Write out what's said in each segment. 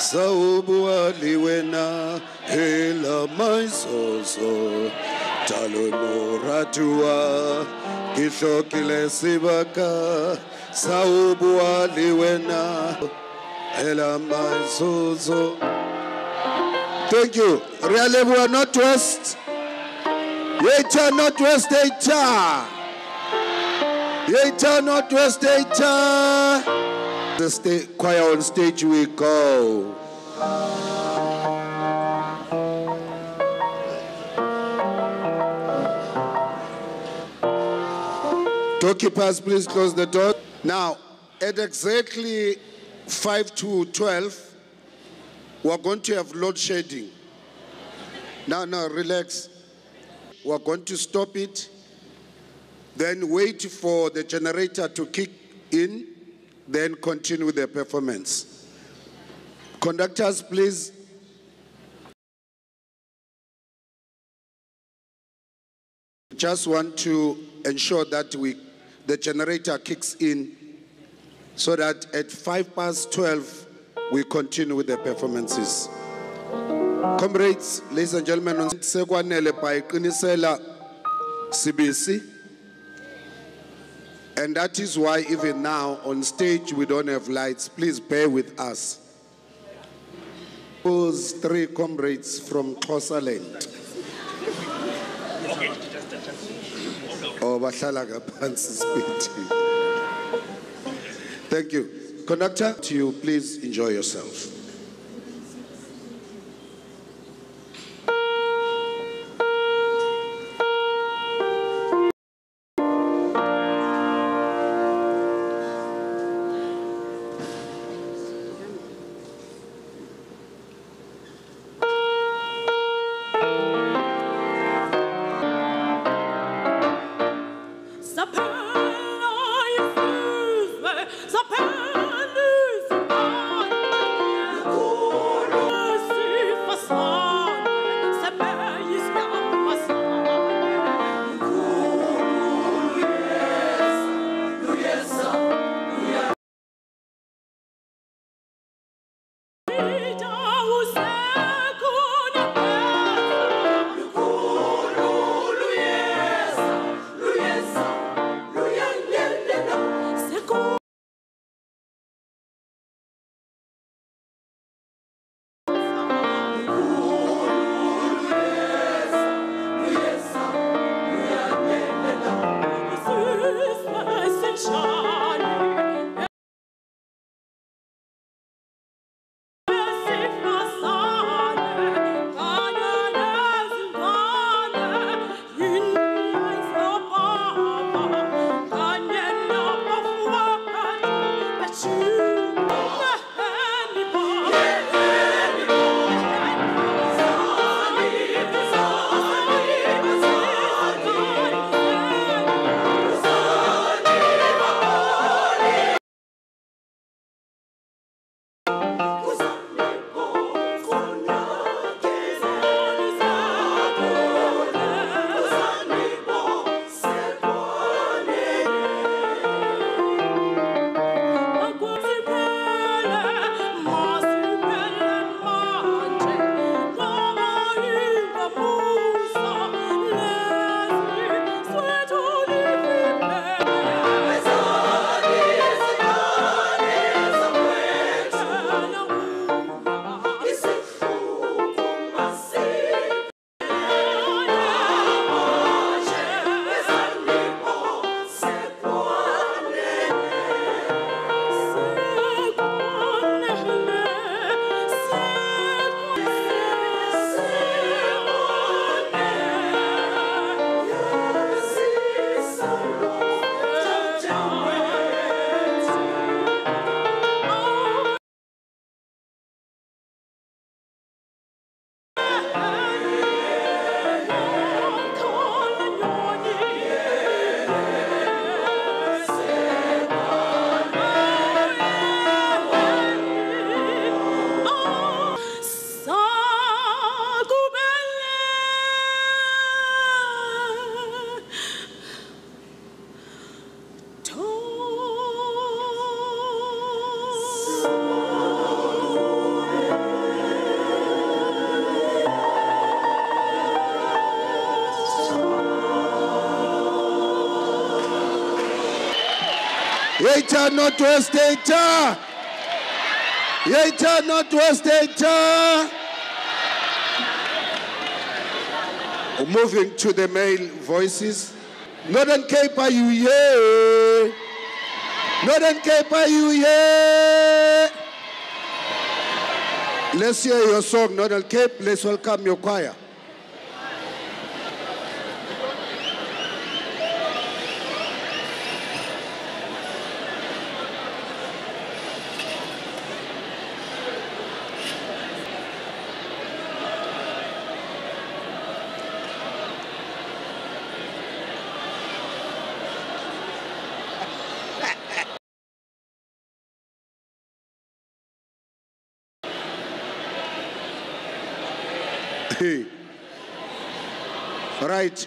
Saubua liwena hela maisoso Talo moratua Kihlokile sibaka Saubua liwena hela maisoso Thank you. Realebua Northwest. Yeta Northwest Eta. Yeta Northwest Eta. The sta- choir on stage we go. Doorkeepers, please close the door. Now, at exactly 5 to 12, we're going to have load shedding. Now, now, relax. We're going to stop it, then wait for the generator to kick in, then continue with the performance. Conductors, please. Just want to ensure that we, the generator kicks in so that at 5 past 12, we continue with the performances. Comrades, ladies and gentlemen, sekwanele bayiqinisela sibisi. And that is why even now on stage we don't have lights. Please bear with us. Those three comrades from Xhosa land. Oh. Thank you. Conductor, to you, please enjoy yourself. Northwest Yeita. Yeita Northwest Yeita. Moving to the male voices. Northern Cape, are you here? Northern Cape, are you here? Let's hear your song, Northern Cape. Let's welcome your choir. Hey. Right.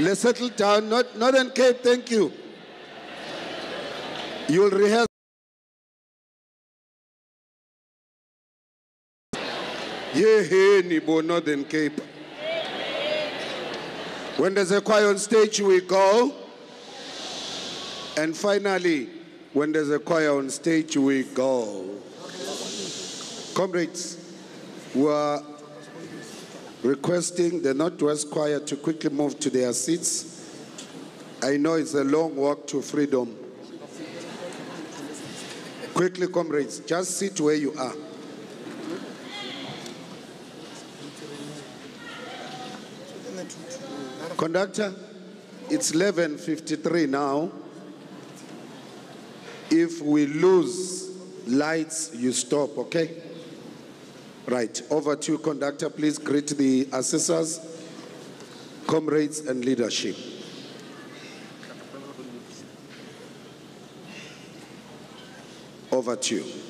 Let's settle down. Not, Northern Cape, thank you. You'll rehearse. Yeah, hey, Nibo, Northern Cape. When there's a choir on stage, we go. And finally, when there's a choir on stage, we go. Comrades, we are requesting the Northwest Choir to quickly move to their seats. I know it's a long walk to freedom. Quickly, comrades, just sit where you are. Conductor, it's 11.53 now. If we lose lights, you stop, okay? Right, over to you, conductor. Please greet the assessors, comrades, and leadership. Over to you.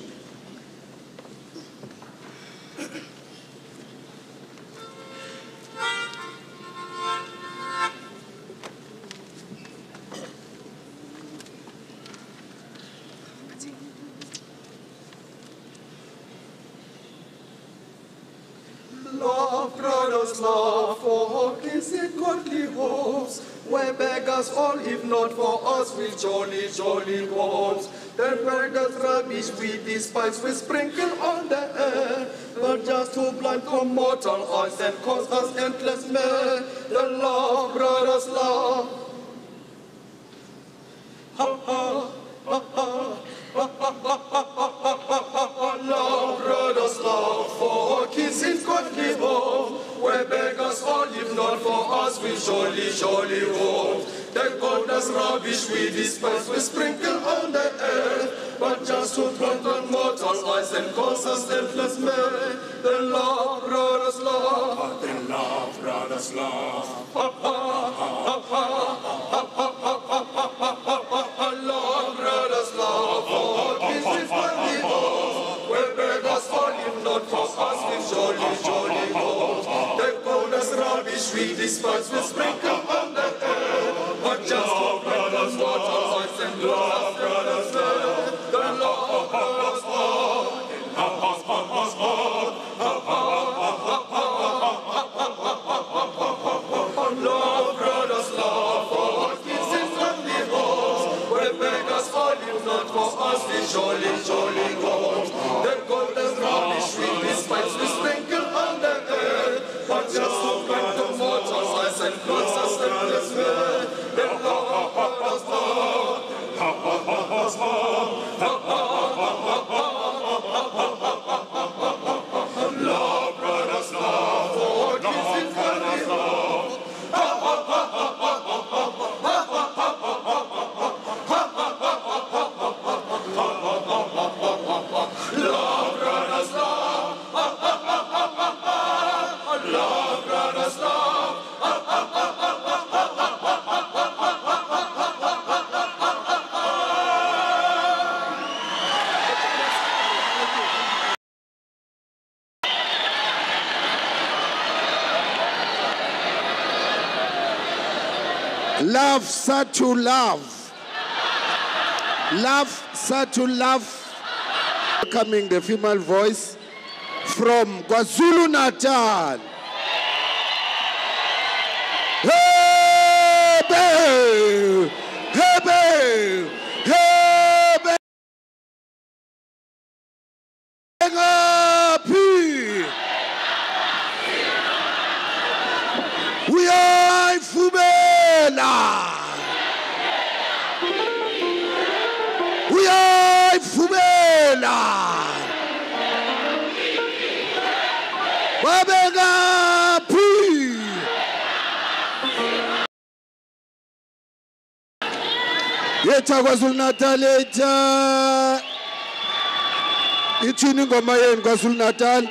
Jolly, jolly hopes. The beggars rubbish we despise, we sprinkle on the air, but just to blind from mortal eyes and cause us endless mere. The love, brothers, love. Ha ha, ha ha, ha ha, love, for kiss in godly home, where beggars all, if not for us, we surely, surely The godless rubbish we despise, we sprinkle on the earth, but just to plant on mortal eyes and cause us endless mere. The love, brothers, love, The love, brothers, love. love, brothers, love, for this is godly home, where beggars all, if not for us, we surely, surely hope. The godless rubbish we despise, we sprinkle on mortal eyes and us endless mere. The love, brothers, love. Love, brothers, love, for this is godly home, where beggars all, if not for us, we surely, surely hope. The golden rubbish we despise, we sprinkle on the earth, but just to plant the mortals, eyes and clothes us mere. The love, brothers, love. Love, SADTU, love. Love, SADTU, love. Coming the female voice from KwaZulu Natal. Yetha kwazulu natal yetha ithini ingoma yenu kwazulu natal?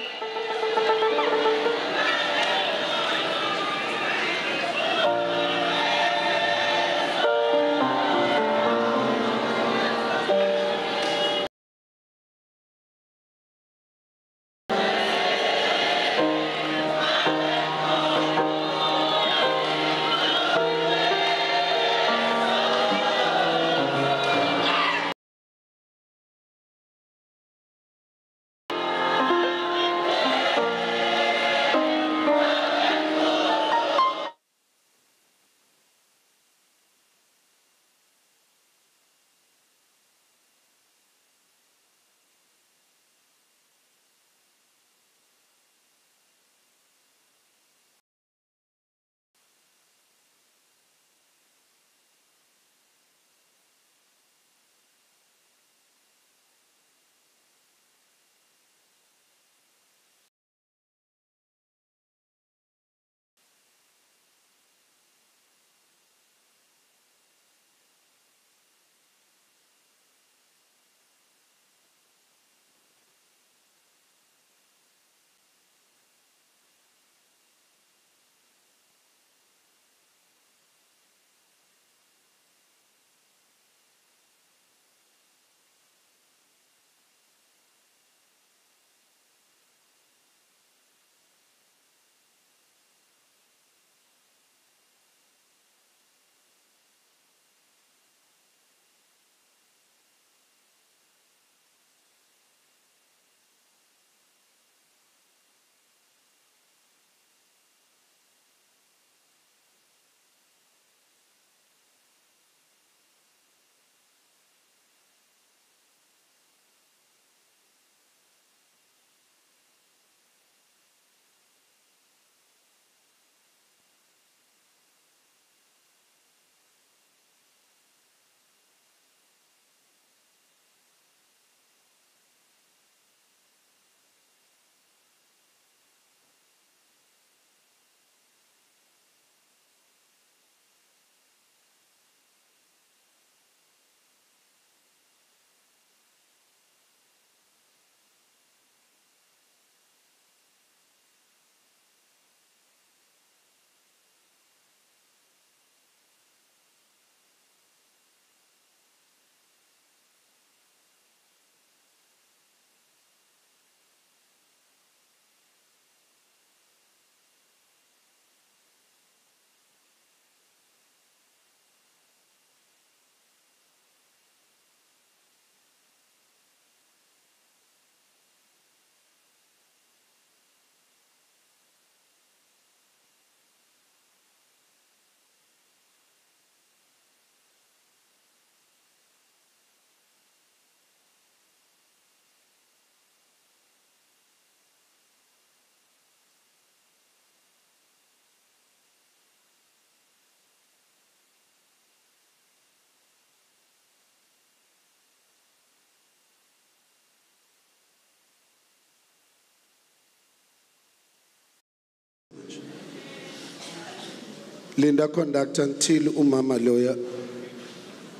Linda conductor until umama loya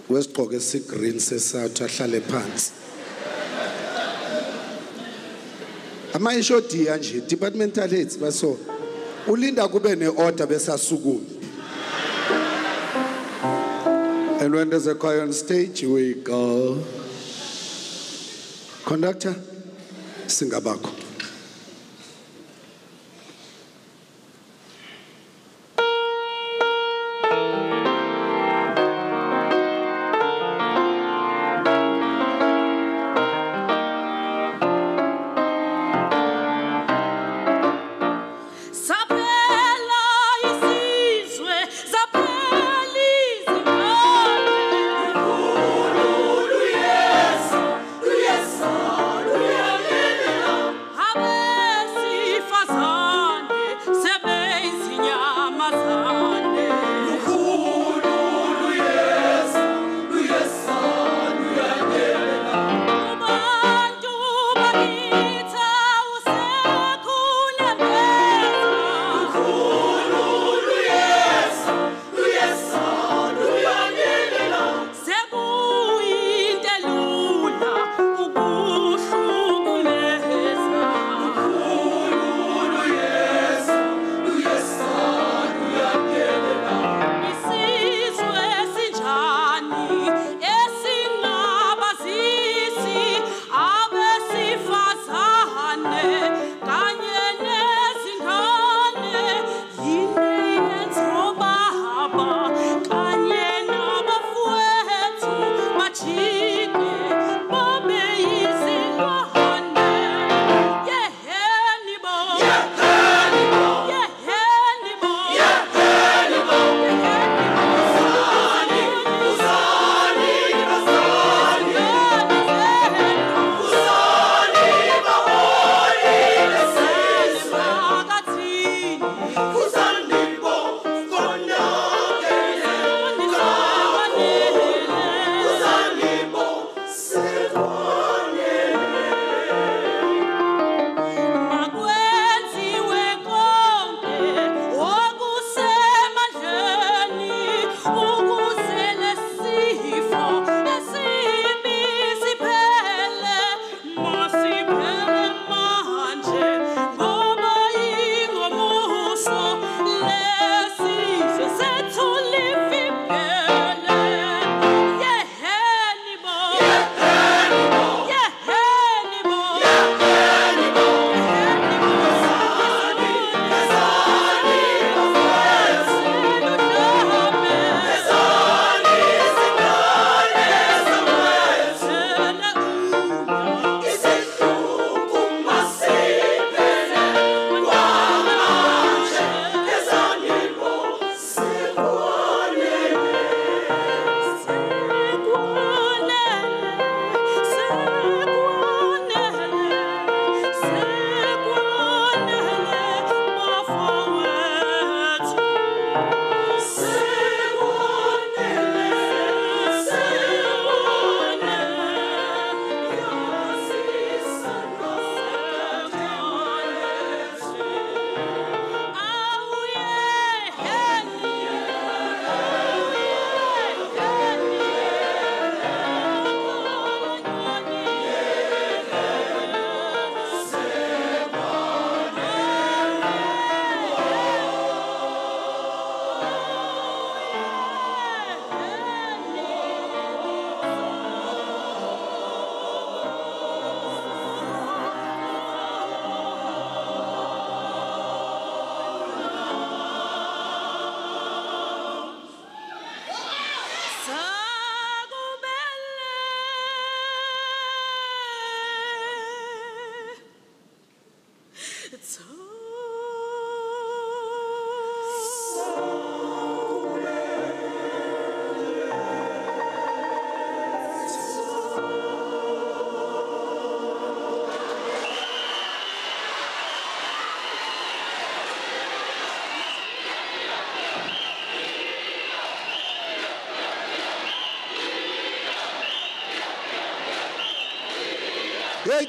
wesigqoko esigreen sesathu ahlale phansi. Ama-ishodiya nje departmental heads baso ulinda kube ne-order besasukuma. And when there's a choir on stage we go. Conductor singabakho.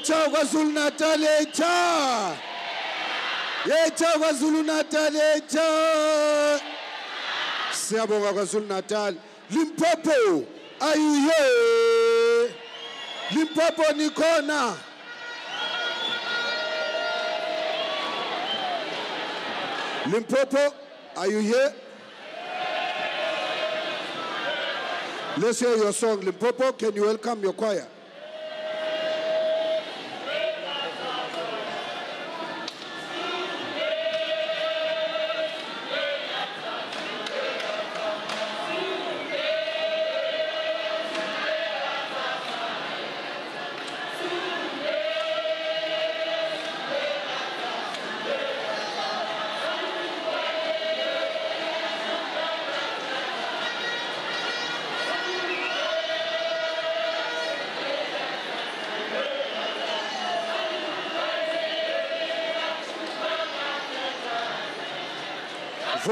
Yetha KwaZulu Natal yetha. Yetha KwaZulu Natal yetha. Siyabonga KwaZulu Natal. Limpopo, are you here? Limpopo nikhona. Limpopo, are you here? Let's hear your song. Limpopo, can you welcome your choir?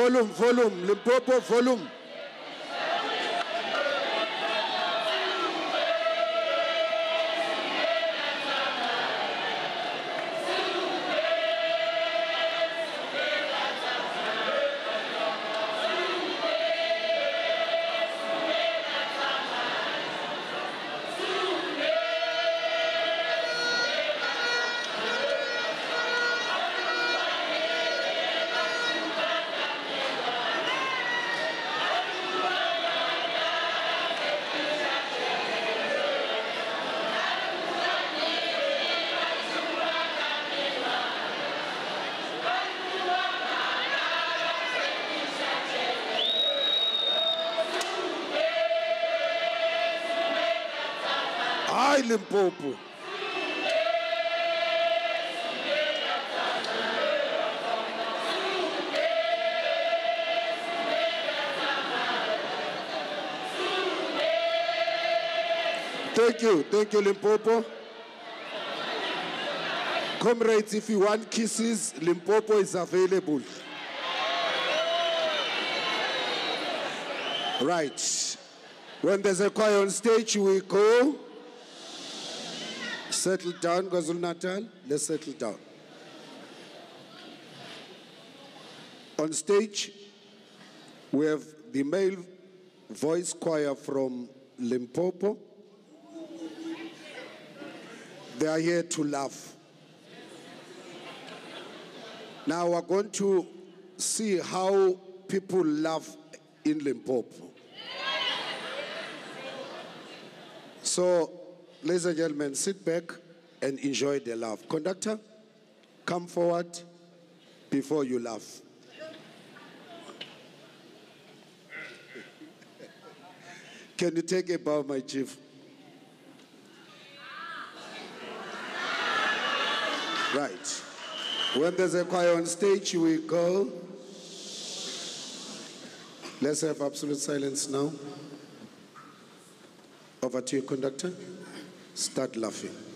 Volume, volume, Limpopo, volume. Thank you, thank you Limpopo. Comrades, if you want kisses, Limpopo is available. Right. When there's a choir on stage, we go. Settle down, KwaZulu Natal. Let's settle down. On stage, we have the male voice choir from Limpopo. They are here to laugh. Now we're going to see how people laugh in Limpopo. So, ladies and gentlemen, sit back and enjoy the laugh. Conductor, come forward before you laugh. Can you take a bow, my chief? Right. When there's a choir on stage, we go. Let's have absolute silence now. Over to you, conductor. Start laughing.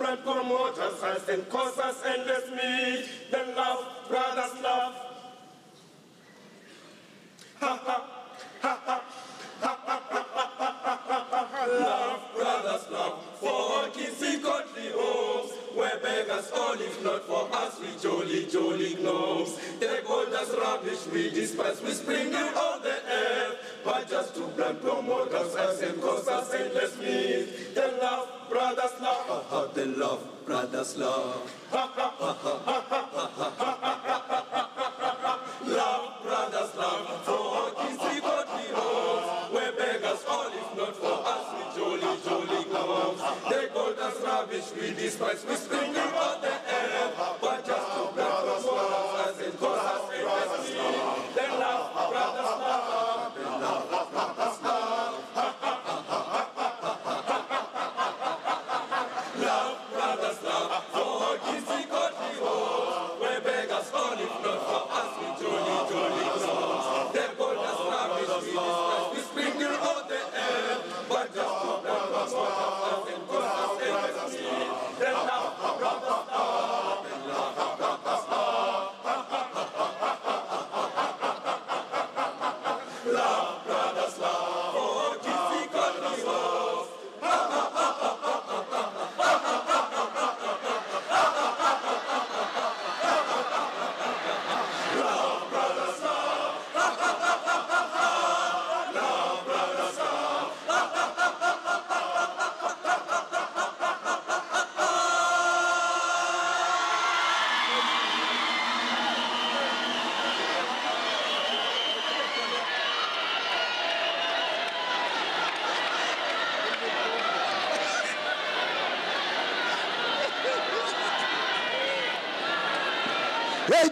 Plant promoters and cause us endless meat. Then love, brothers, love. Love, brothers, love, for in courtly homes, where beggars all if not for us, we jolly, jolly gnomes. They call us rubbish, we despise, we spring sprinkle on the earth, but just to plant promoters and cause us endless meat. Then love, brothers, love, ha, ha, then love, brothers, love. Love, brothers, love, for kids in courtly homes, where beggars all if not for us, we jolly, jolly gnomes. They call us rubbish, we despise, we sprinkle on the earth,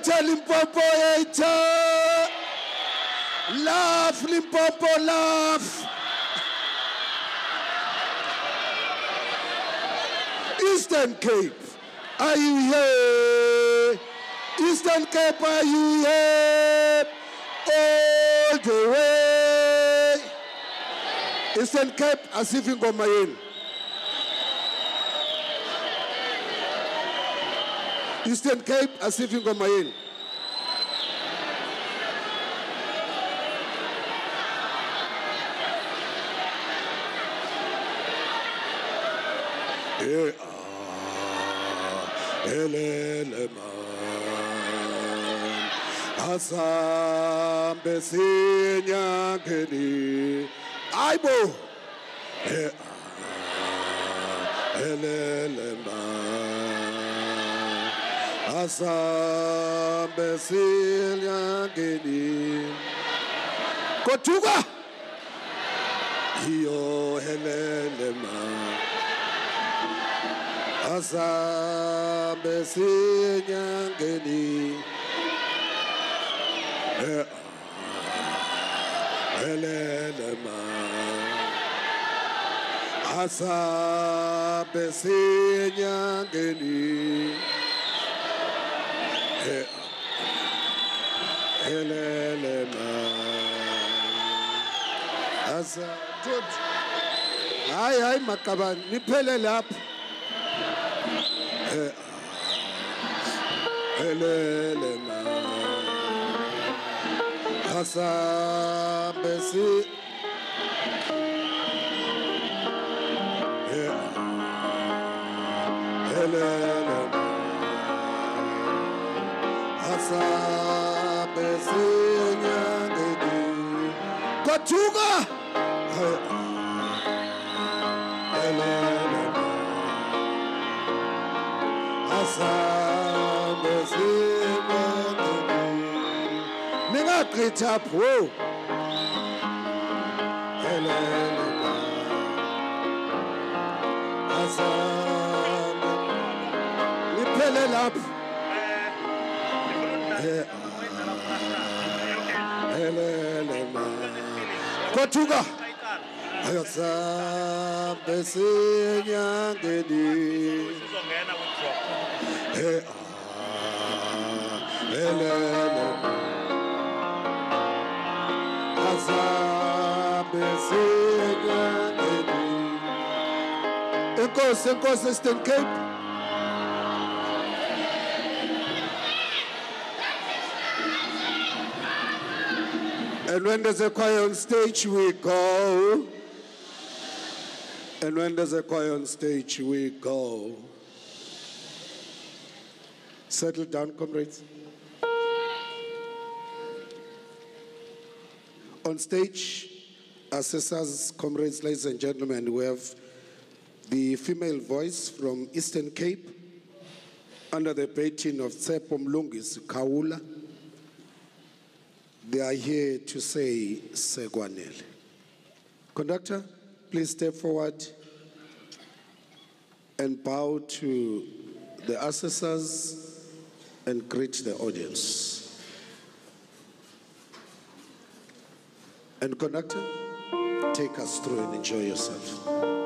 Greater Limpopo, hater. Laugh, Limpopo, laugh. Eastern Cape, are you here? Eastern Cape, are you here? All the way. Eastern Cape, ngoma yenu. Eastern Cape, asifi ngoma yenu. Eh, ah, elele man. Asambe sinyangeni. Aibo. Eh, ah, man. Asambe sinyangeni. Kotuka. Iyo helele man. asambe sinyangeni Eh, ah, elele ma asambe sinyangeni hayi makabani niphele lapho. Elele ma asambe si. Eh, elele ma asambe si Eh, asambe sinyangeni ningagqitha pho elele ma asambe liphele lapho Eh, ah, elele ma kotuka asambe sinyangeni Eh, ah, elele asambe sinyangeni And when there's a choir on stage, we go. And when there's a choir on stage, we go. Settle down, comrades. On stage, assessors, comrades, ladies and gentlemen, we have the female voice from Eastern Cape under the painting of Tsepo Mlungis Kaula. They are here to say Segwanele. Conductor, please step forward and bow to the assessors and greet the audience. And conductor, take us through and enjoy yourself.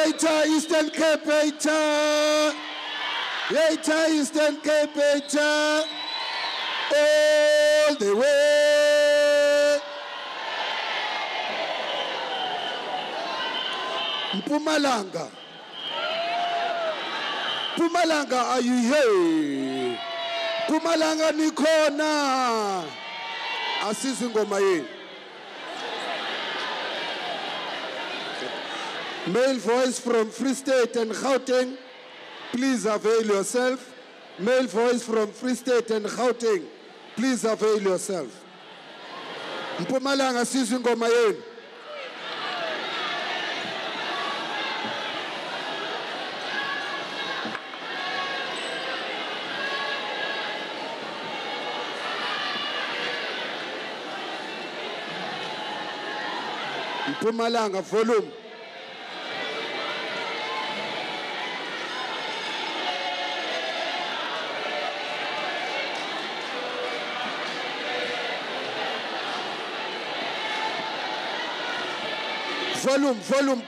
Yeita Eastern Cape, Yeita. Yeita Eastern Cape, Yeita. All the way. Mpumalanga. Mpumalanga, are you here? Mpumalanga nikhona. Asizwe ingoma yenu. Male voice from Free State and Gauteng, please avail yourself. Male voice from Free State and Gauteng, please avail yourself. Mpumalanga sizwe ingoma yenu. Mpumalanga volume. Volume, volume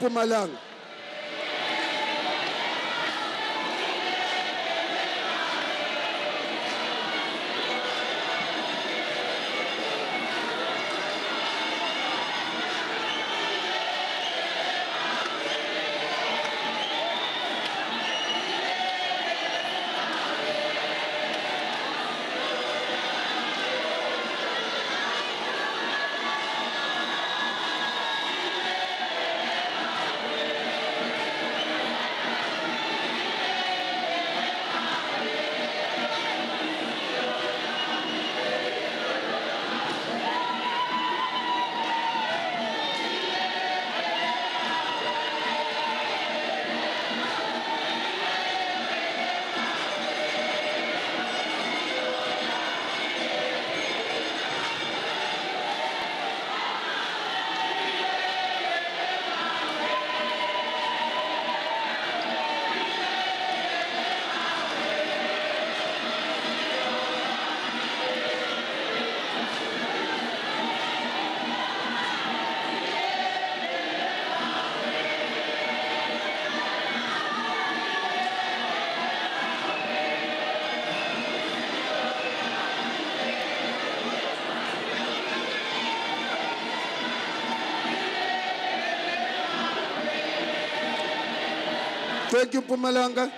Mpumalanga.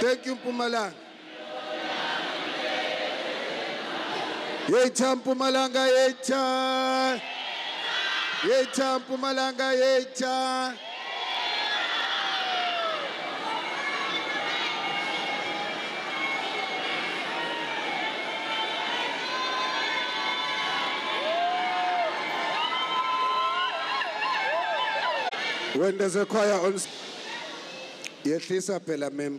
Thank you, Pumalanga. Thank you, Pumalanga. Yeita Pumalanga, yeita. When there's a choir on yehlisa phela mem.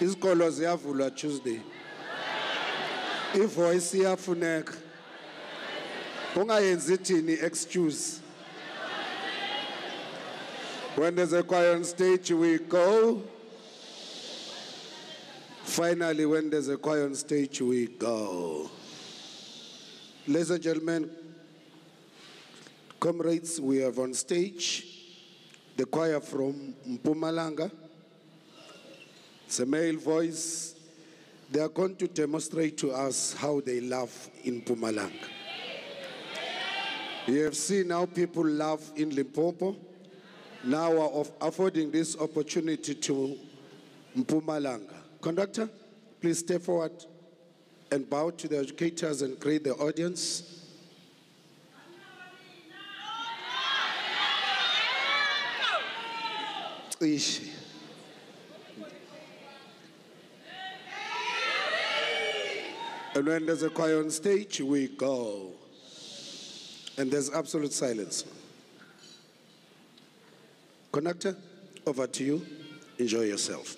Izikolo ziyavulwa tuesday. Ivoice iyafuneka. Ungayenzi thini excuse? When there's a choir on stage we go. Finally when there's a choir on stage we go. Ladies and gentlemen Comrades, we have on stage the choir from Mpumalanga. It's a male voice. They are going to demonstrate to us how they love in Mpumalanga. You have seen how people love in Limpopo. Now are affording this opportunity to Mpumalanga. Conductor, please step forward and bow to the educators and greet the audience. Cishe. And when there's a choir on stage, we go. And there's absolute silence. Conductor, over to you. Enjoy yourself.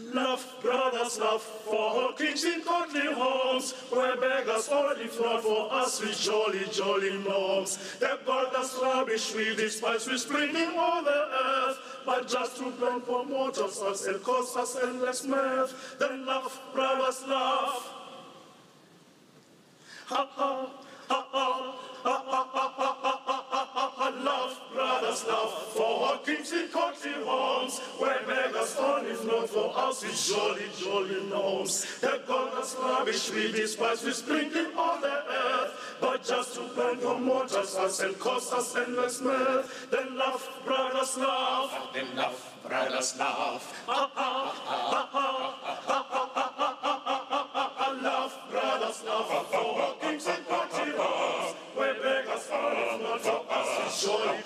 Love, brothers, love for kings in courtly homes, where beggars if not for us with jolly, jolly gnomes. The gold that's rubbish we despise, we spring in all the earth. But just to burn for mortals us and cause us endless mirth. Then love, brothers, love. Ha ha, our kings in courtly homes, where beggars fall if not for us, we jolly, jolly gnomes. The goddess rubbish we despise, we sprinkle on the earth. But just to burn for mortals us and cause us endless mirth. Then laugh, brothers, laugh. Then laugh, brothers, laugh. laugh,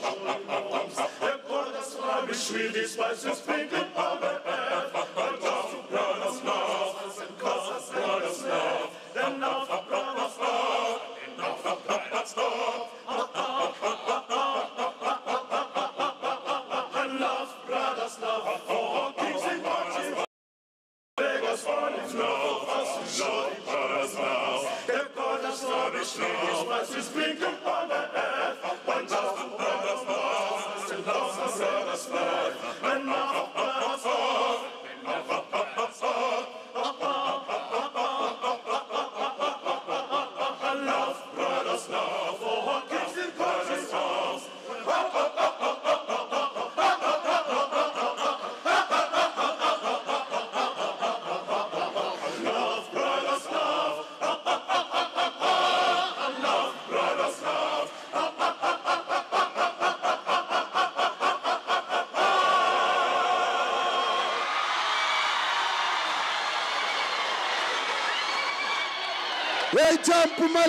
we jolly, jolly gnomes. The goddess rubbish we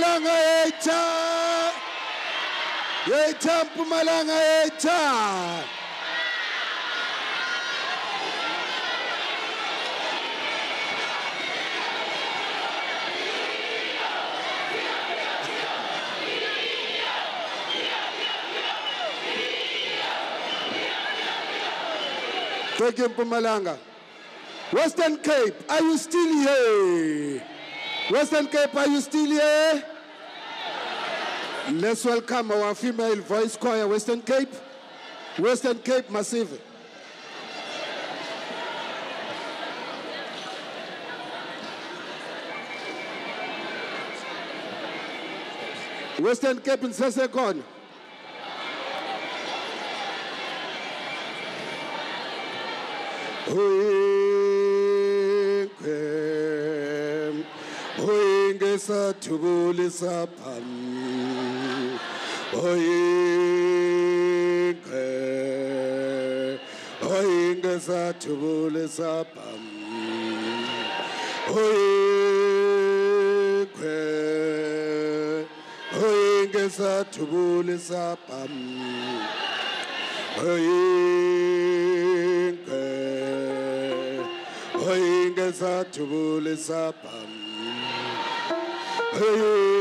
Mpumalanga. Yeita Mpumalanga yeita. Thank you. Western Cape, are you still here? Western Cape, are you still here? Let's welcome our female voice choir, Western Cape. Western Cape Massive. Western Cape in Sasekon. Uyingwe, uyinge sathubule saphani. Uyingwe, uyinge sathubule saphani. Uyingwe, uyinge sathubule saphani. Oyinge, oyinge sathubule sapam. Oyinge,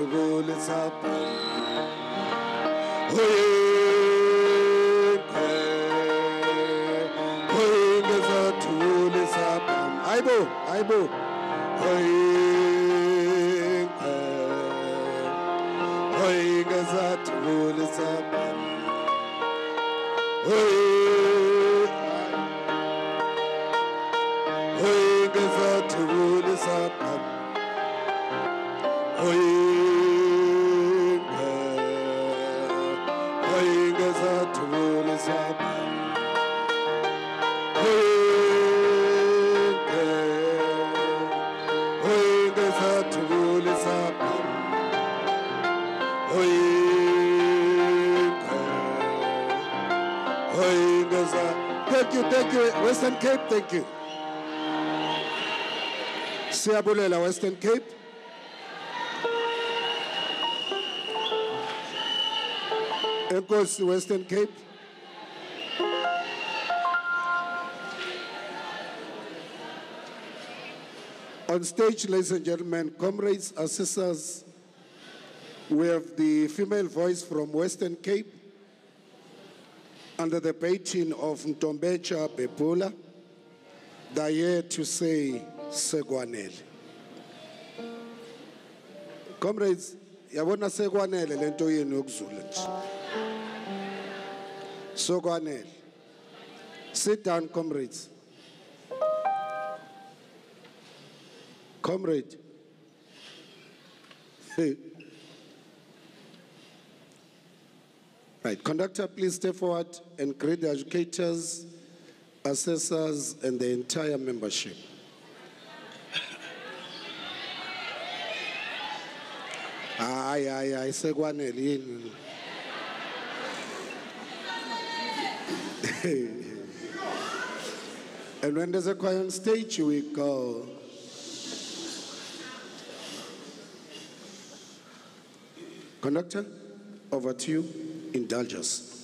sathubule sapam. Oyinge, oyinge sathubule sapam. Thank you. Siyabulela Western Cape. Enkosi Western Cape. On stage, ladies and gentlemen, comrades, assessors, we have the female voice from Western Cape, under the baton of Ntombecha Bepula, here to say Segwanele. Comrades, yabona sekwanele lento yenu yokuzulu nje. Sokwanele. Sit down, comrades. Comrade. Right, conductor, please step forward and greet the educators, assessors, and the entire membership. And when there's a choir on stage, we go. Conductor, over to you. Indulge us.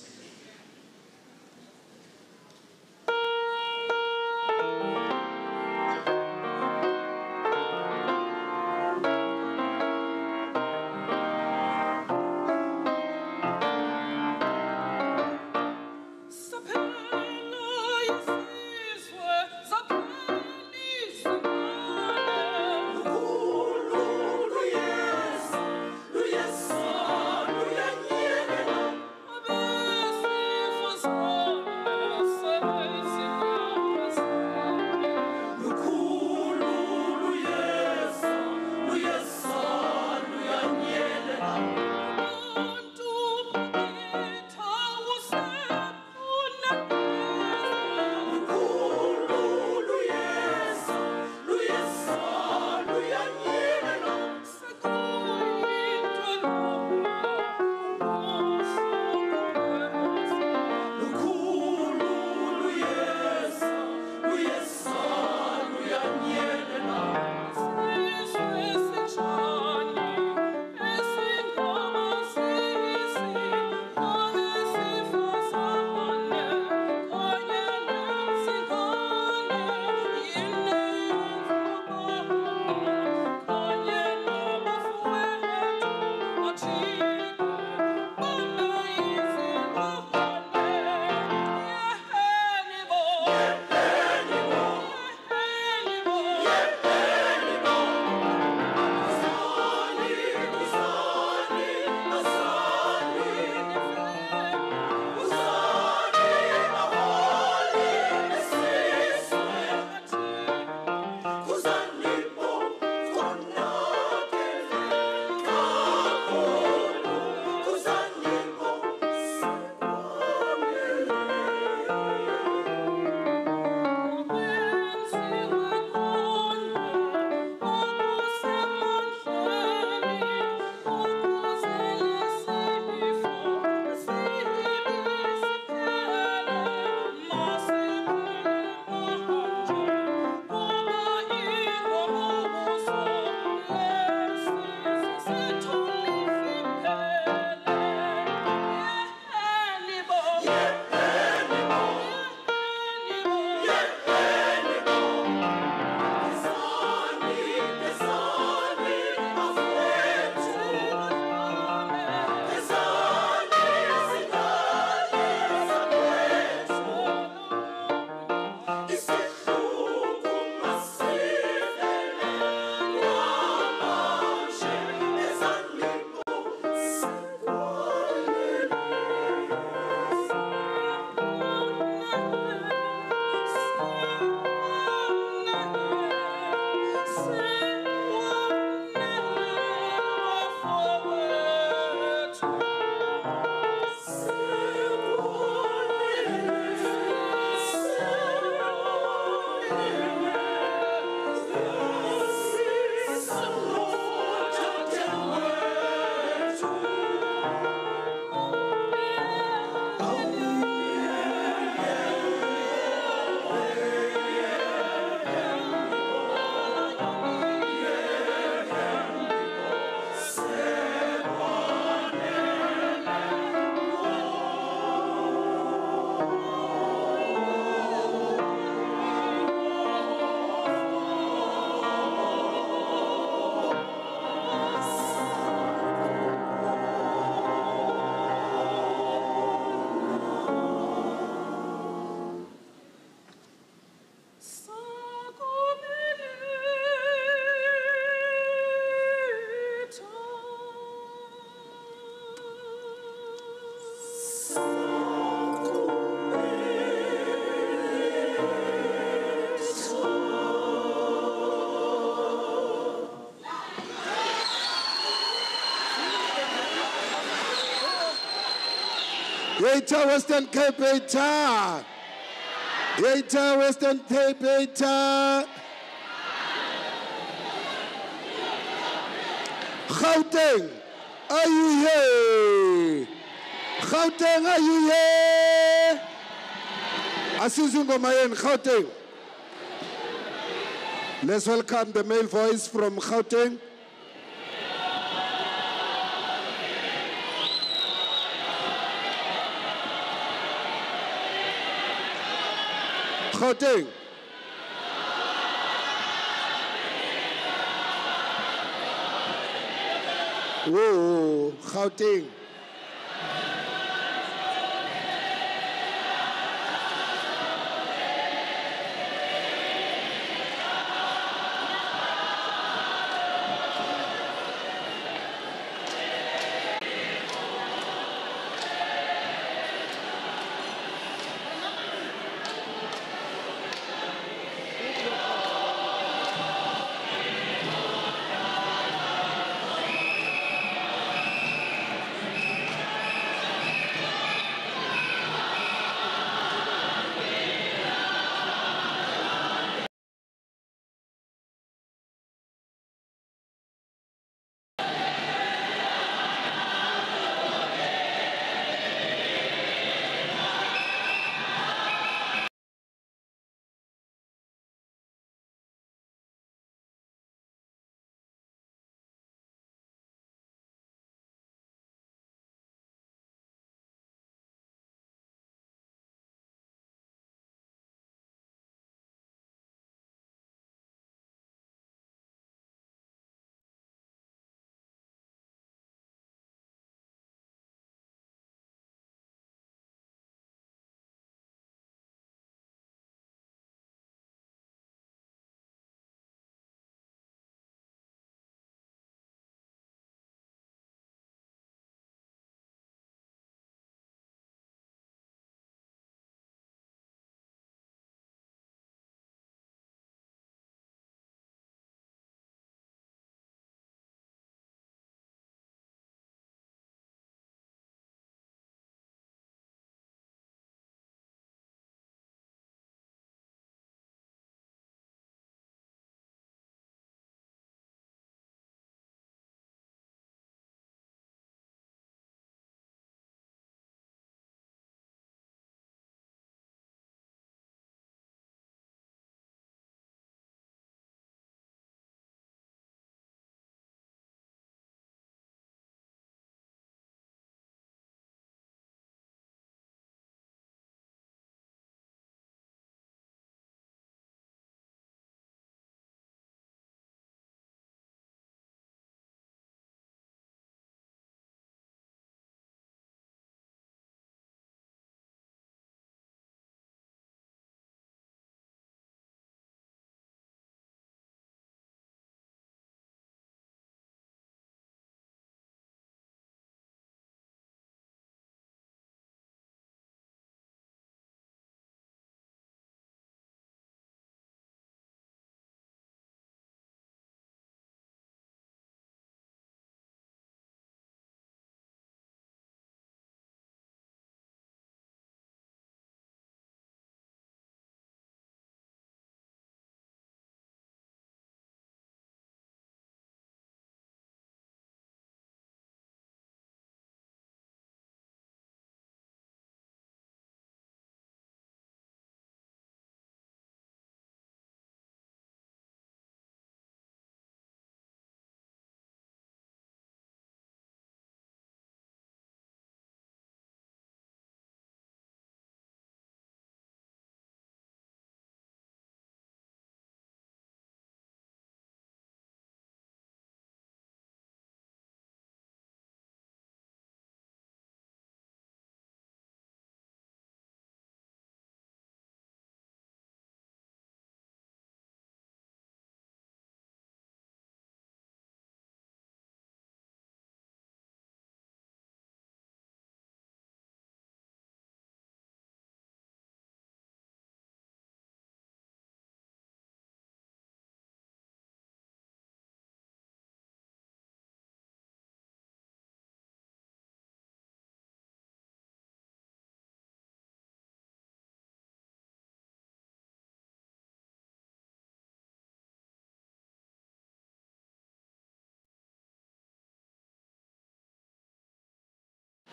Western Cape, Eta. Western Cape, Eta. Gauteng, are you here? Gauteng, are you here? Asizwe ingoma Gauteng. Let's welcome the male voice from Gauteng. Gauteng. Whoa, Gauteng.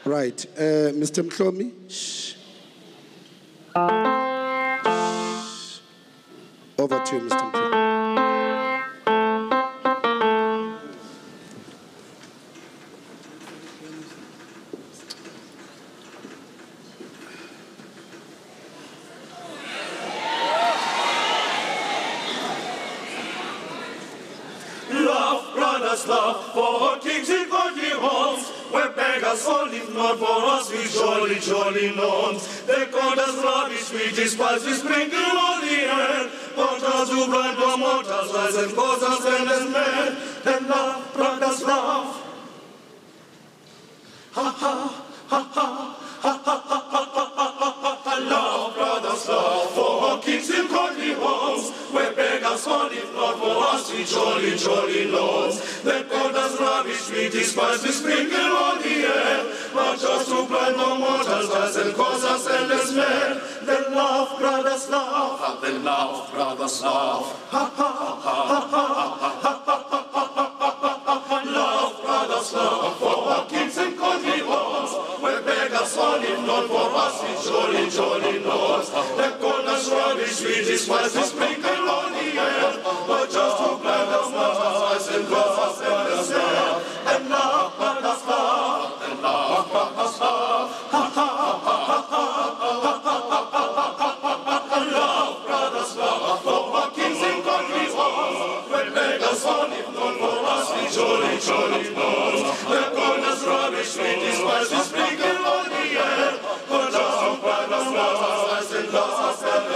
Right. Uh, Mr. Mklomi? Over to you, Mr. Mklomi. Rubbish, we despise, us rubbish, we despise, on the air. But just to blind us rise and cause us. And love, brothers, love. And love, love. Love, love kings and beggars all live not for us, we jolly, jolly lords. They call us rubbish, we despise, we sprinkle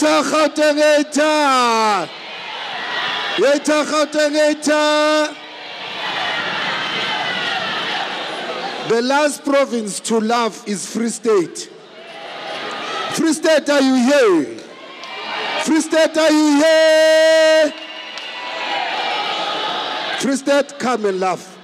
Yeta Gauteng yeta. Yeta Gauteng yeta. The last province to love is Free State. Free State, are you here? Free State, are you here? Free State, come and laugh.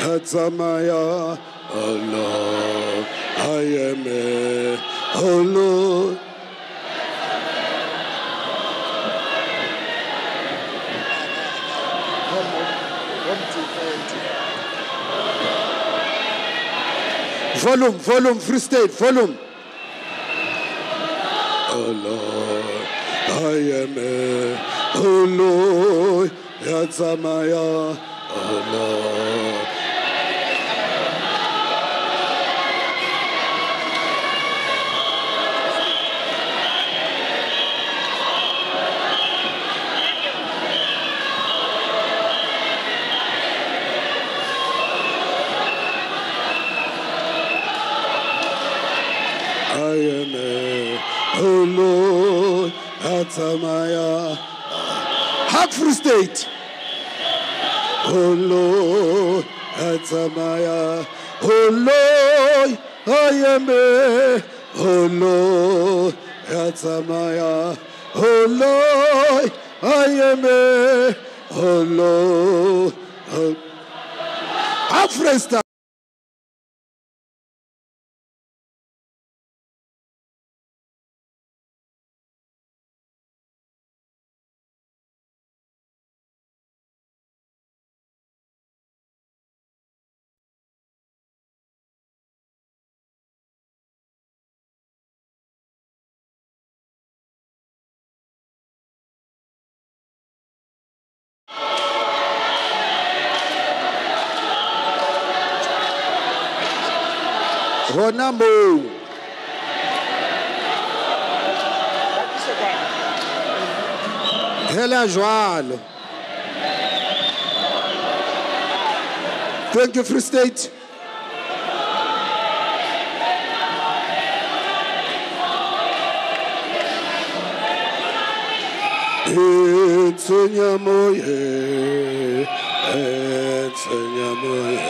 Atsamaya, Allah, I am a, Lord. Volume, volume, free state, volume. Oh Lord, I am a, Lord, Yatsamaya, oh Lord. I am a, oh Lord, Atamaya. Hug Free State. Oh Lord, Atamaya. Oh Lord, I am a, oh Lord, Atamaya. I am a. Oh. Ronamou. Relajoalho. É Thank you, Free State. Etsenyamoye, Etsenyamoye.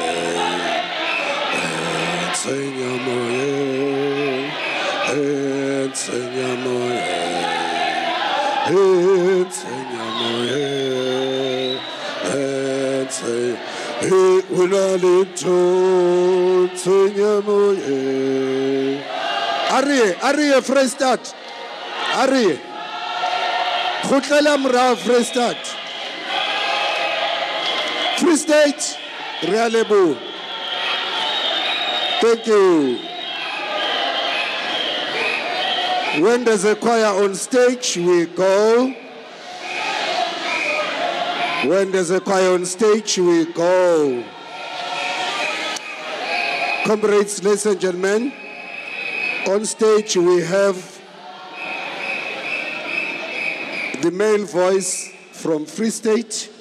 Senia moje, eh, Senia moje, eh, Senia moje, eh, Senia ulali to Senia moje. Arie, Arie Free State, Arie. Khutlela mra Free State. Free State, Real Lebo. Thank you. When there's a choir on stage, we go. When there's a choir on stage, we go. Comrades, ladies and gentlemen, on stage we have the male voice from Free State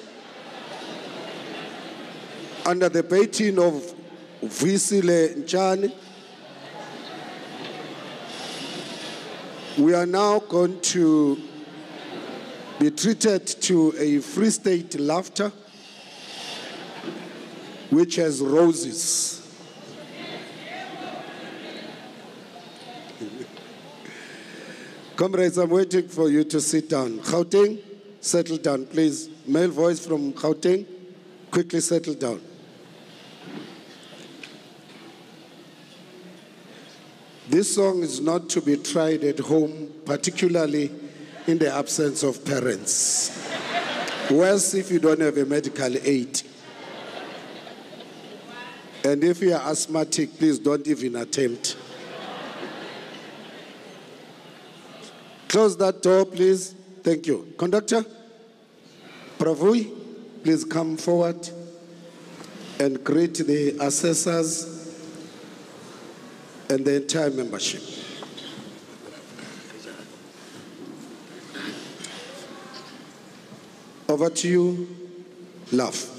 under the baton of Visile Nchane. We are now going to be treated to a Free State laughter, which has roses. Comrades, I'm waiting for you to sit down. Gauteng, settle down, please. Male voice from Gauteng, quickly settle down. This song is not to be tried at home, particularly in the absence of parents. Worse if you don't have a medical aid. And if you are asthmatic, please don't even attempt. Close that door, please. Thank you. Conductor, Pravui, please come forward and greet the assessors and the entire membership. Over to you, love.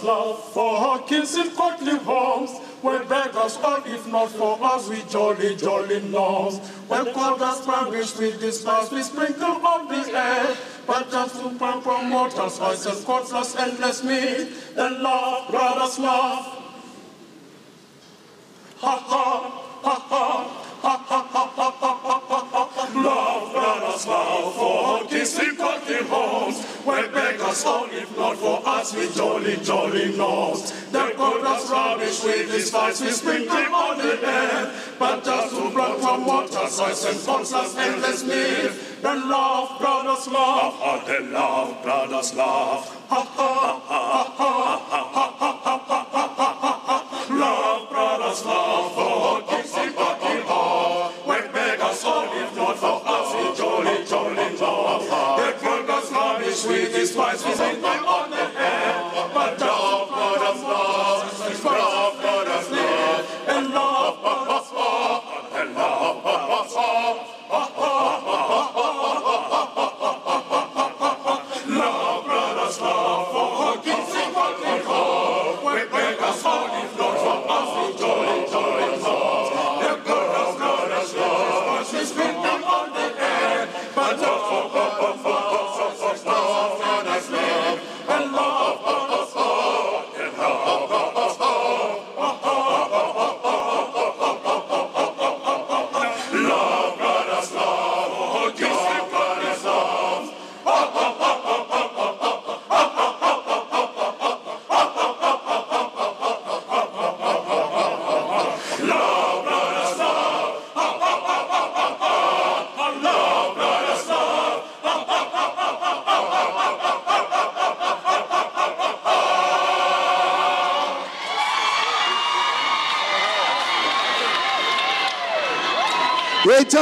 Brothers, love for kids in courtly homes. Where beggars all, if not for us, we jolly, jolly knows. When us brandish with despise, we sprinkle on the air. But just to prime promoters, and cordless, endless meat. Then love, brothers, love. Ha ha, ha ha. Love, brothers, love for kissing courtly homes. Where beggars all, if not for us, we jolly, jolly holy laws. They called us rubbish with his vice, we sprinkle on the air. But just who brought from water source and sponsors endless need. The love, brothers, love, oh, they love, brothers, love. Ha, ha,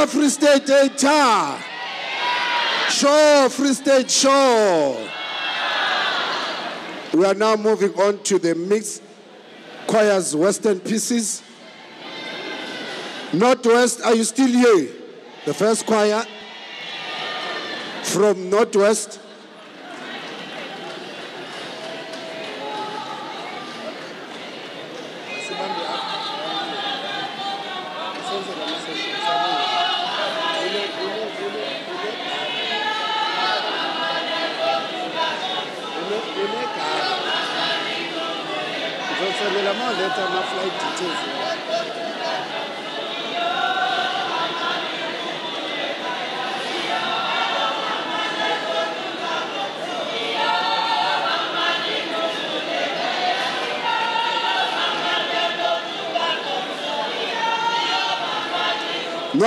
Free State, eta. Sure, Free State, sure. We are now moving on to the mixed choirs Western pieces. Northwest, are you still here? The first choir from Northwest.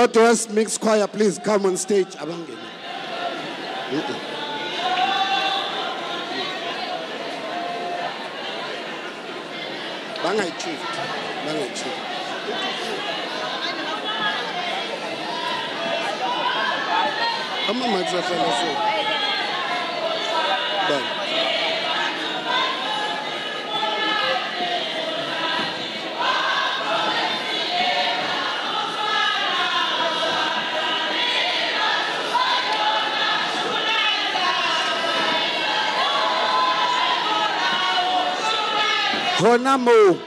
Northwest Mixed Choir, please come on stage. Abangeni. Bangayi-shift. Bangayi-shift. Ama-mics ahlala so. Bani? Ronaldo,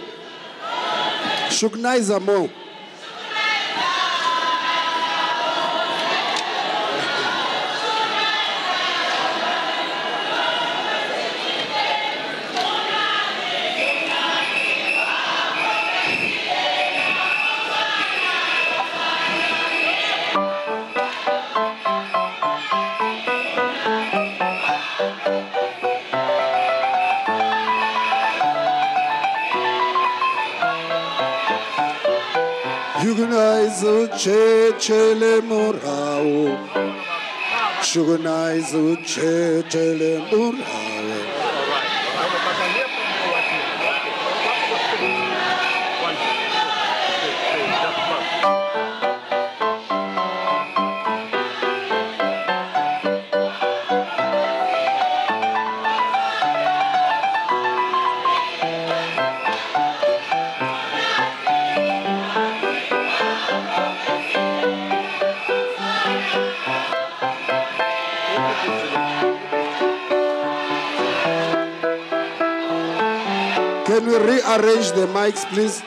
Chugnais a mão. cele murau, Shuganaizut cele murau. Rearrange the mics, please?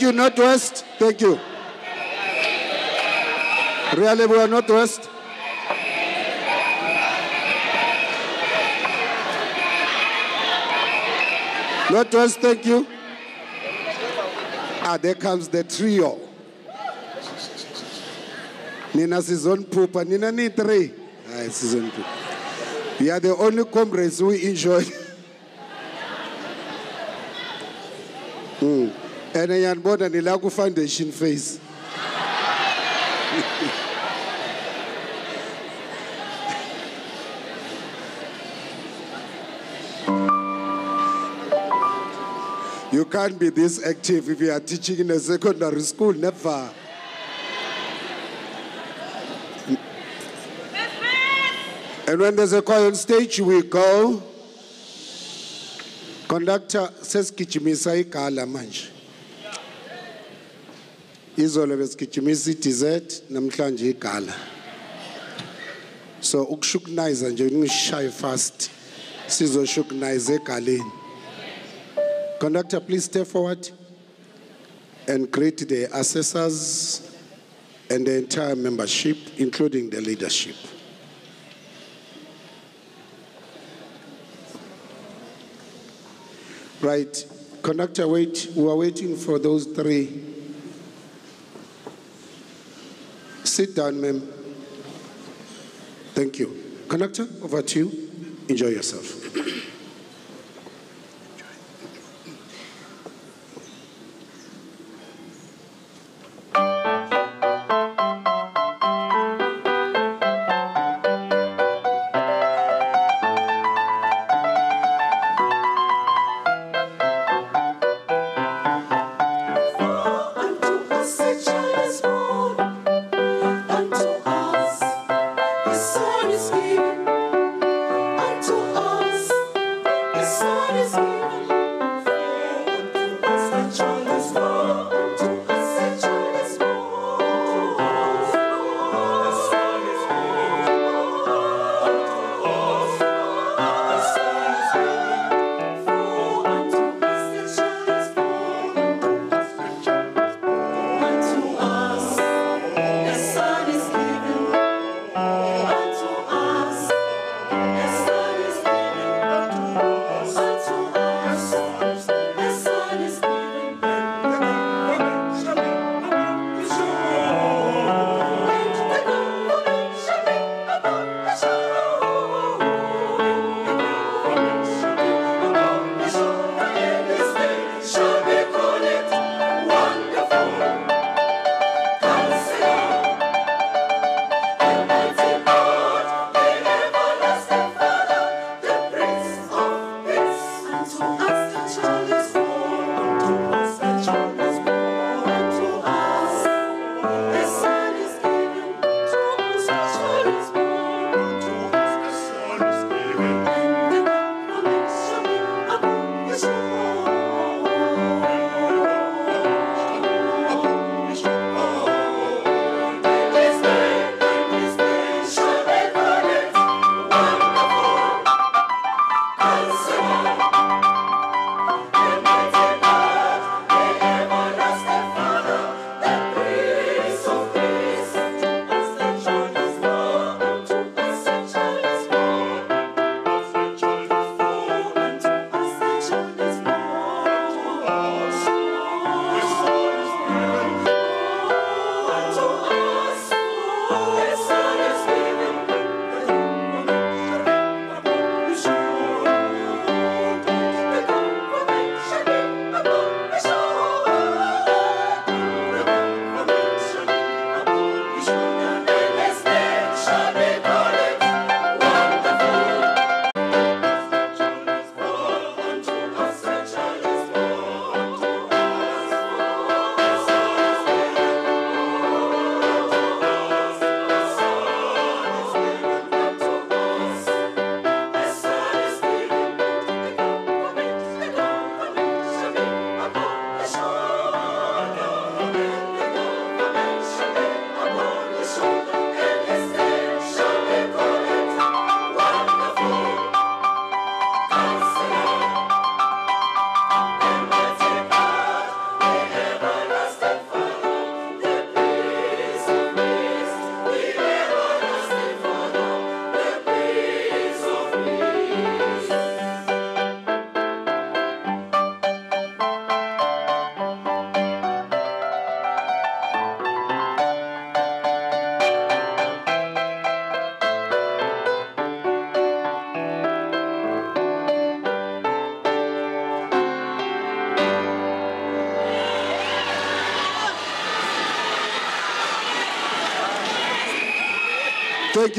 Thank you, Northwest. Thank you. Really, we are Northwest. Northwest, thank you. Ah, there comes the trio. Nina season pooper. Nina need three. Ah, season poop. We are the only comrades we enjoy. And yanibona nila ku foundation phase. You can't be this active if you are teaching in a secondary school, never. And when there's a choir on stage, we go. Conductor says, sesigijimisa igala manje izolo besigijimisa i-dessert namhlanje igala. So ukushukuniza nje ngishaye fast sizoshukuniza egaleni. Conductor please step forward and greet the assessors and the entire membership including the leadership. Right. Conductor wait. We are waiting for those three Sit down, ma'am. Thank you. Conductor, over to you. Enjoy yourself.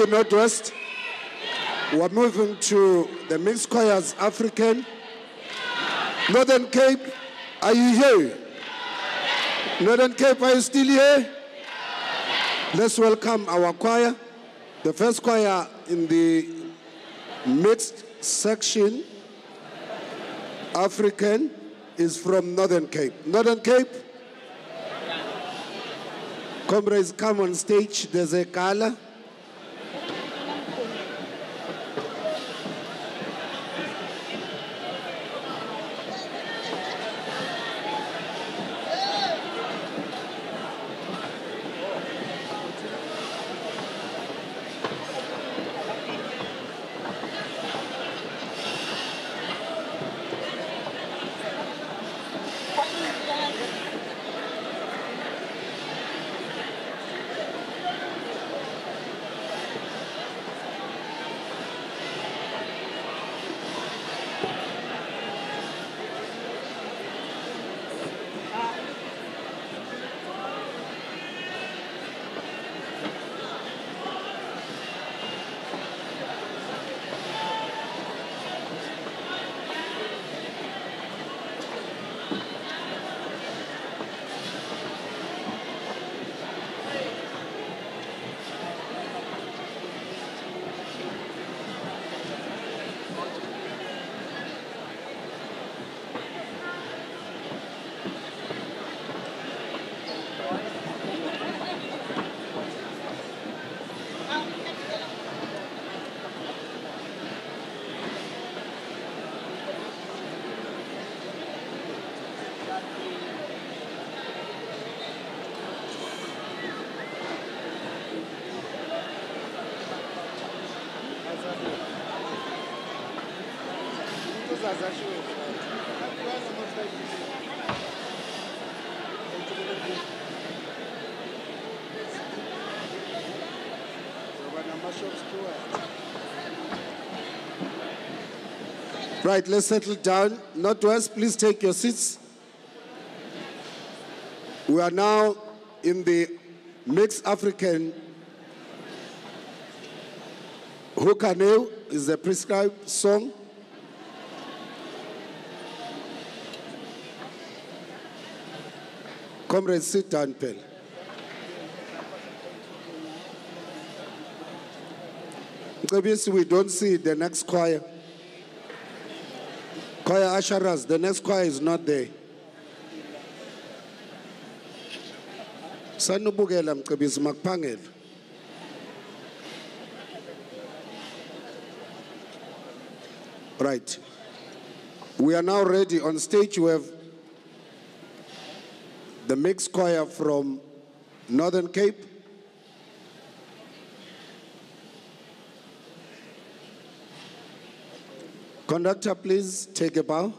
Not Northwest. We're moving to the mixed choirs African. Northern Cape, are you here? Northern Cape, are you still here? Let's welcome our choir, the first choir in the mixed section. African is from Northern Cape. Northern Cape, comrades, come on stage. There's a color. Right, let's settle down. Northwest, please take your seats. We are now in the mixed African Hokaneu is the prescribed song. Comrades, sit down, Pell. Ncebisi, we don't see the next choir. Choir Asharas, the next choir is not there. Right. We are now ready. On stage we have the mixed choir from Northern Cape. Conductor, please take a bow.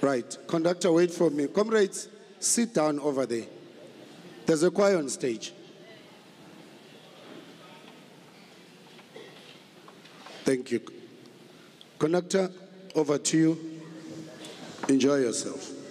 Right. Conductor, wait for me. Comrades, sit down over there. There's a choir on stage. Thank you. Conductor, over to you. Enjoy yourself.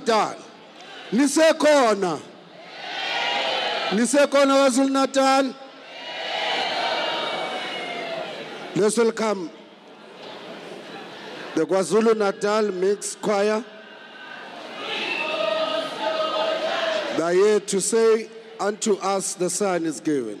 Natal. Nisekhona. Nisekhona Natal. Let's welcome the KwaZulu Natal Mixed Choir. They are here to say, Unto us the Son is given.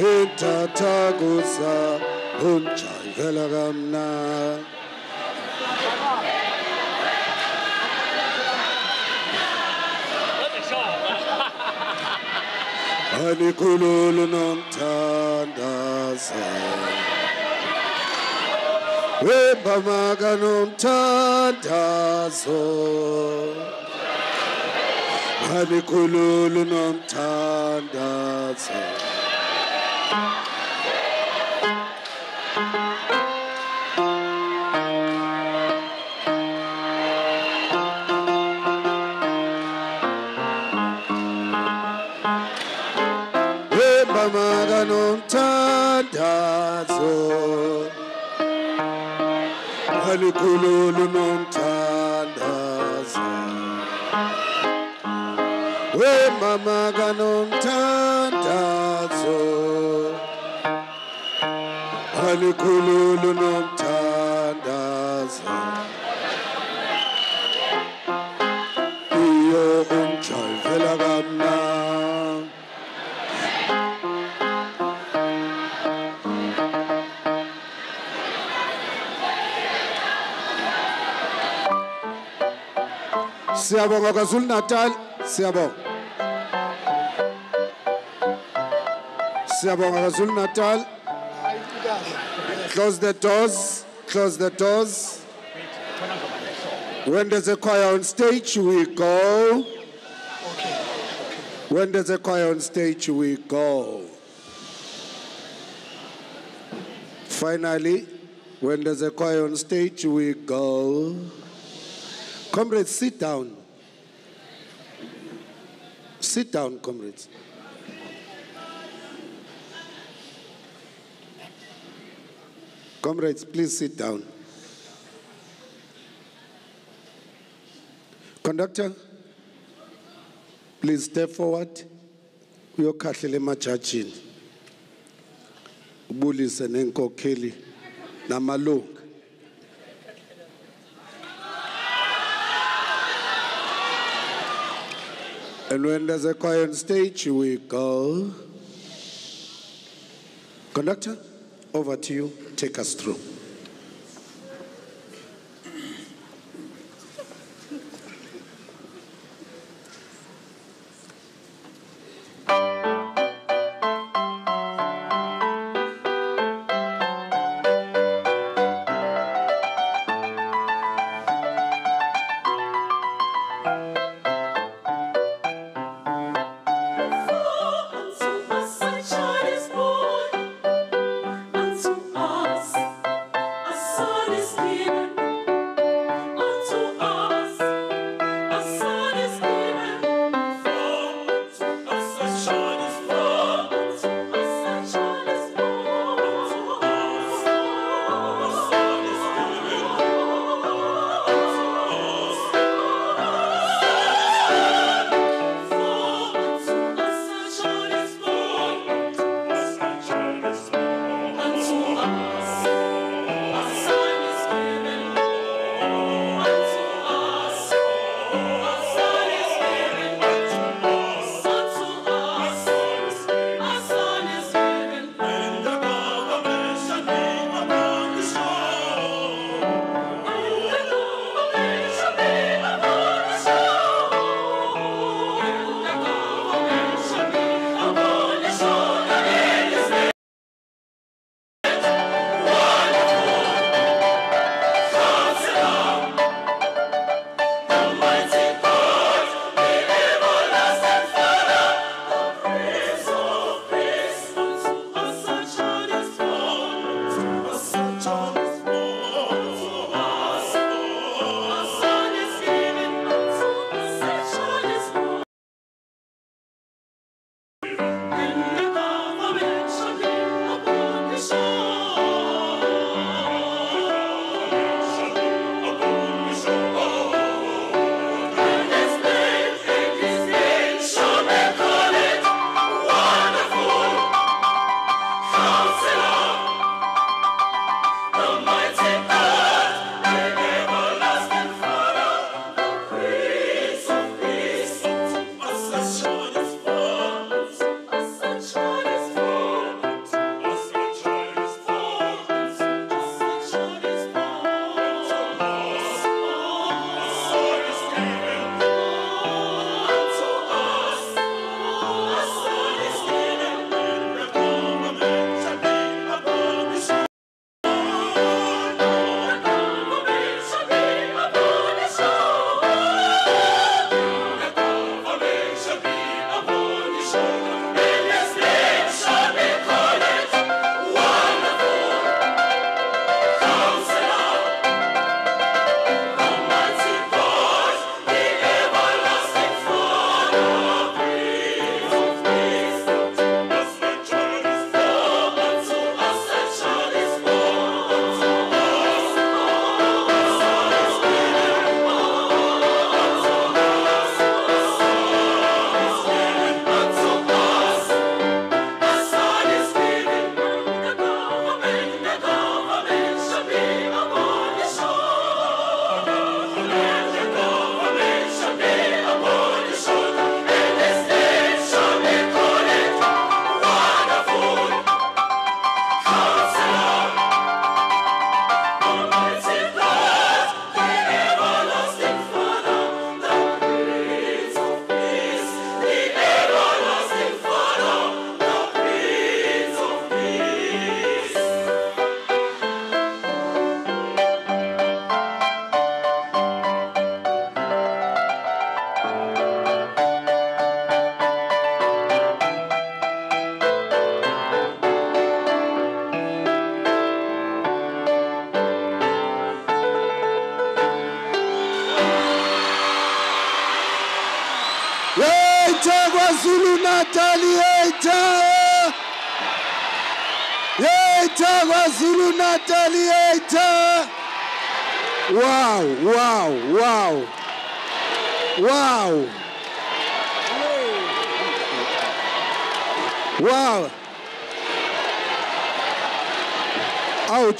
Ithatha kusa unjayivela kamnandi. Anikhululu nomthandazo. Wembamaga nomthandazo. Anikhululu nomthandazo. Amen. Siyabonga KwaZulu Natal, siyabonga. Siyabonga KwaZulu Natal. Close the doors, close the doors. When there's a choir on stage, we go. When there's a choir on stage, we go. Finally, when there's a choir on stage, we go. Comrades, sit down. Sit down, comrades. Comrades, please sit down. Conductor, please step forward. Uyokhahlela emajajini. Ubulise nenkokheli namalunga. And when there's a choir on stage, we go. Conductor, over to you. Take us through.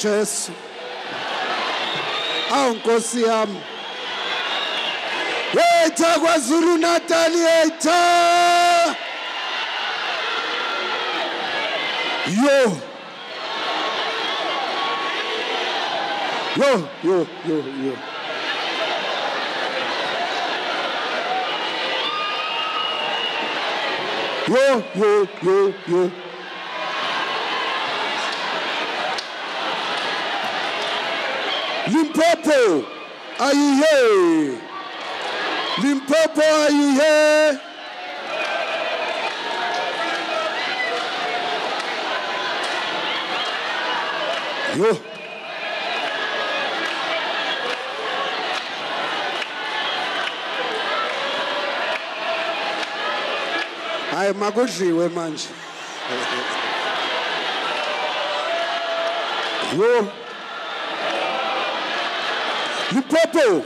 Jesu. Awu Nkosi yami. Yeita KwaZulu Natal yeita. Yo. Yo, yo, yo, yo. Yo, yo, yo, yo. Limpopo, are you here? Limpopo, are you here? Yo. Hayi makudliwe manje. Yo. Limpopo.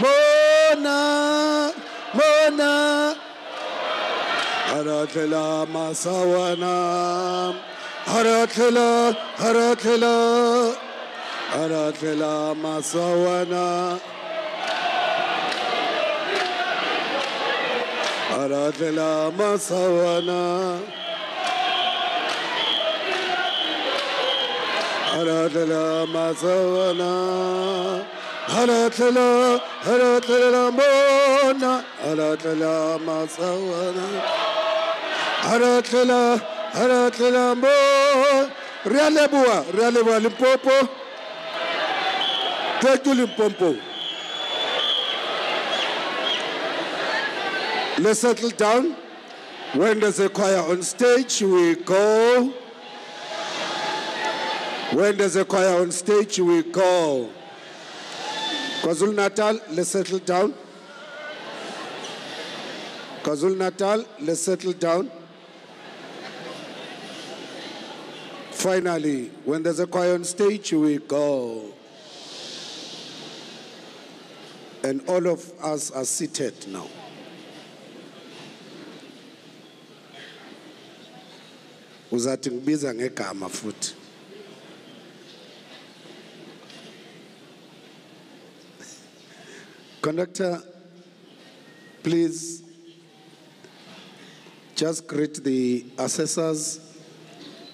Mona, Mona. Haratela masawana. هرات للا ما سوانا. هرات ما سوانا. هرات ما سوانا. هرات للا هرات للا مونا هرات ما سوانا. هرات للا هرات للا مونا Re a leboha, re a leboha Limpopo. Limpopo. Let's settle down. When there's a choir on stage, we go. When there's a choir on stage, we go. KwaZulu Natal, let's settle down. KwaZulu Natal, let's settle down. Finally, when there's a choir on stage, we go. And all of us are seated now. uzathi ngibiza ngegama conductor please just greet the assessors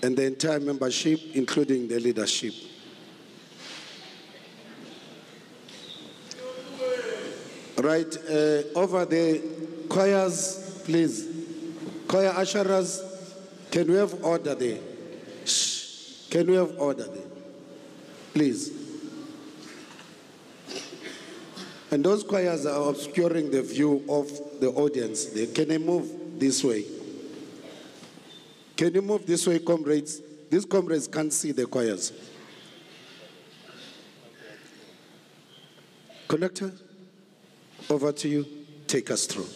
and the entire membership including the leadership right uh, over the choirs please choir usherers can we have order there? Shh. Can we have order there? Please. And those choirs are obscuring the view of the audience. They, can they move this way? Can you move this way, comrades? These comrades can't see the choirs. Conductor, over to you. Take us through.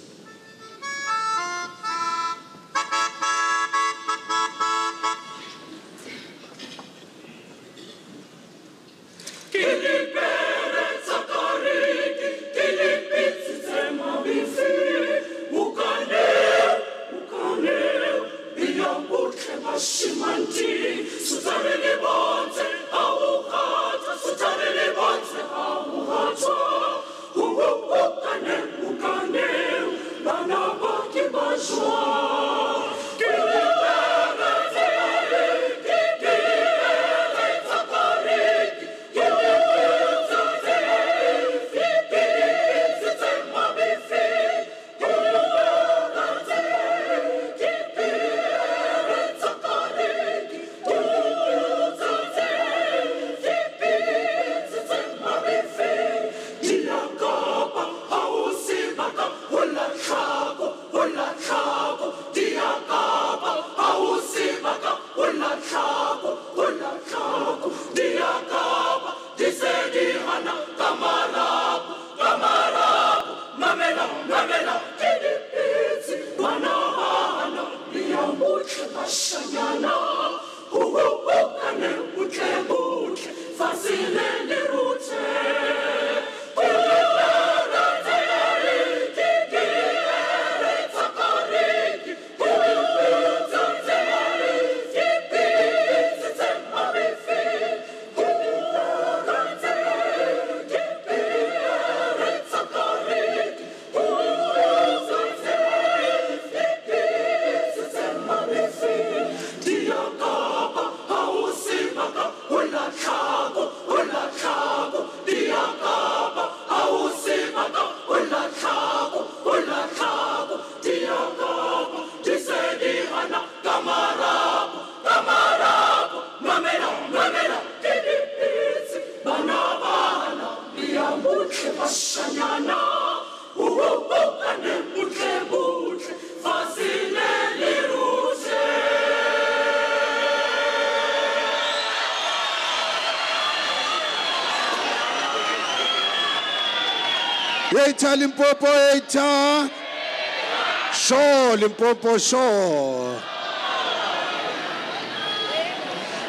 Limpopo, sure.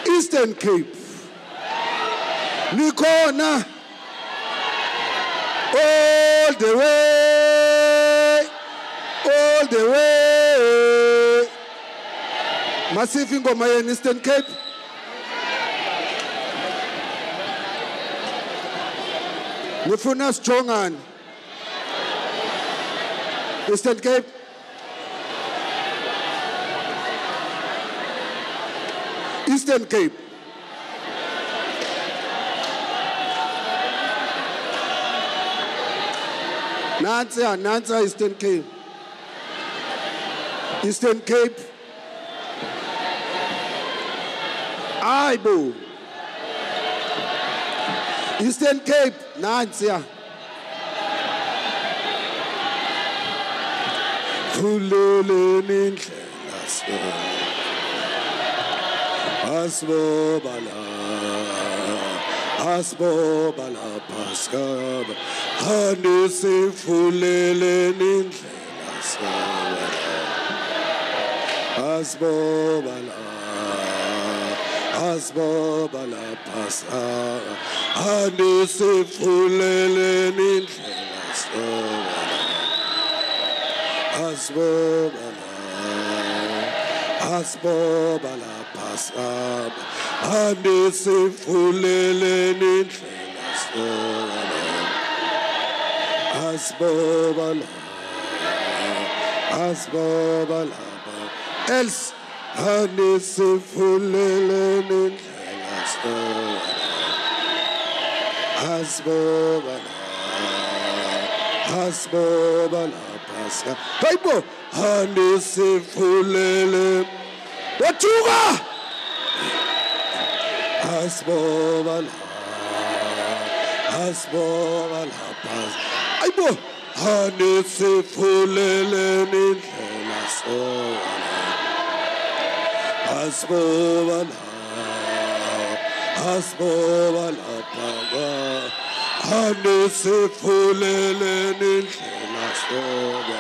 Eastern Cape. Nikona. All the way. All the way. Massive ingoma yenu Eastern Cape. Nifuna sijongane. Eastern Cape. Eastern Cape. Nansi nansi Eastern Cape. Eastern Cape. Aibo. Eastern Cape nansi Fulele indlela so. Asbobala. Asbobala paskaba. Hanisi fulele indlela so. Asbobala. Asbobala paskaba. Hanisi fulele indlela so. Asbobala, Asbobala pasab, Andisi fulele nindlela sobala. Asbobala, Asbobala, else Andisi fulele nindlela sobala. Asbobala. Hasbobala paska. Hayibo handisifulele. Wathuka. Hasbobala. Hasbobala pas. Hayibo handisifulele nindlela sobala. Hasbobala. Hasbobala paga. Handisifulele nindlela sobala.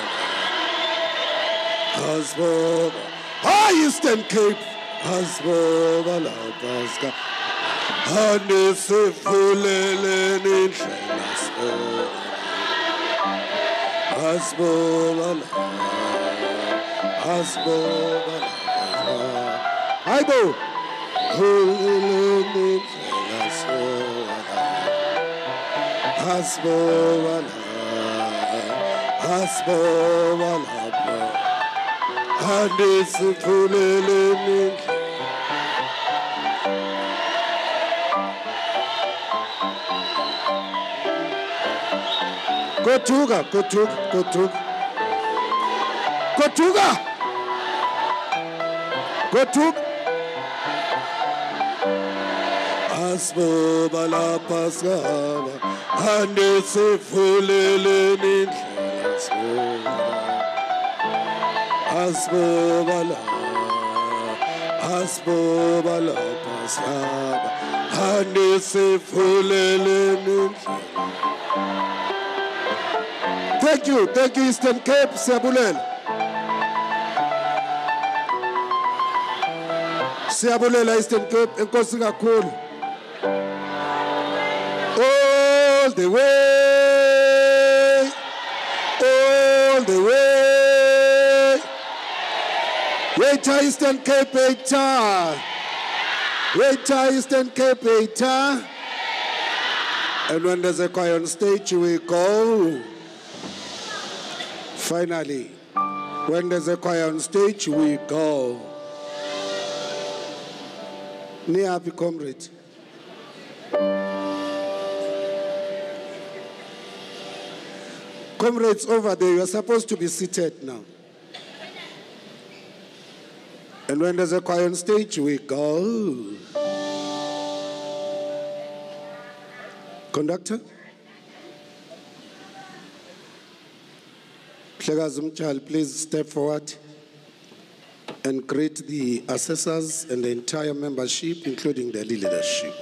Hasbobala. Hi, Eastern Cape. Hasbobala paska. Handisifulele nindlela sobala. Hasbobala. Hasbobala. Aibo. Fulele nindlela sobala. Hasbobala. Hasbobala. Handisifulele nindlela Gotuka, gotuka, gotuka. Gotuka. Gotuka. Asbobala paskaba. Handisifulele nindlela sobala. Asbobala. Asbobala paskaba. Handisifulele Thank you. Thank you, Eastern Cape. Siyabulela. Siyabulela Eastern Cape. Enkosi kakhulu. All the way. All the way. Waiter Eastern Cape, waiter. Waiter Eastern Cape, waiter. And when there's a choir on stage, we go. Finally, when there's a choir on stage, we go. Ni happy comrade. Comrades over there, you're supposed to be seated now. And when there's a choir on stage, we go. Conductor? Mhlekazi please step forward and greet the assessors and the entire membership, including the leadership.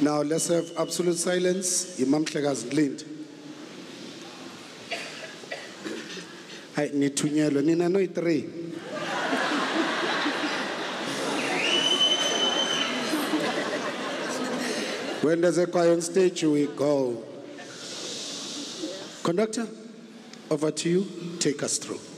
Now let's have absolute silence. Imam Mhlekazi Lind. Hayi nithunyelwe nina 3. When there's a choir on stage, we go. Conductor, over to you. Take us through.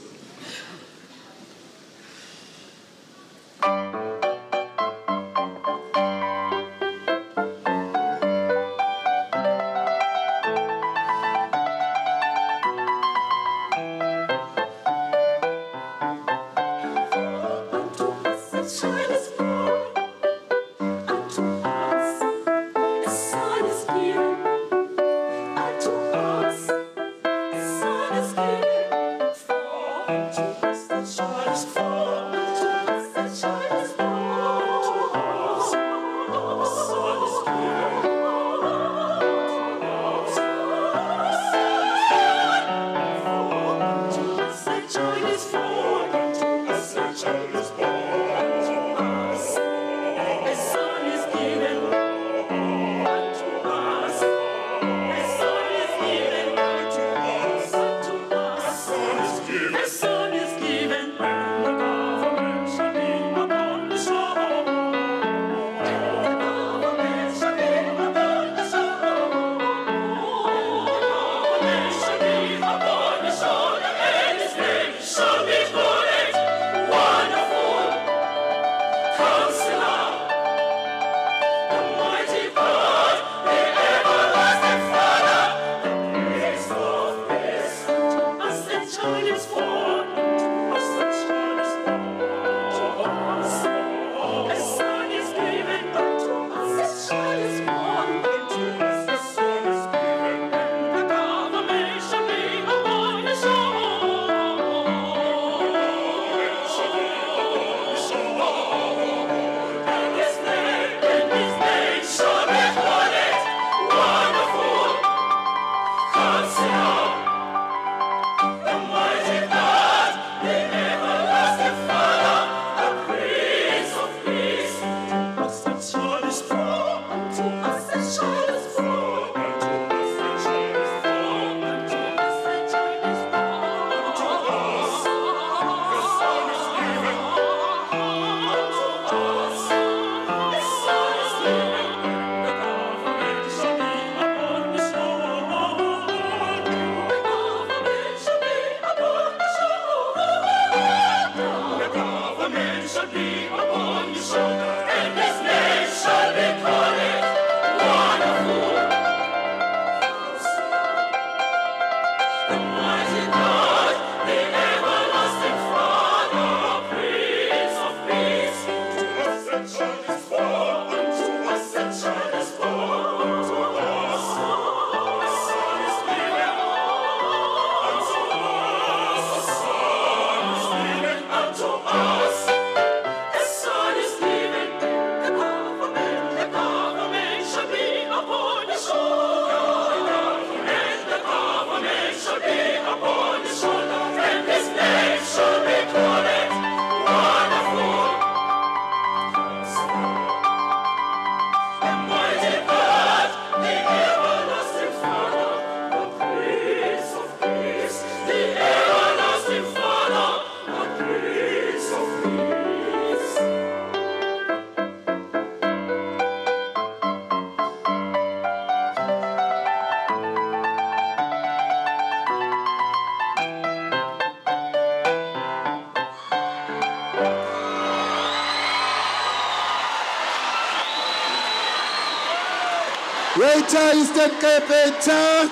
Cape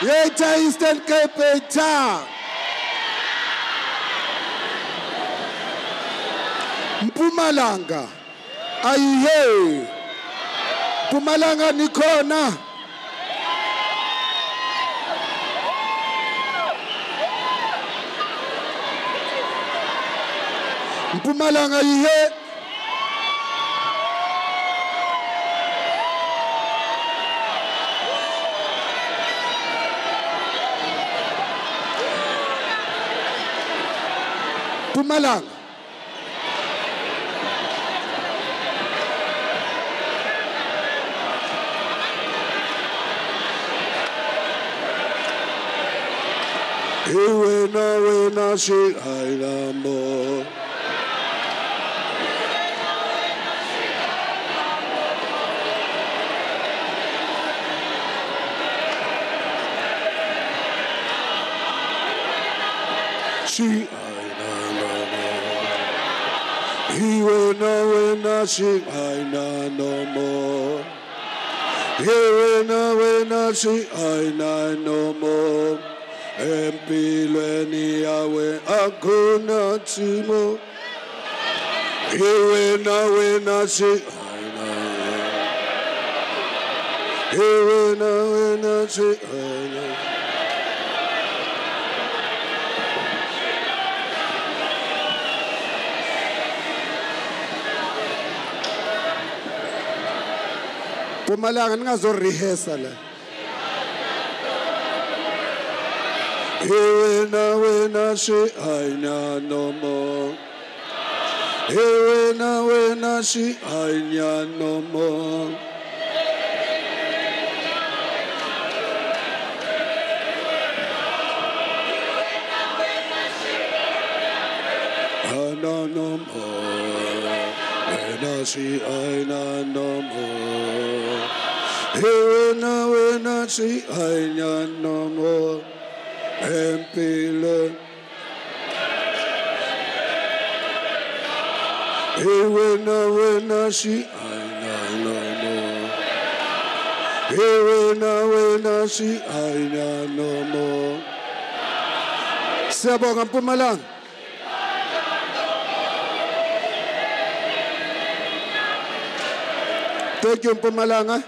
Greater Eastern Cape Mpumalanga ayihe Mpumalanga nikhona Mpumalanga ayihe Malang. Iwe na we na shi wena, she, Ailambo. He wena, wena, she, Ailambo. empilweni yawe akuna timo iwena wena si iwena wena si Pumalanga ningazorihesa la Wena wena aina no more. Wena wena shi aina no more. Aina no more. Wena shi aina no more. Wena wena shi aina no more. empilo Hey wena shi aina no mo. Hey wena shi aina no mo. Siyabonga Mpumalanga. Thank you Mpumalanga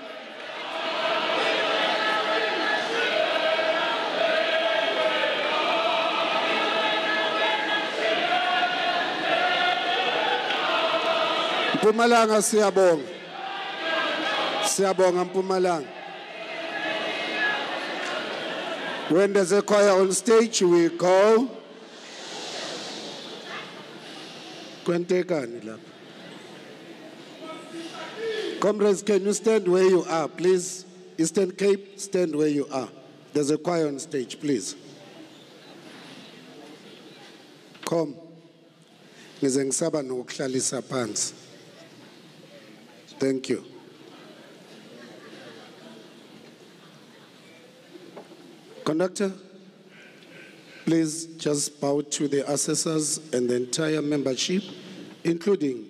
Mpumalanga siyabonga. Siyabonga Mpumalanga. When there's a choir on stage, we go. Comrades, can you stand where you are, please? Eastern Cape, stand where you are. There's a choir on stage, please. Come. Nokuhlalisa phansi. Thank you. Conductor, please just bow to the assessors and the entire membership, including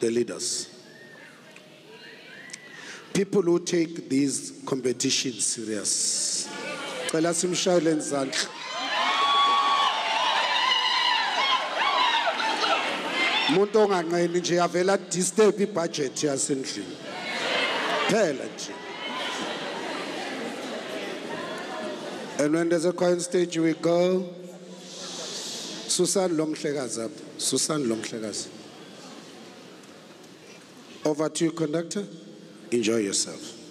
the leaders. People who take these competitions serious. Umuntu onganqeni nje disturb yasendlini. Phela nje. And when there's a coin stage we go Susan lo mhlekazi apha. Susan lo mhlekazi. Over to you conductor. Enjoy yourself.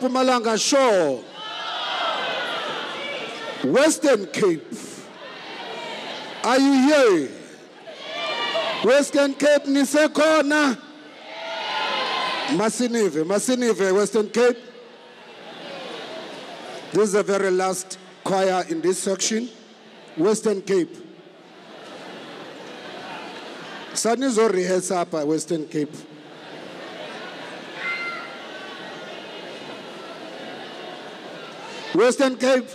Mpumalanga sure. Western Cape. Are you here? Western Cape nisekhona. Masinive, Masinive, Western Cape. This is the very last choir in this section. Western Cape. Sanizo rehearse hapa Western Cape. Western Cape.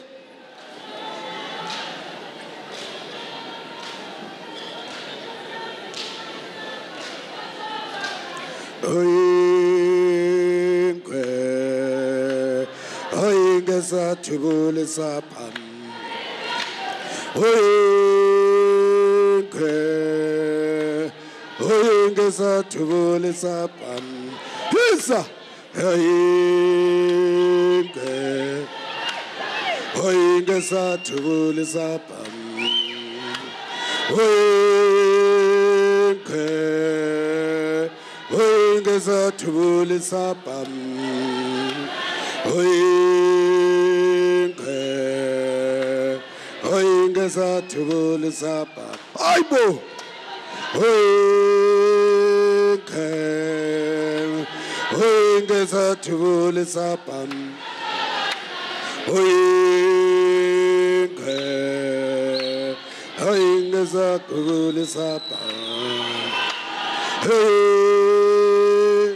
Oyinkwe, oyinge sathubule sapham. Oyinkwe, oyinge sathubule sapham. Hisa, oyinkwe, oyinge sathubule sapham. Oyinkwe, oyinge sathubule sapham. Oyinkwe, oyinge sathubule sapham. Ayibo! Oyinkwe, oyinge sathubule sapham. Oyinkwe, oyinge sathubule sapham. Hey.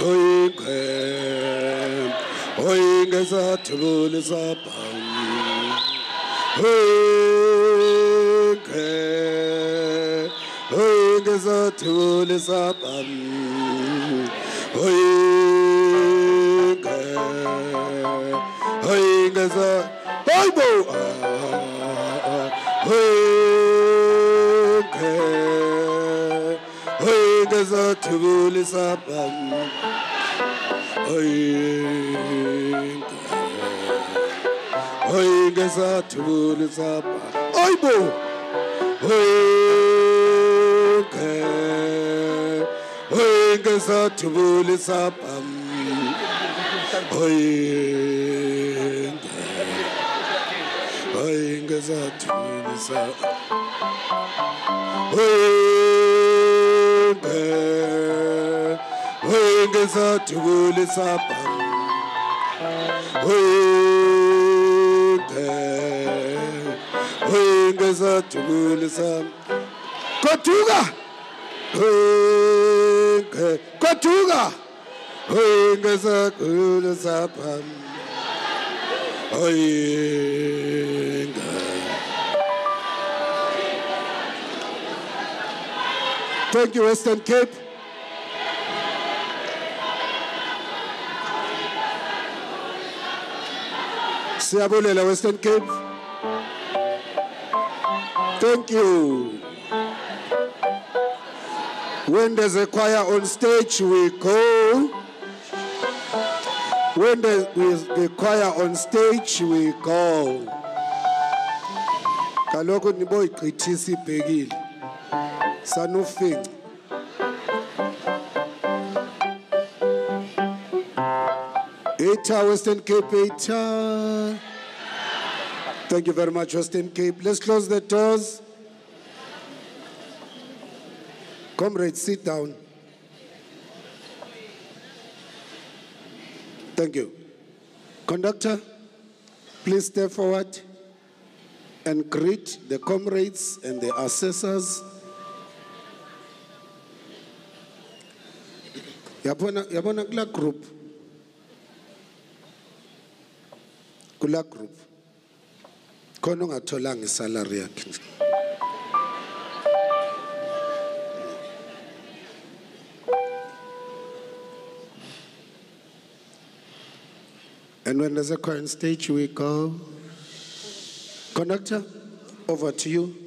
Oyinkwe, oyinge sathubule sapham. Oyinkwe, oyinge sathubule sapham. Oyinkwe, oyinge sa Hayibo! Oyinkwe, oyinge sathubule sapham. Oyinkwe, oyinge sathubule sapham. Hayibo! Oyinkwe, oyinge sathubule sapham. Oyinkwe, oyinge sathubule sapham. Oyinkwe, oyinge sathubule sapham. Oyinkwe, oyinge sathubule sapham. Koduka! Oyinkwe, koduka! Oyinge sathubule sapham. Oyinge. Thank you, Western Cape. Siyabulela, Western Cape. Thank you. When there's a choir on stage, we go. When there's the choir on stage, we go. Kaloku niboyigqithisa ibhekile. Sanufinca. Eta Western Cape, Eta. Thank you very much, Western Cape. Let's close the doors. Comrades, sit down. Thank you. Conductor, please step forward and greet the comrades and the assessors. Yabona yabona kula group. Kula group. Khona ungatholanga isalary yakhe. And when there's a current stage, we go. Conductor, over to you.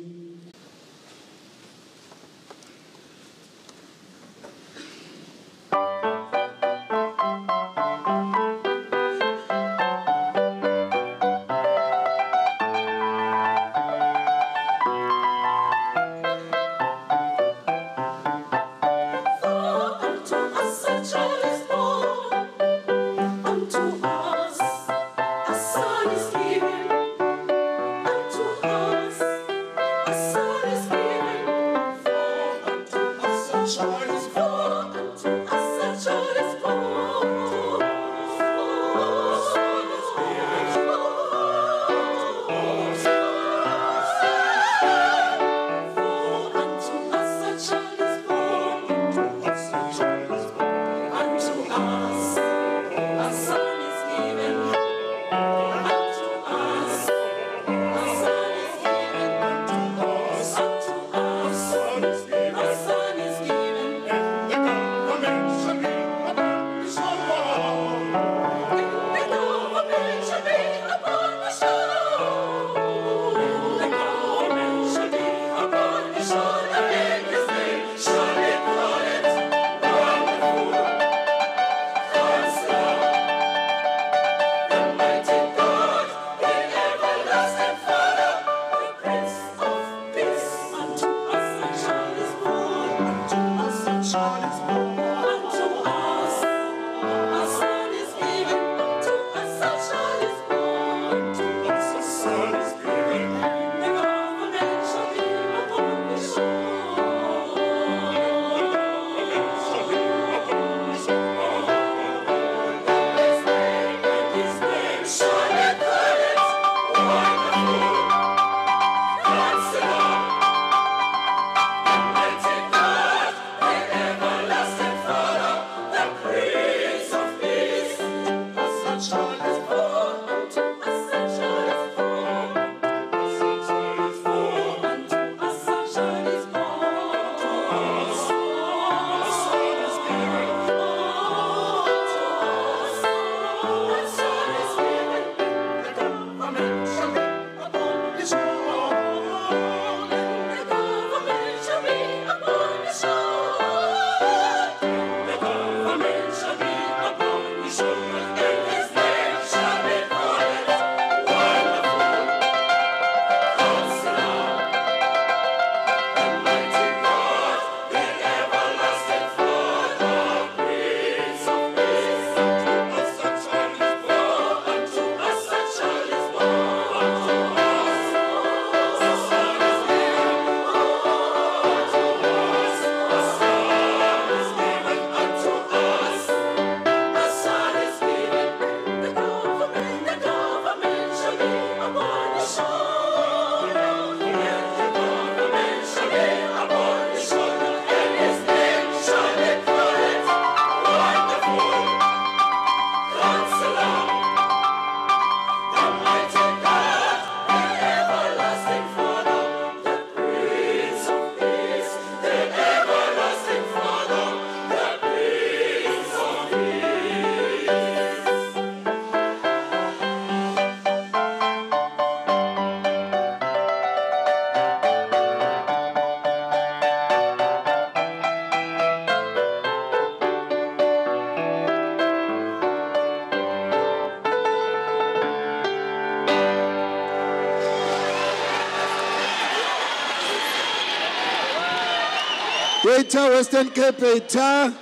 Western Cape eh, Eta.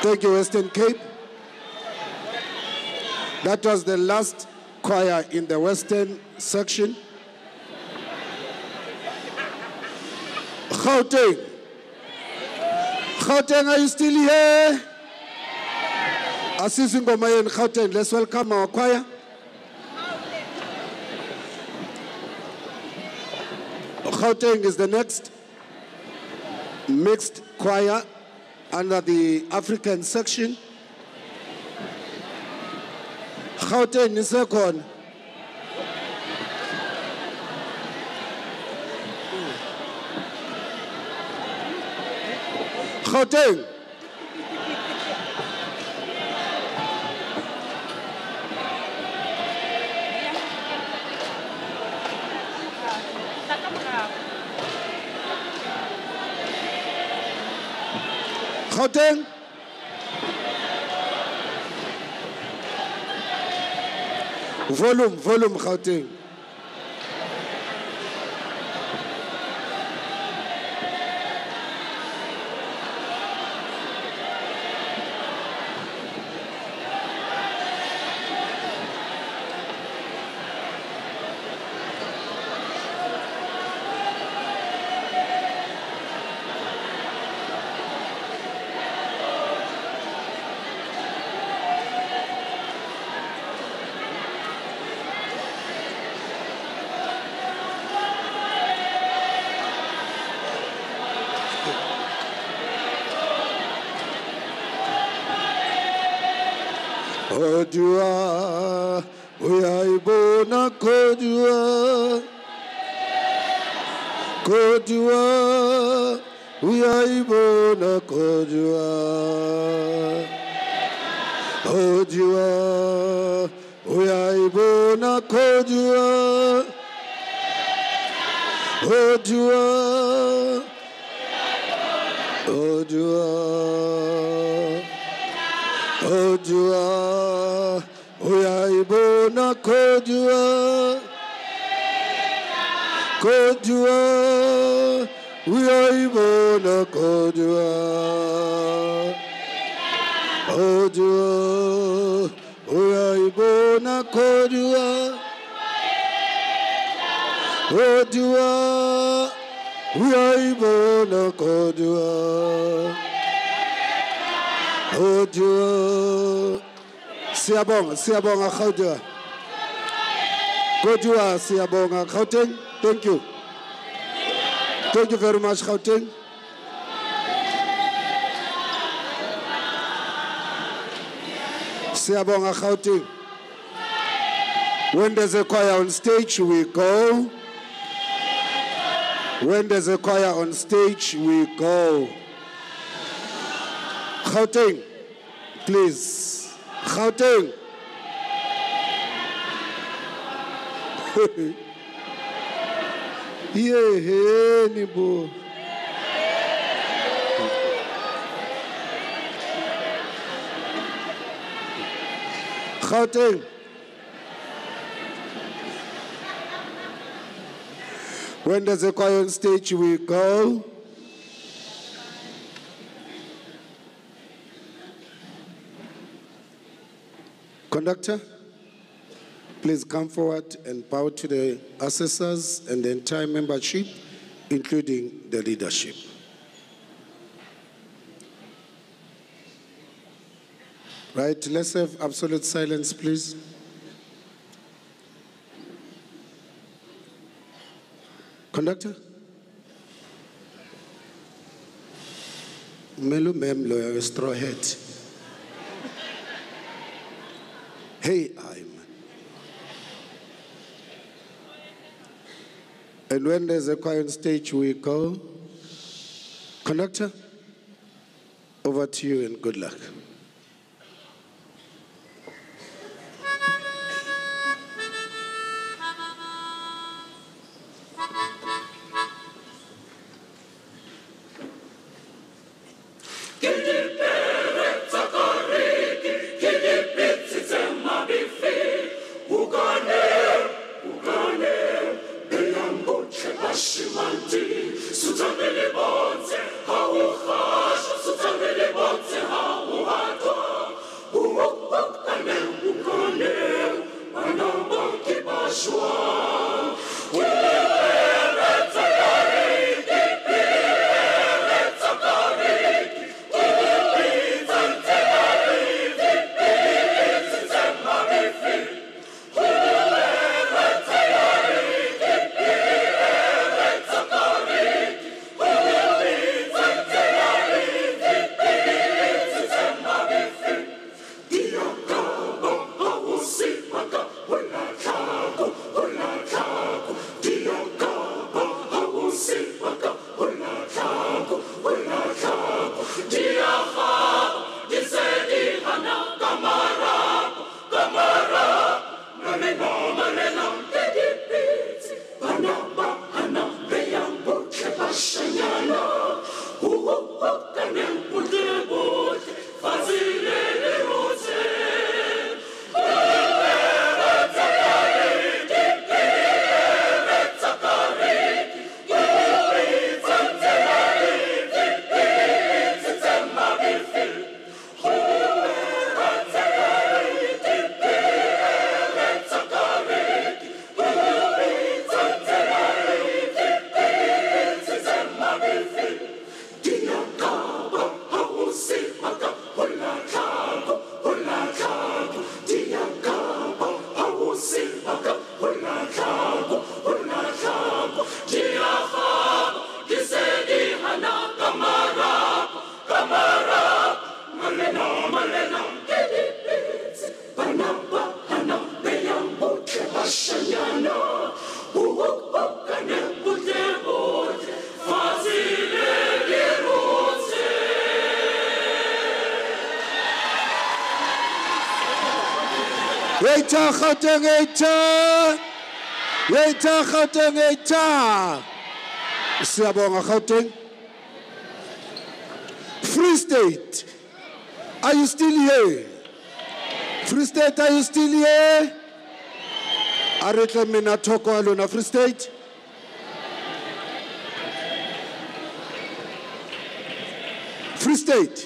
Thank you, Western Cape. That was the last choir in the Western section. Gauteng. Gauteng, are you still here? Asizwe ingoma yenu Gauteng. Let's welcome our choir. Gauteng is the next. mixed choir under the African section. Gauteng is second. Gauteng. voter Volume, volume, Gauteng. Siyabonga kodwa kodwa siyabonga. Gauteng thank you. Thank you very much Gauteng. Siyabonga Gauteng. When there's a choir on stage we go. When there's a choir on stage we go. Gauteng please. Gauteng yeheni bo. Gauteng. When there's a choir on stage, we go. Conductor, please come forward and bow to the assessors and the entire membership, including the leadership. Right, let's have absolute silence, please. Conductor? Melu mem lawyer straw hat. Hey, I'm. And when there's a choir on stage, we go. Conductor, over to you and good luck. Gauteng, Siyabonga Gauteng. Free State. Are you still here? Free State, are you still here? A re tlemme na thoko a lona Free State. Free State.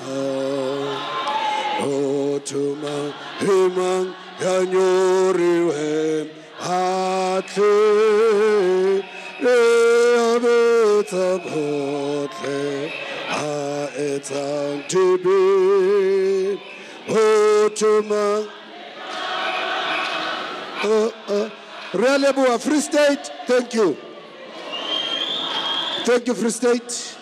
Aitandibi. Utumalima. Uh, uh, uh, uh, thing. Utumalima. Motumalima. Motumalima. Yanyoriwe. Ate. Leabeta bote. Aetantibi. Motumalima. Uh, uh, Releboa, Free State, thank you. Thank you, Free State.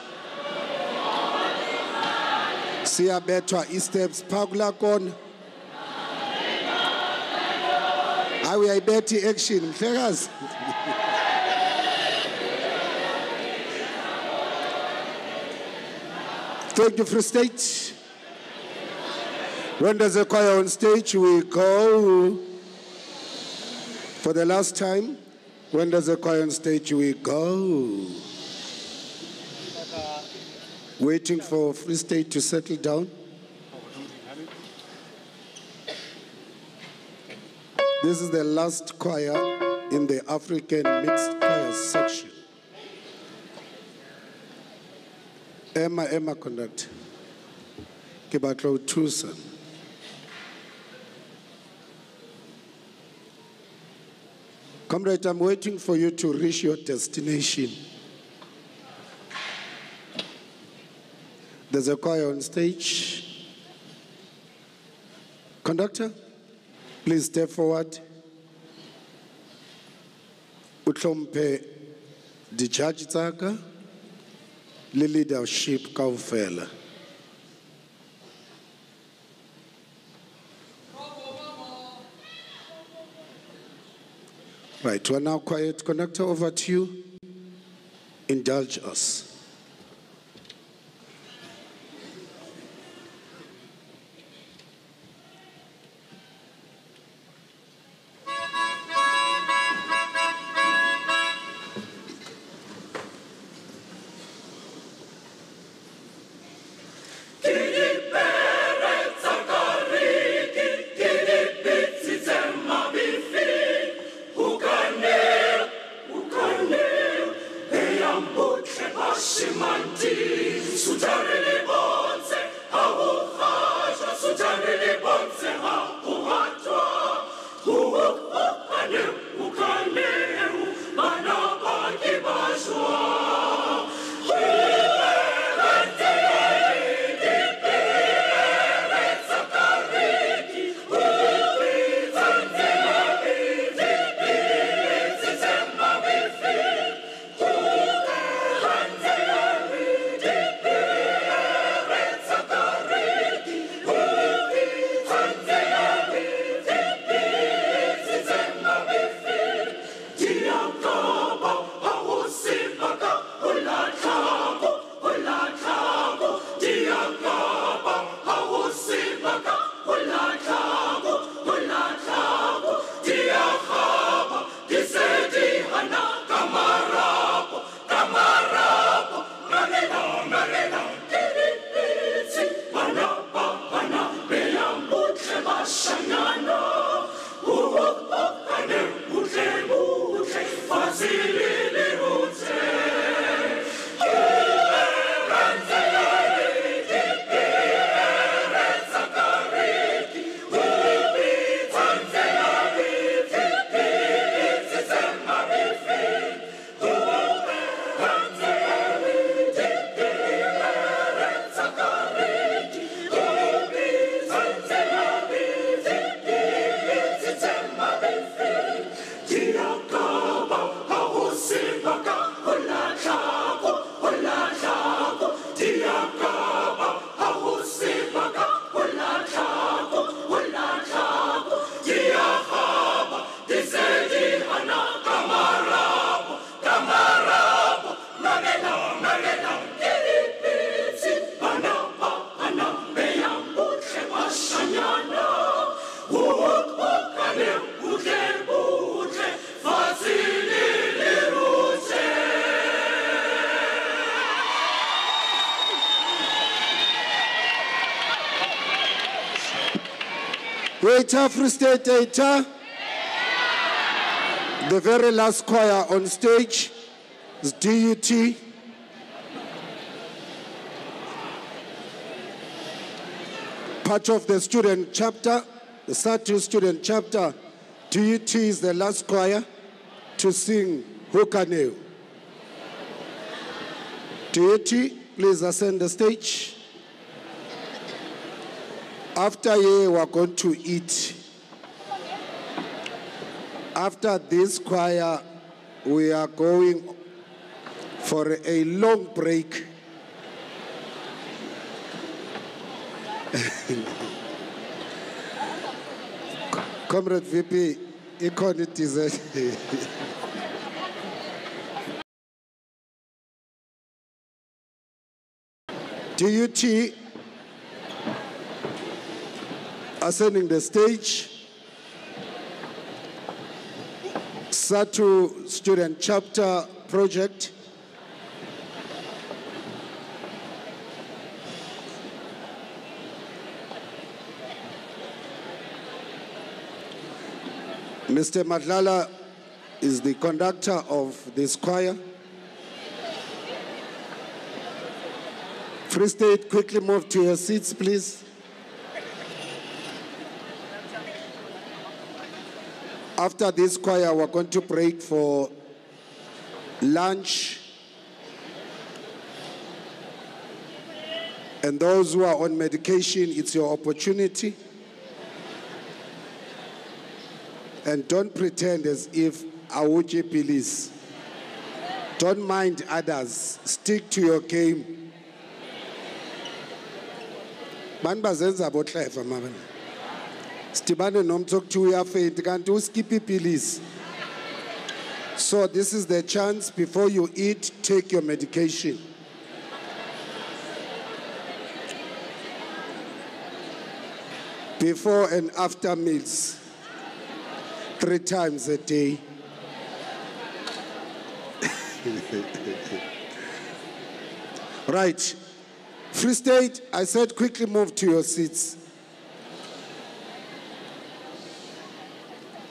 Siyabethwa i-steps phaa kulaa kona. Hayi uyayibetha i-action mhlekazi. Thank you, Free State. When there's a choir on stage, we go for the last time. When there's a choir on stage, we go. Waiting for Free State to settle down. This is the last choir in the African mixed choir section. Emma, Emma conduct. Ke batla. Comrade, I'm waiting for you to reach your destination. There's a choir on stage. Conductor, please step forward. Utlompe di judge tsaka le leadership kaofela. Right, we're now quiet. Conductor, over to you. Indulge us. State Waiter. The very last choir on stage is DUT. Part of the student chapter, the SADTU student chapter, DUT is the last choir to sing Hukaneu. DUT, please ascend the stage. After you are going to eat. After this choir, we are going for a long break. Comrade VP, ikhona i-dessert. DUT ascending the stage. SADTU Student Chapter Project. Mr. Madlala is the conductor of this choir. Free State, quickly move to your seats, please. After this choir, we're going to break for lunch. And those who are on medication, it's your opportunity. And don't pretend as if awuji police. Don't mind others. Stick to your game. Bani bazenza botleva mabana. Stibane nomthi okuthiwa kanti uskip iipilisi. So this is the chance before you eat, take your medication. Before and after meals, three times a day. right. Free State, I said quickly move to your seats.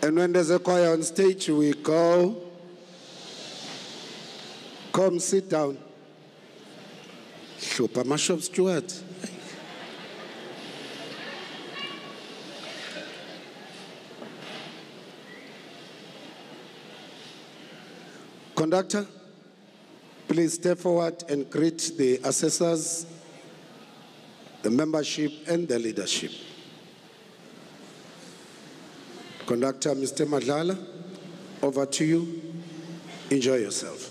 And when there's a choir on stage, we go. Come sit down. Hlupha Mashop Stewart. Conductor, please step forward and greet the assessors, the membership, and the leadership. Conductor Mr. Madlala, over to you. Enjoy yourself.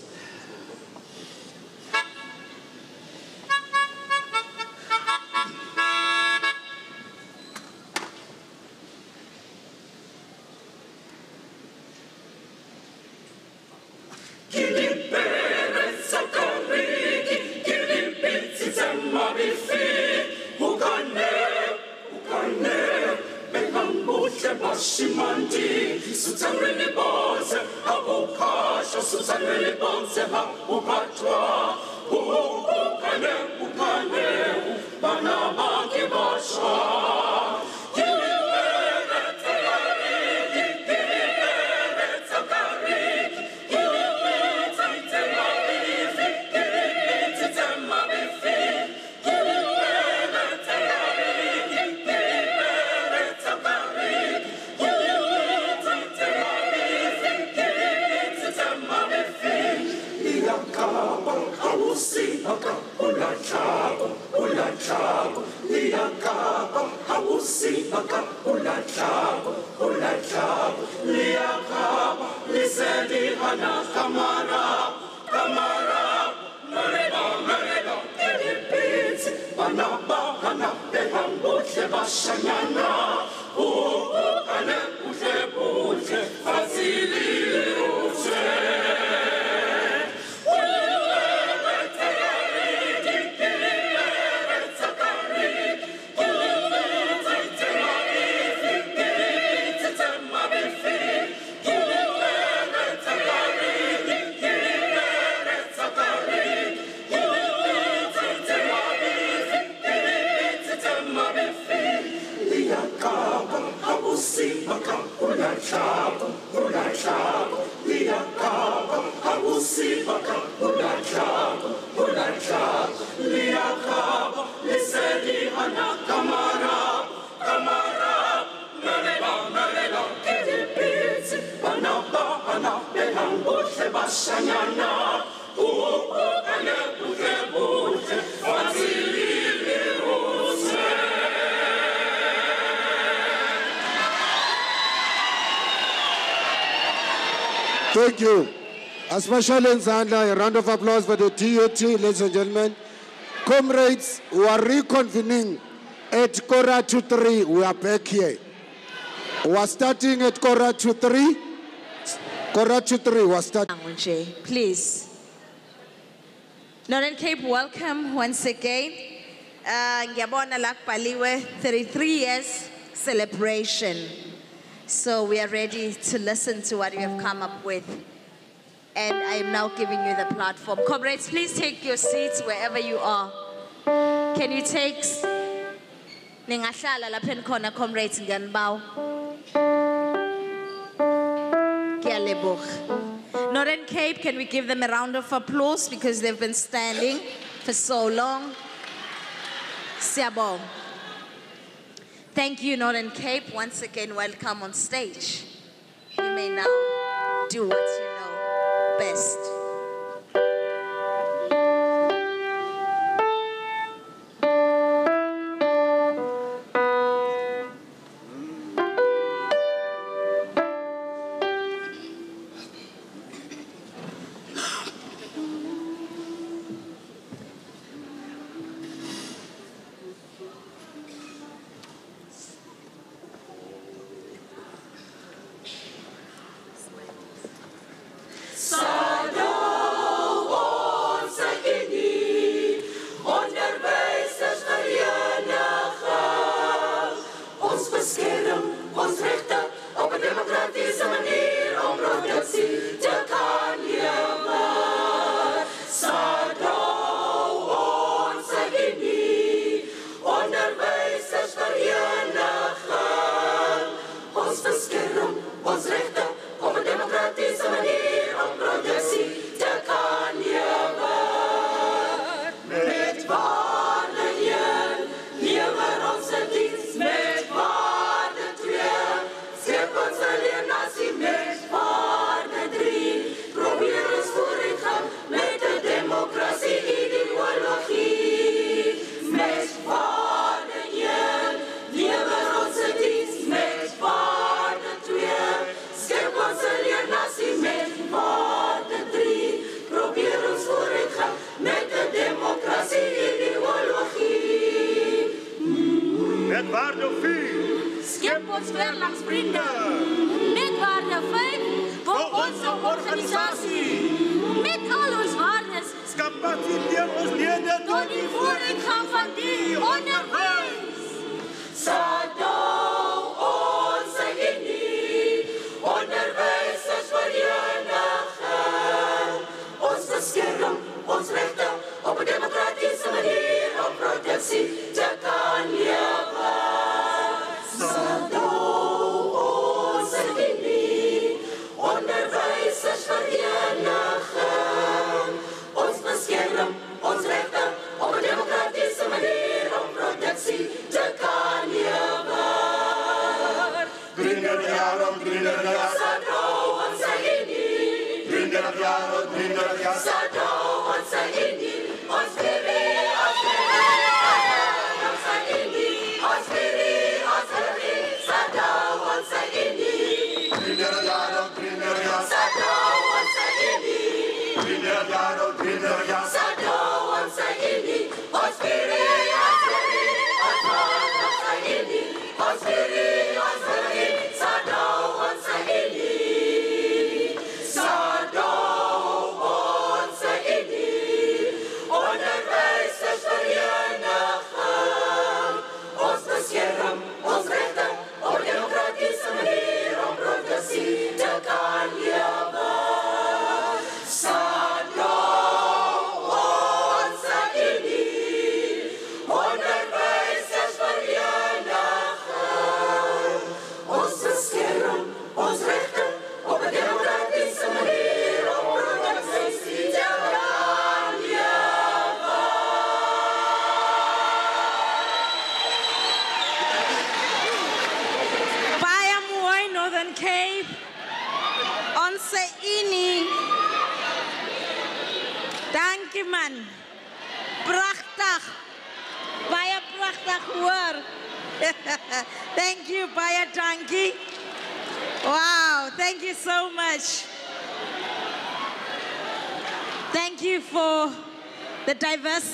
Thank you. Especially in Zandla, a round of applause for the TUT, ladies and gentlemen. Comrades, we are reconvening at Kora 3. We are back here. We are starting at Kora 3. Kora 3, we are starting. please Northern Cape welcome once again uh ngiyabona la kubhaliwe 33 years celebration so we are ready to listen to what you have come up with and I am now giving you the platform comrades please take your seats wherever you are can you take ningahlala lapha enikhona comrades ngiyanibawa Ngiyaleboga. Northern Cape, can we give them a round of applause because they've been standing for so long? Siabong. Thank you, Northern Cape. Once again, welcome on stage. You may now do what you know best.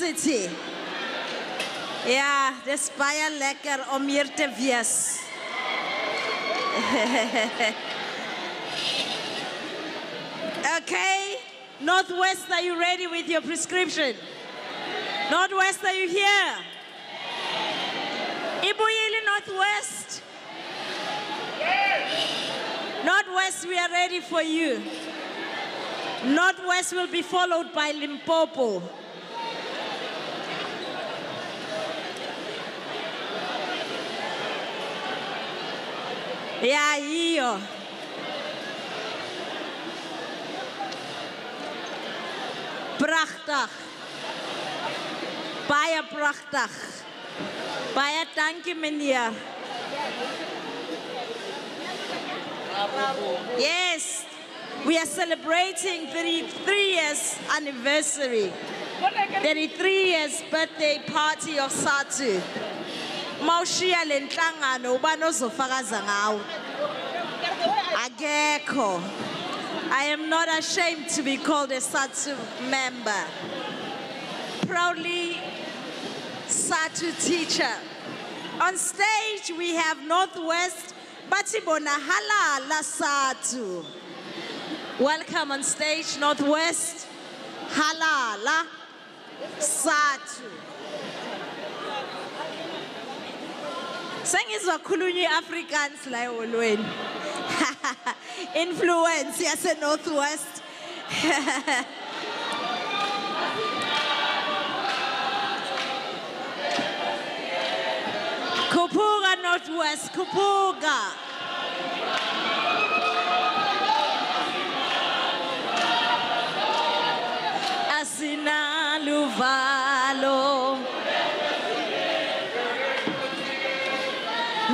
Diversity. Ja, dis baie lekker om hier te wees. okay, Northwest, are you ready with your prescription? Northwest, are you here? Ibuyili Northwest? Northwest, we are ready for you. Northwest will be followed by Limpopo. Ja, hiyo. Prachtig. Baie prachtig. Baie dankie meneer. Yes, we are celebrating 33 years anniversary. 33 years birthday party of SADTU. Mawushiya le nhlangano ubani ozofakaza ngawo? Akekho. I am not ashamed to be called a SADTU member. Proudly SADTU teacher. On stage we have Northwest Batibona Halala SADTU. Welcome on stage Northwest Halala SADTU. Sengizwa khulunywa iAfrikaans la eholweni. Influence yase Northwest. Kupuga Northwest, Kupuga. Asina Luvalo.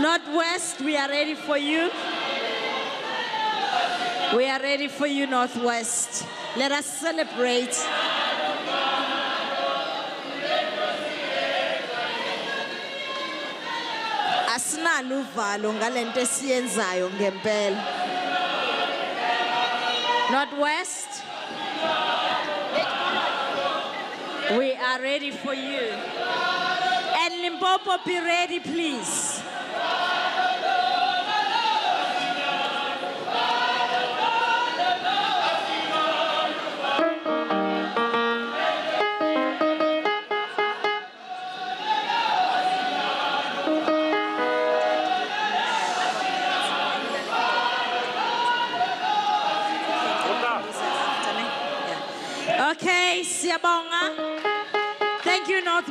Northwest, we are ready for you. We are ready for you, Northwest. Let us celebrate. Uvalo ngalento esiyenzayo ngempela. We are ready for you. And Limpopo, be ready, please.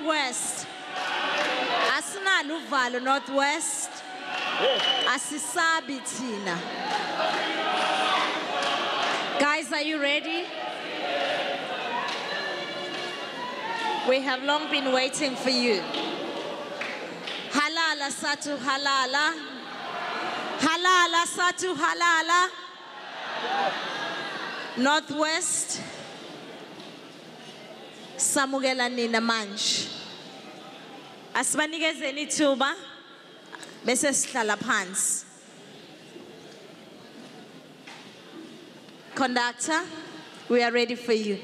Northwest. Asinalo uvalo Northwest. Asisabi thina. Guys, are you ready? We have long been waiting for you. Halala SADTU halala. Halala SADTU halala. Northwest. samukela nina manje asibanikezeni ithuba bese sihlala phansi. Conductor we are ready for you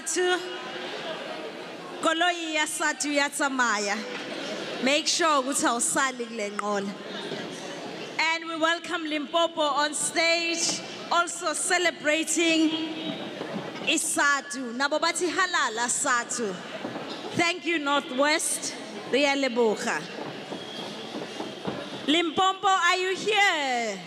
SADTU koloi ya SADTU ya tsamaya. Make sure ukuthi awusali kule nqola and we welcome limpopo on stage also celebrating isatu nabo bathi halala SADTU thank you northwest. Leboga limpopo are you here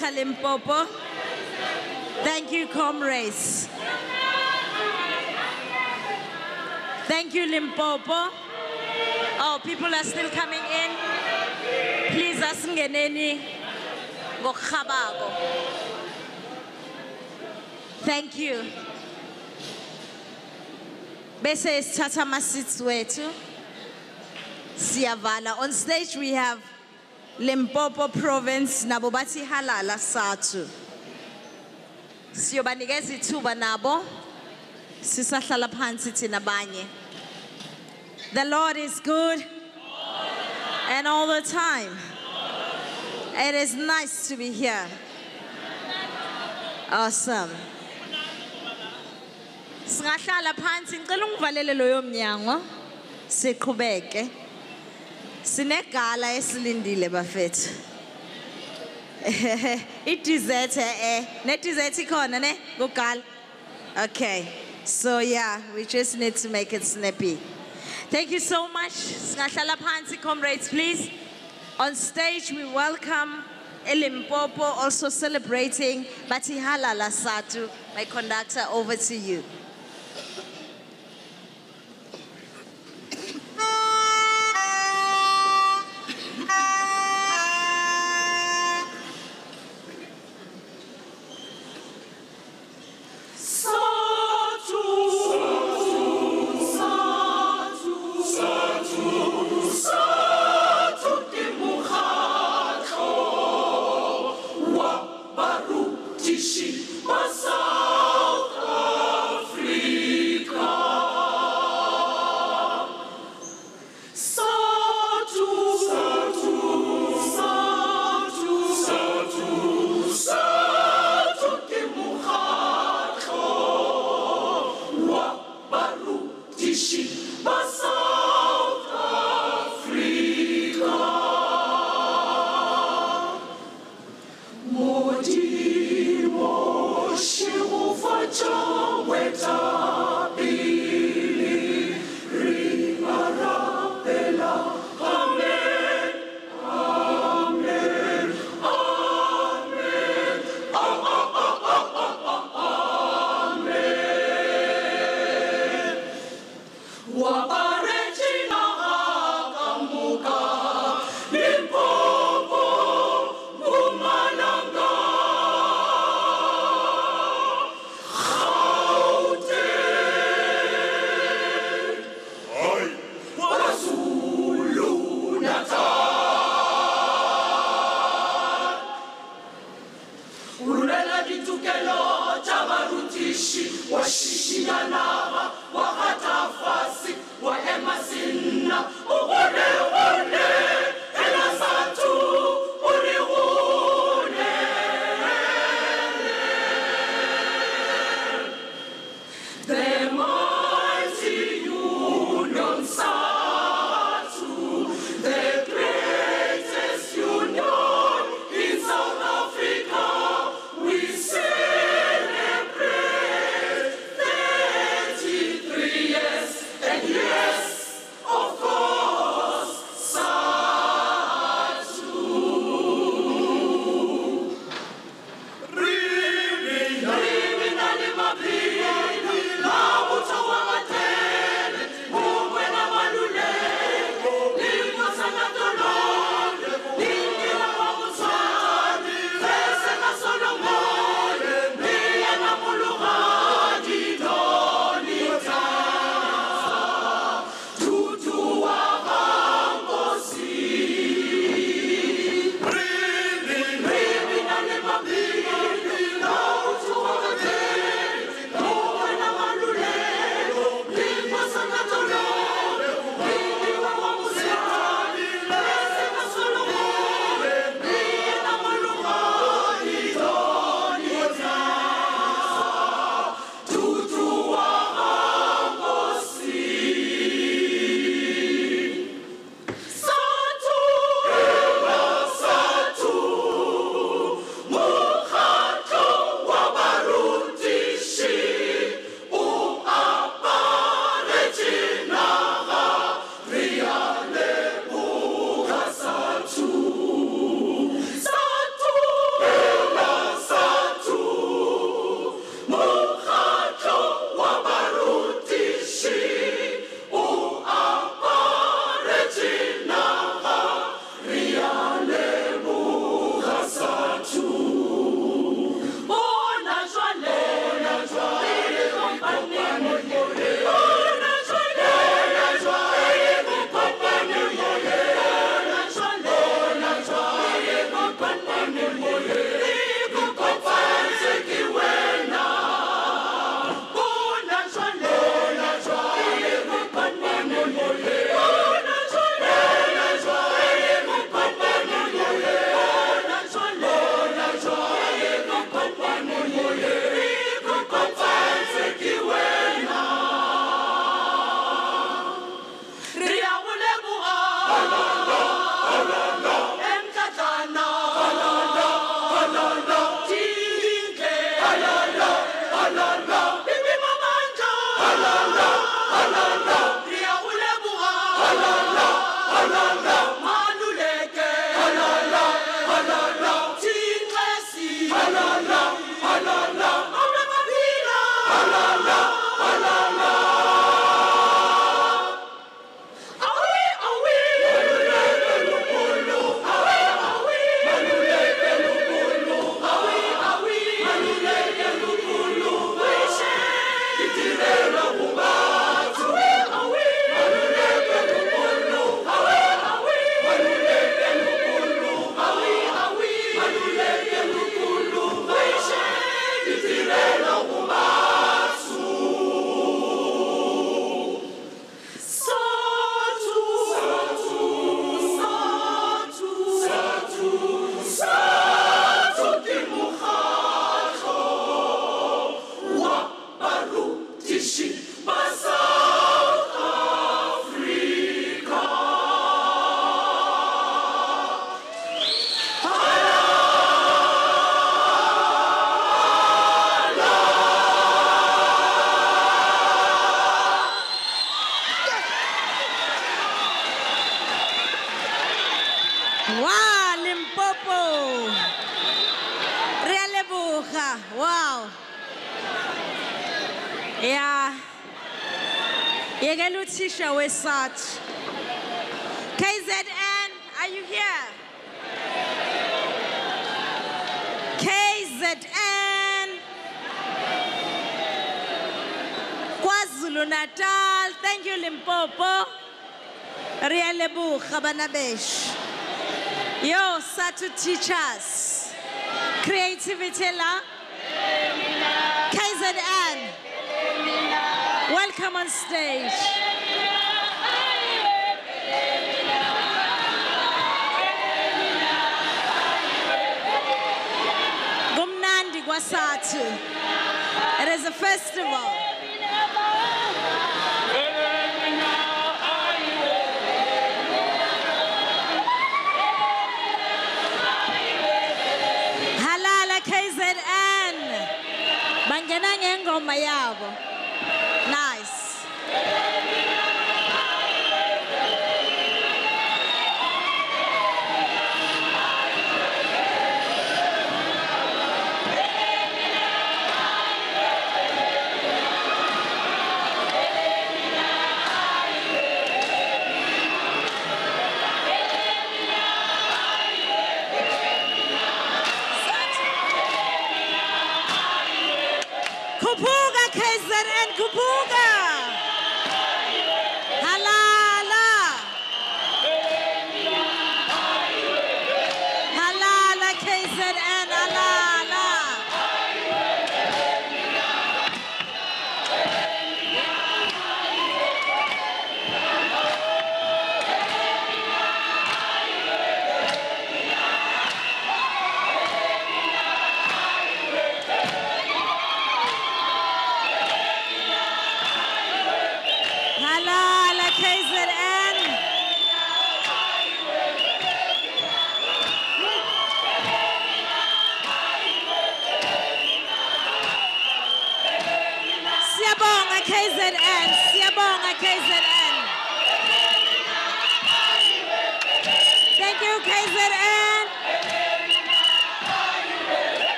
Ria Limpopo. Thank you, comrades. Thank you, Limpopo. Oh, people are still coming in. Please asingeneni ngokurhabako. Thank you. Bese sithatha ama-seats wethu. Siyavala. On stage we have Limpopo Province nabo halala SADTU. Siyobanikeza ithuba nabo. Sisahlala phansi thina banye. The Lord is good and all the time. It is nice to be here. Awesome. Singahlala phansi ngicela ungivalele loyo mnyango siqhubeke. Sinegala esilindile bafethu. I-dessert eh ne dessert ikhona ne kugala. Okay. So yeah, we just need to make it snappy. Thank you so much. Singahlala phansi comrades please. On stage we welcome Elimpopo also celebrating Batihala Lasatu. My conductor over to you. Wesathi. KZN, are you here? KZN. KwaZulu Natal, thank you Limpopo. Ria leboga bana besh. Yo, SADTU teachers. Creativity la. KZN. Welcome on stage.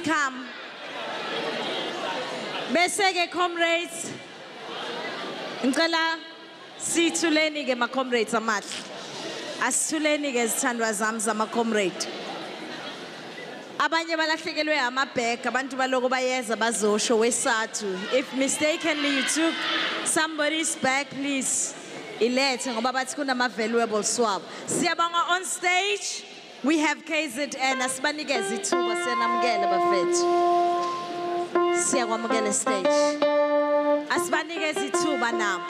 Please come. Bese ke comrades, ngicela sithuleni ke ma comrades amahle. Asithuleni ke izithandwa zami zama comrade. Abanye balahlekelwe amabheg abantu baloko bayeza bazosho wesathu. If mistakenly you took somebody's bag please ilethe ngoba bathi kunama valuable swap. Siyabonga on stage. We have KZN asibanikeze ithuba siyanamukela bafethu. Siyakwamukela stage. Asibanikeze ithuba nabo.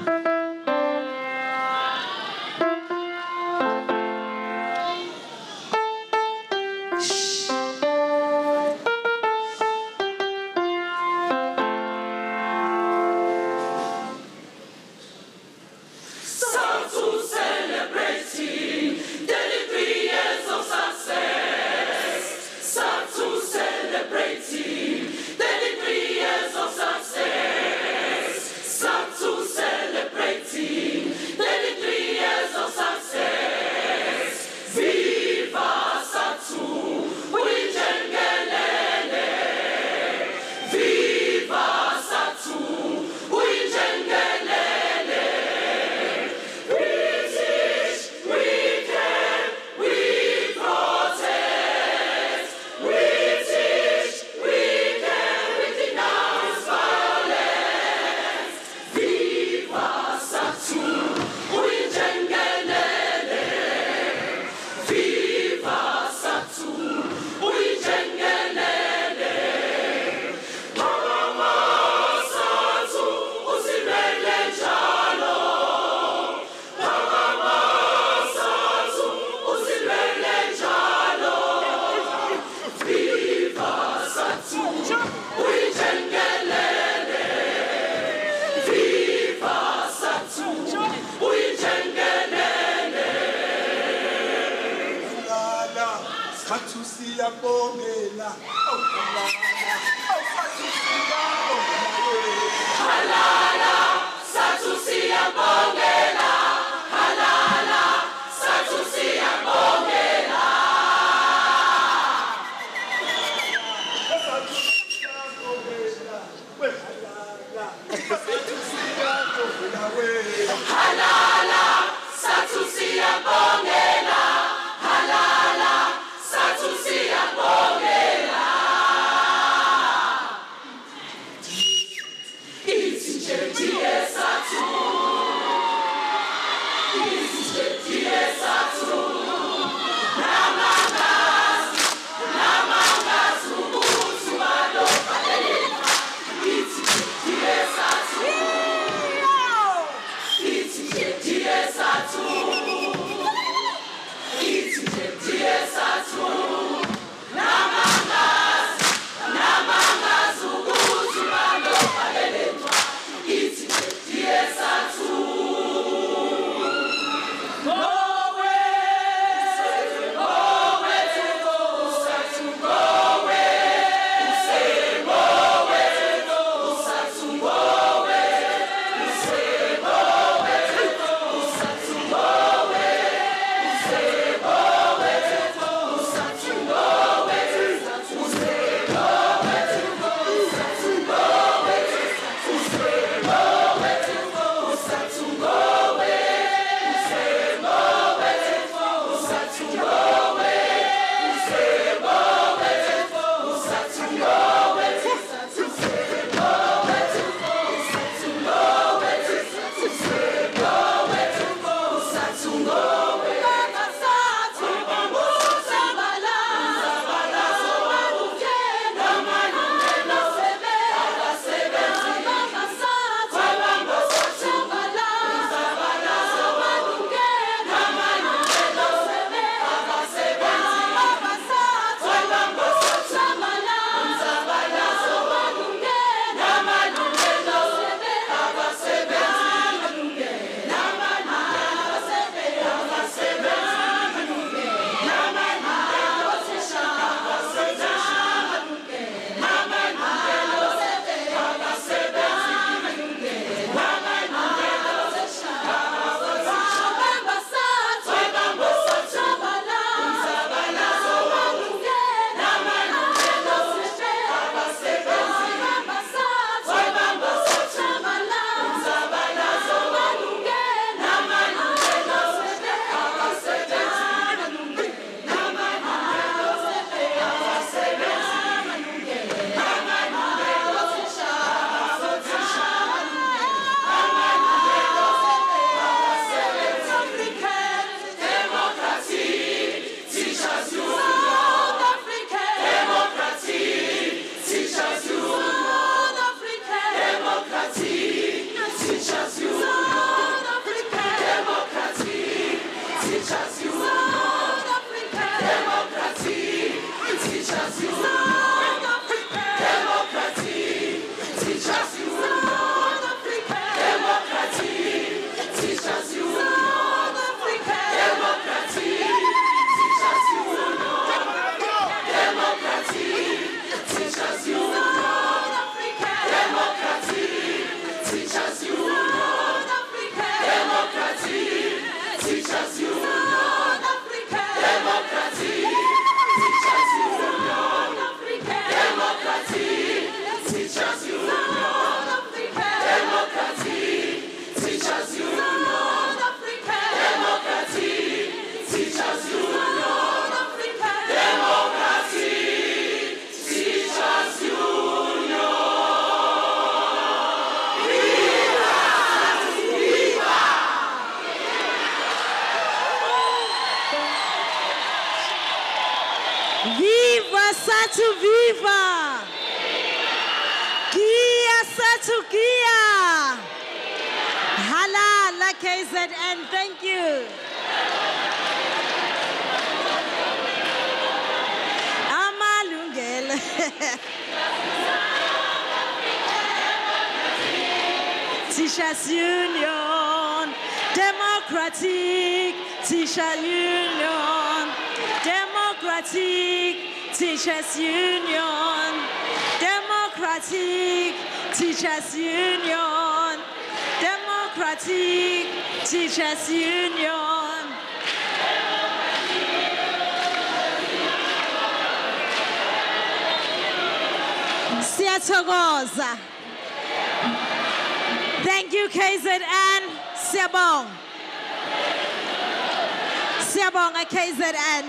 KZN.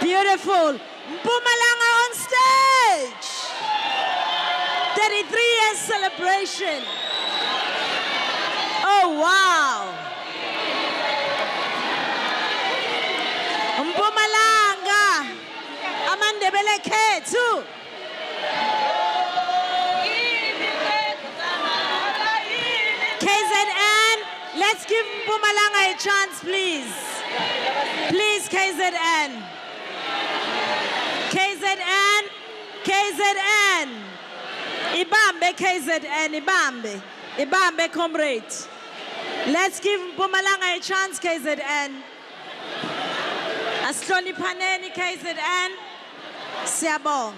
Beautiful. Mpumalanga on stage. 33 years celebration. Oh wow. Mpumalanga. Amandebele khethu. KZN, let's give Mpumalanga a chance, please. Please, KZN. KZN, KZN. Ibambe, KZN, eh, Ibambe. Ibambe, comrade. Let's give Mpumalanga a chance, KZN. Asihloniphaneni, KZN. Siyabonga.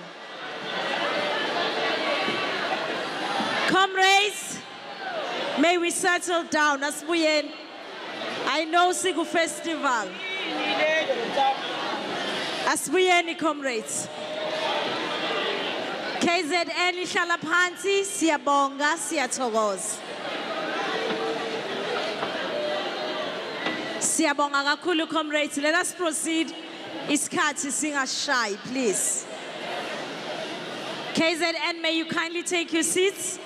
Comrades, may we settle down. Asibuyeni. I know Sigu Festival. Asibuyeni comrades. KZN ihlala phansi siyabonga siyathokoza. Siyabonga kakhulu comrades. Let us proceed. Isikhathi singashayi please. KZN may you kindly take your seats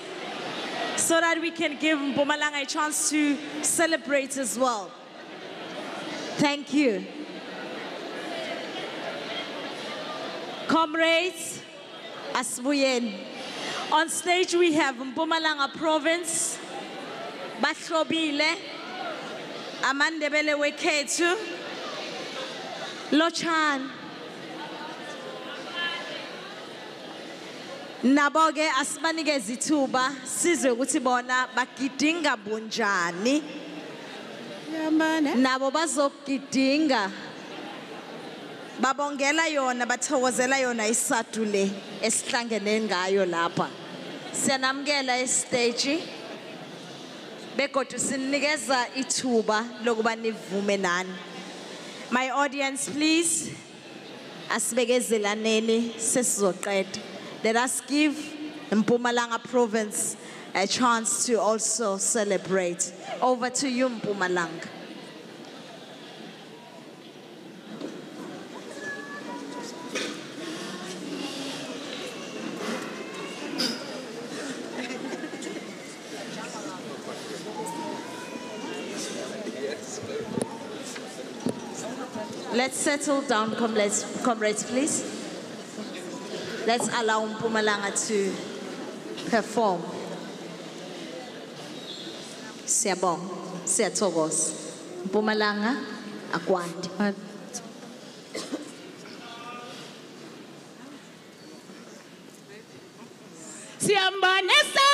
so that we can give Mpumalanga a chance to celebrate as well. Thank you. Comrades, asibuyeni. On stage we have Mpumalanga Province, Bahlobile, Amandebele wekhethu, Lochan. Nabo ke asibanikeze ithuba sizwe ukuthi bona bagidinga bunjani. Nabo bazogidinga. Babongela yona bathokozela yona isadu le esihlangene ngayo lapha. Siyanamkela estage. Begodu sinikeza ithuba lokuba nivume nani. My audience please asibekezelaneni sesizoqeda. Let us give Mpumalanga province a chance to also celebrate. Over to you Mpumalanga. Settle down, comrades, comrades, please. Let's allow Mpumalanga to perform. Siyabonga, siyathokoza. Mpumalanga akwandi. Siyambone sathule.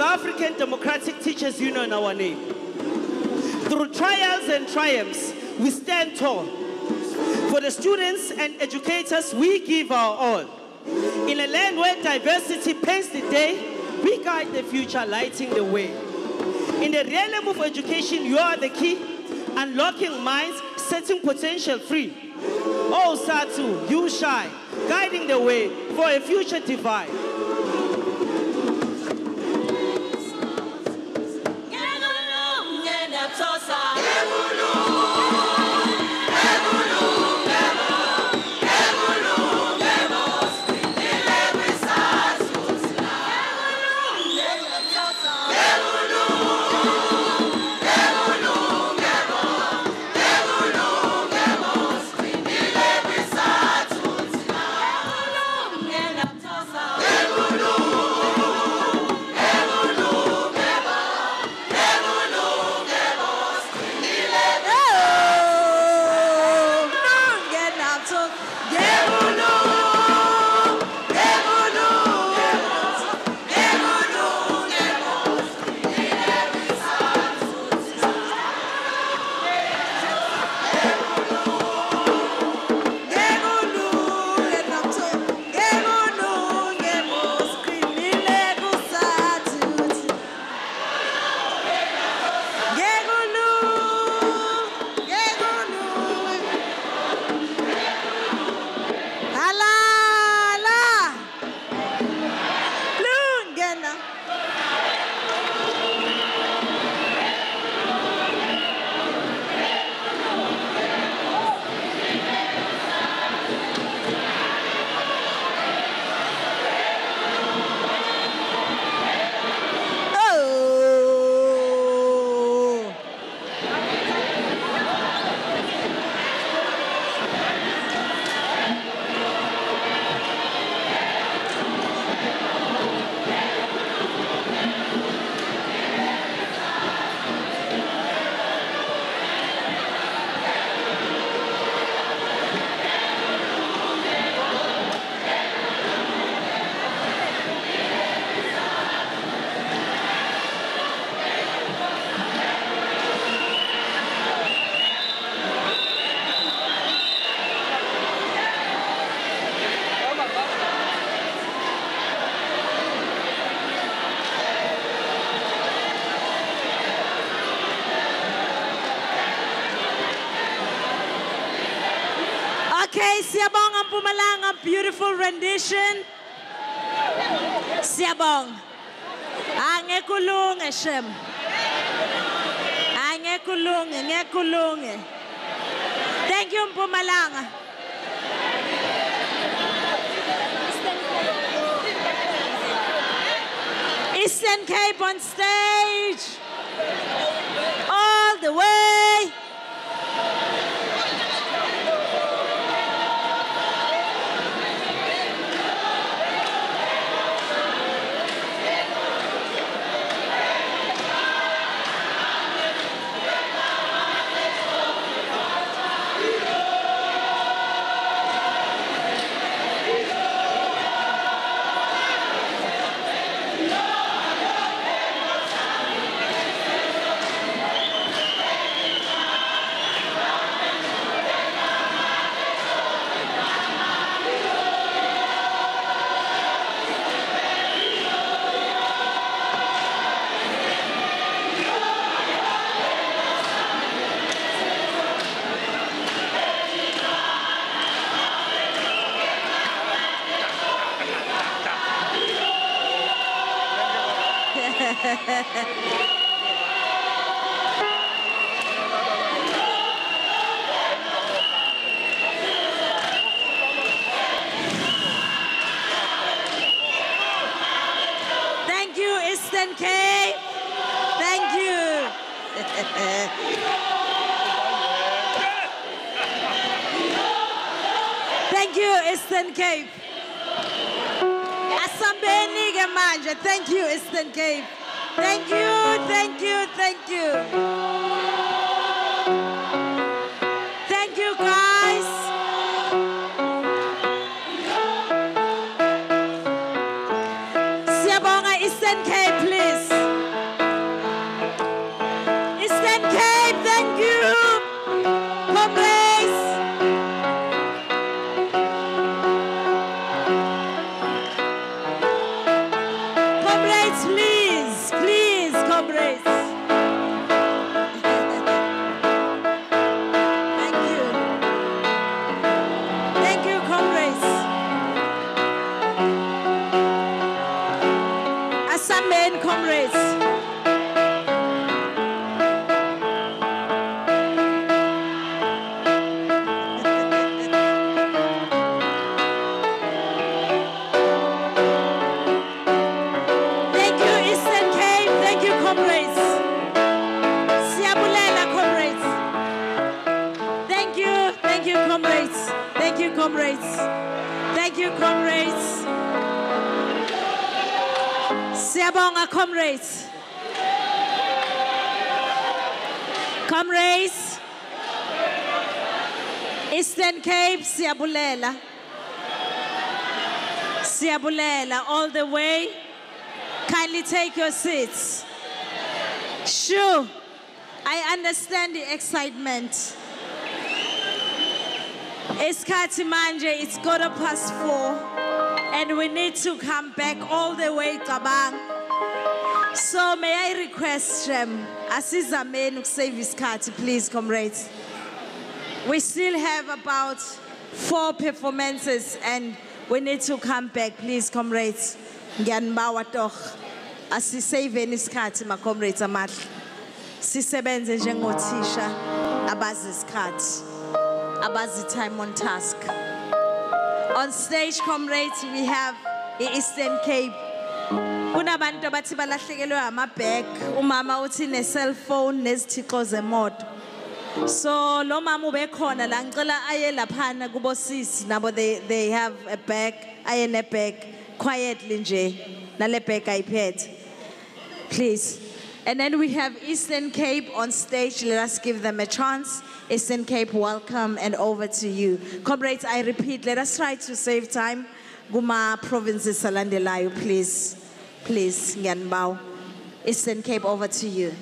South African Democratic Teachers Union, our name. Through trials and triumphs, we stand tall. For the students and educators, we give our all. In a land where diversity paints the day, we guide the future, lighting the way. In the realm of education, you are the key, unlocking minds, setting potential free. Oh, SADTU, you shine, guiding the way for a future divine. Angekulunge siyabulela. Siyabulela all the way. Kindly take your seats. Sure, I understand the excitement. Iskati manje, it's quarter past four, and we need to come back all the way Kabang. So may I request Shem, asizameni save iskati, please, comrades. We still have about four performances, and we need to come back, please, comrades. Ngiyanbawa toch. Asisaveni isikhathi ma comrades amahle. Sisebenze njengothisha abazi isikhathi. Abazi time on task. On stage comrades we have the Eastern Cape. Kunabantu abathi balahlekelwe amabag, umama uthi ne cell phone nezithixo zemoto. So lo mama ubekhona la ngicela aye laphana kubo sisi nabo they they have a bag aye ne bag quietly nje nale bag ayiphethe. Please. And then we have Eastern Cape on stage let us give them a chance. Eastern Cape welcome and over to you. Comrades I repeat let us try to save time. Kuma provinces alandelayo please. Please ngiyanbawa Eastern Cape over to you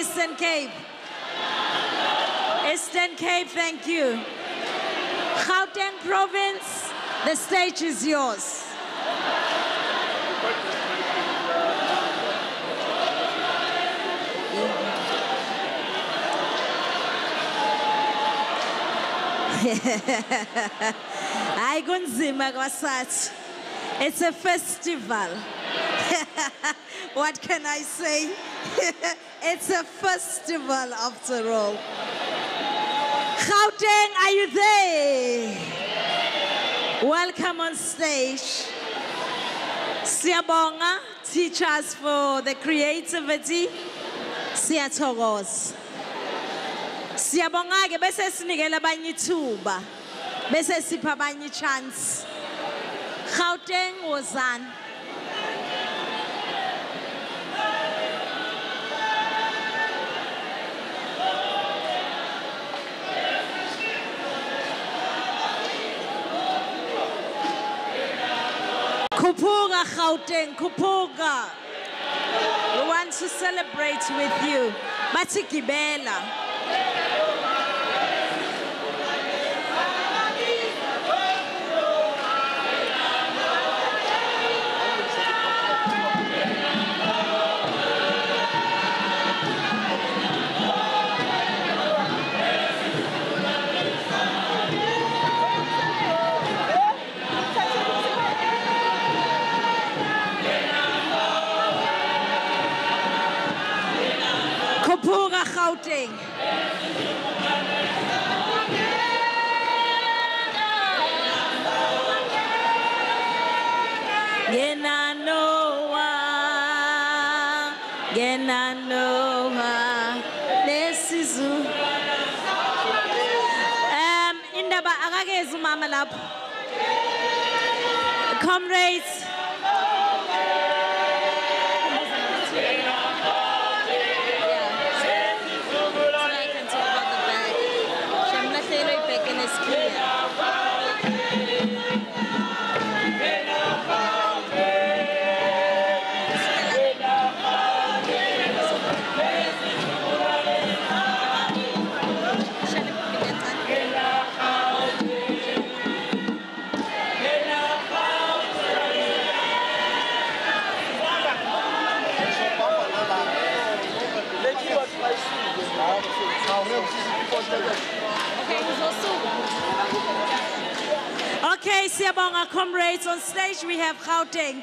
Eastern Cape. Eastern Cape, thank you. Gauteng province, the stage is yours. Hayi kunzima kwasathi. It's a festival. what can I say? it's a festival after all. Gauteng, are you there? Welcome on stage. Siyabonga teachers for the creativity. Siyathokoza. Siyabonga ke bese sinikela abanye ithuba. Bese sipha abanye chance. Gauteng wozani? Gauteng, Kupuga. We want to celebrate with you. Bathi we Gauteng.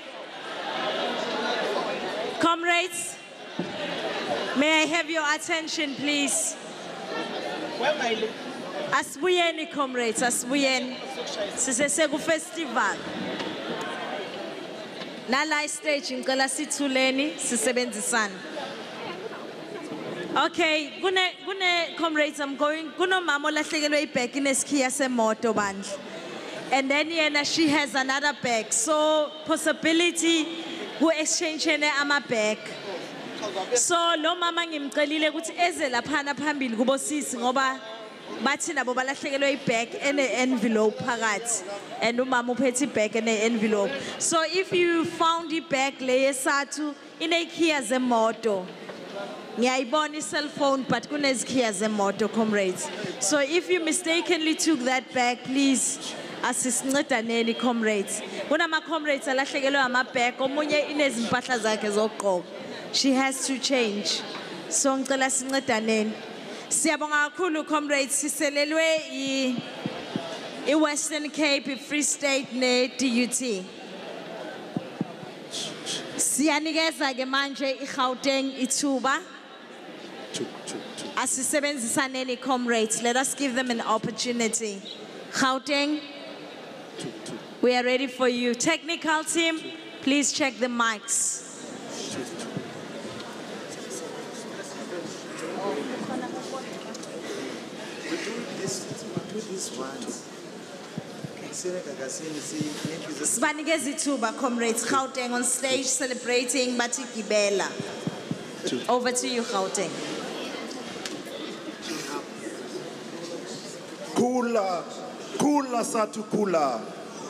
Comrades, may I have your attention please? Asibuyeni comrades, asibuyeni. Sisese ku festival. Nala stage ngicela sithuleni sisebenzisana. Okay, kune kune comrades I'm going kunomama olahlekelwe ibag inesikhiya semoto bandla. And then yena she has another bag. So possibility ku exchange ama bag. So lo mama ngimcelile ukuthi eze laphana phambili kubo sisi ngoba bathi nabo balahlekelwe ibag ene envelope phakathi and umama uphethe ibag ene envelope. So if you found the ibag le yesathu inekhiya zemoto ngiyayibona cell phone but kunezikhiya zemoto comrades so if you mistakenly took that bag please asisincedaneni comrades. Kunama comrades alahlekelwe amabag omunye inezimpahla zakhe zokugqoka she has to change. So ngicela sincedaneni. Siyabonga kakhulu comrades. Siselelwe i i-western cape i-free state ne-dut siyanikeza ke manje i-gauteng ithuba. Asisebenzisaneni comrades. Let us give them an opportunity. Gauteng We are ready for you. Technical team, please check the mics. Sibanikeza ithuba comrades Gauteng on stage celebrating Bathi Gibela. Over to you Gauteng. Kula, kula satukula kula,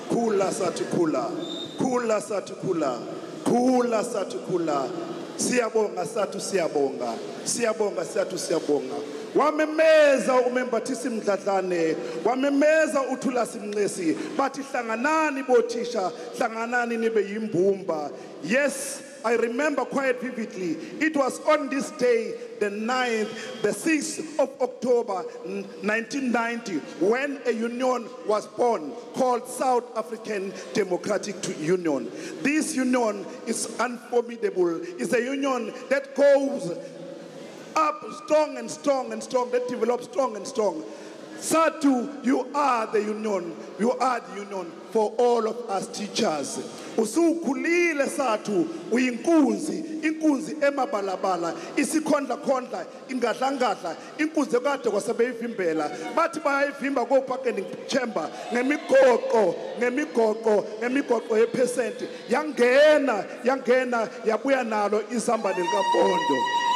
kula sathu kula, kula sathu kula, kula sathu kula. Siyabonga sathu siyabonga, siyabonga sathu siyabonga. Wamemeza umembathisi mdladlane, wamemeza uthulasi mncesi bathi hlanganani bothisha, hlanganani nibe yimbumba. Yes, I remember quite vividly. It was on this day, the 9th, the 6th of October 1990, when a union was born called South African Democratic Union. This union is unformidable. It's a union that goes up strong and strong and strong, that develops strong and strong. Satu, you are the union. You are the union for all of us teachers. Usukhulile Satu, uyinkunzi, inkunzi emabalabala, isikhondla khondla, ingadla ngadla, inkunzi kade kwasebeyivimbela. Bathi bayayivimba ko bargaining chamber ngemigoqo, ngemigoqo, ngemigoqo yephesenti. Yangena, yangena, yabuya nalo izambane likaBondo.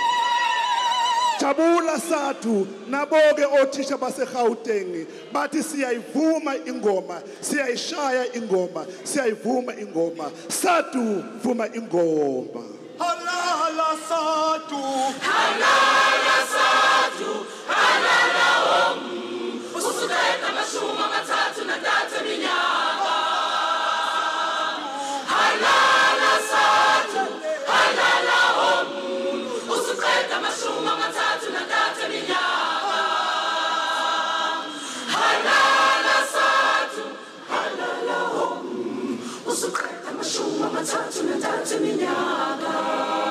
Jabula sathu naboke othisha baseGauteng bathi siyayivuma ingoma siyayishaya ingoma siyayivuma ingoma sathu vuma ingoma Halala satu. Halala satu, halala om. Usuqeda amashumi Шумом от сердца метается меня.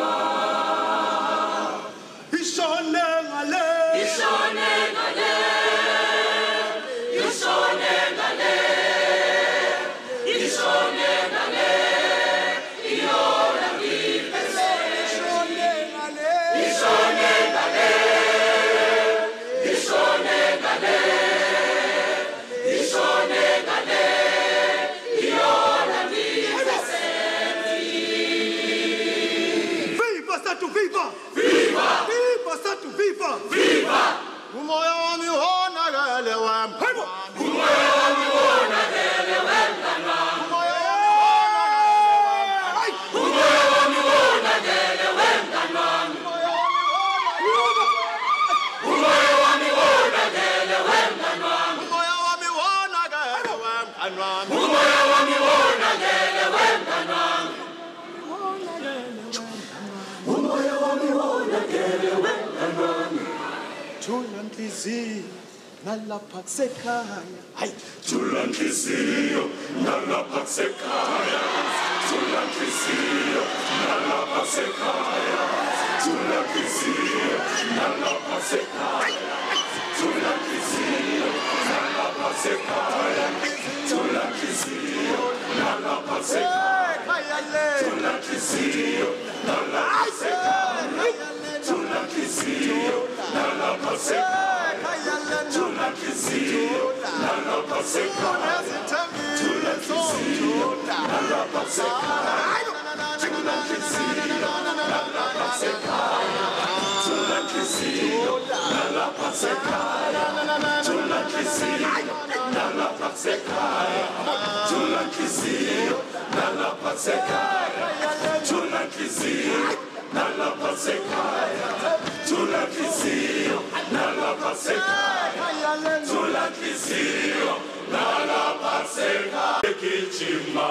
Viva. Umoya wami wonakele wami. Hayibo. Umoya Thula nhliziyo nalapha kusekhaya. Hayi. Thula nhliziyo nalapha kusekhaya. Thula nhliziyo nalapha kusekhaya. Thula nhliziyo nalapha kusekhaya. Thula nhliziyo nalapha kusekhaya. Thula nhliziyo nalapha kusekhaya. Thula nhliziyo nalapha kusekhaya Nalapha sekhaya nalapha sekhaya tulakisio nalapaseka tulakisio nalapaseka bekichima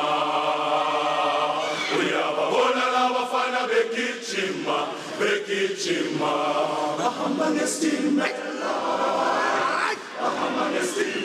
uyababona labafana bekichima bekichima bahamba ngestimela bahamba ngestimela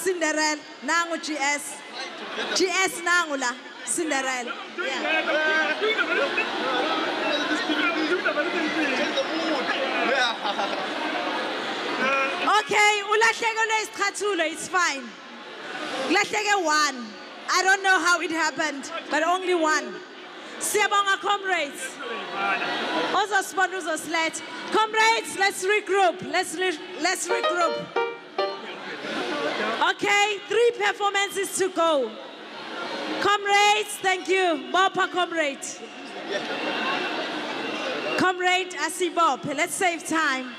nangu la uCinderella nangu GS GS nangu la Cinderella Okay ulahlekelwe isichathulo it's fine Kulahleke one. I don't know how it happened, but only one. Siyabonga comrades. Uzosibona uzosiletha. Comrades, let's regroup. Let's re let's regroup. Okay, three performances to go. Comrades, thank you. Bopa comrade. Comrade Asibop, let's save time.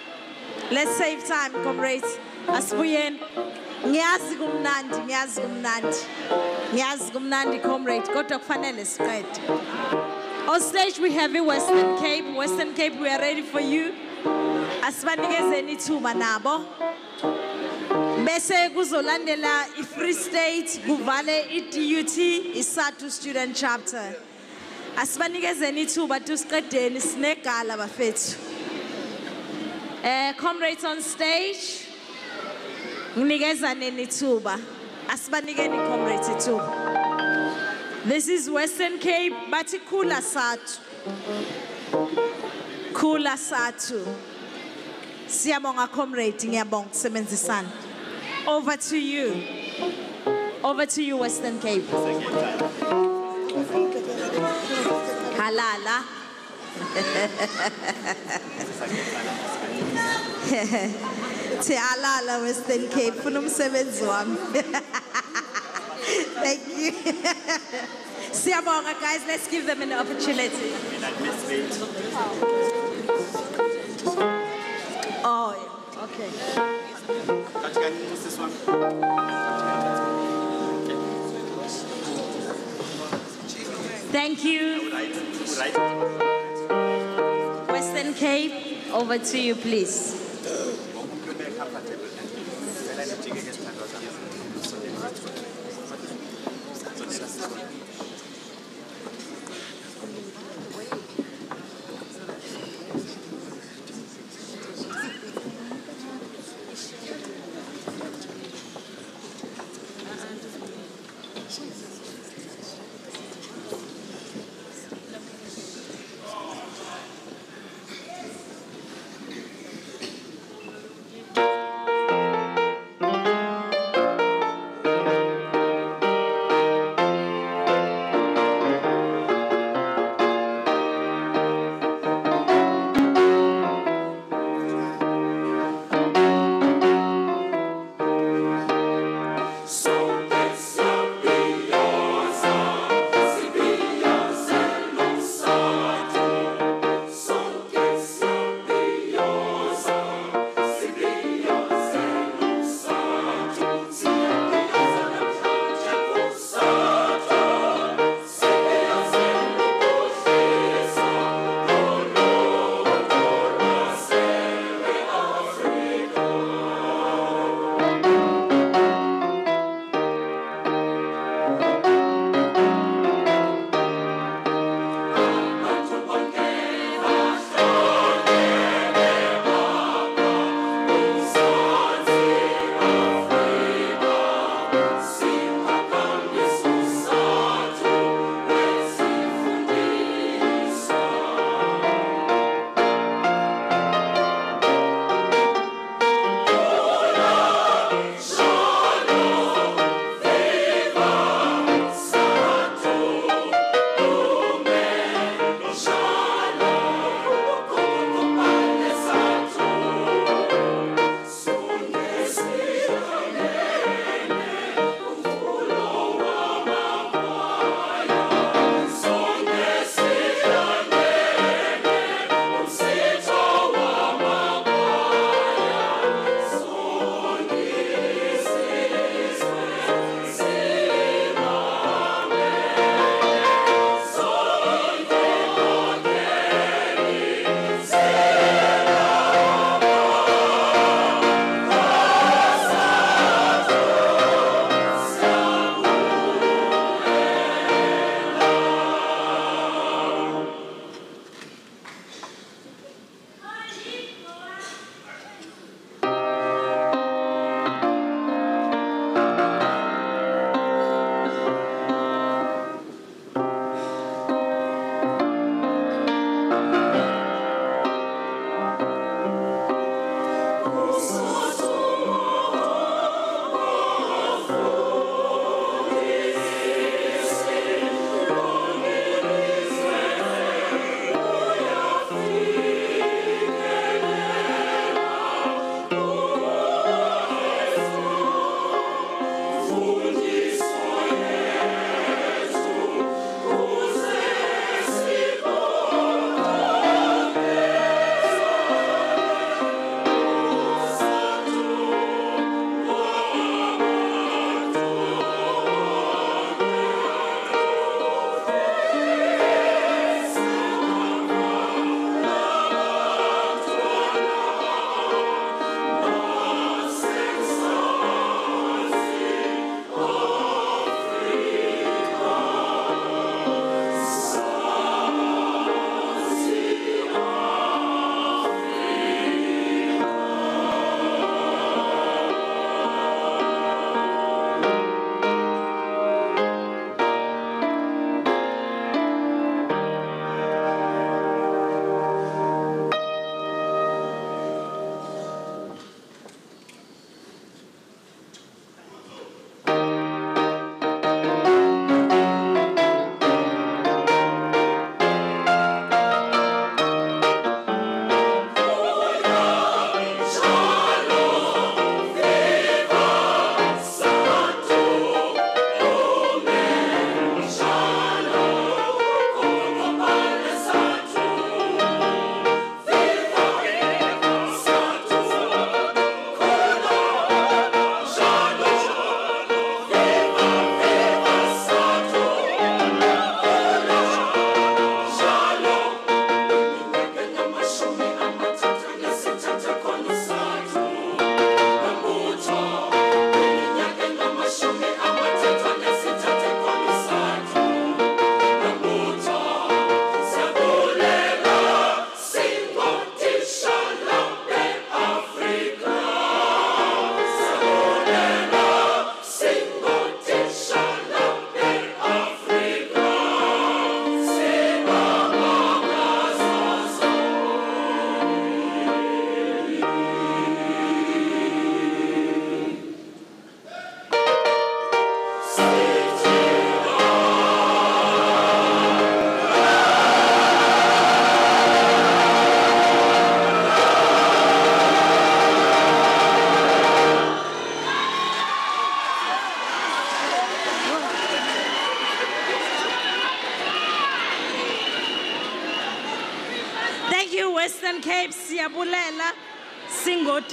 Let's save time, comrades. Asibuyeni. Ngiyazi kumnandi, ngiyazi kumnandi. Ngiyazi kumnandi comrade, kodwa kufanele siqede. On stage we have in Western Cape. Western Cape, we are ready for you. Asibanikezeni ithuba nabo. Bese kuzolandela i-Free State kuvale i-DUT, i-SATU student chapter. Asibanikezeni ithuba tusiqedeni sinegala bafethu. Eh comrades on stage. Nginikeza nini ithuba? Asibanikeni comrades ithuba. This is Western Cape, bathi khula sathu. Khula sathu. Siyabonga comrade, ngiyabonga ukusebenzisana. Over to you. Over to you Western Cape. Halala. Thi halala Western Cape funa umsebenzi wami. Thank you. Siyabonga guys, let's give them an opportunity. Oh, yeah. okay. Thank you. Western Cape, over to you, please.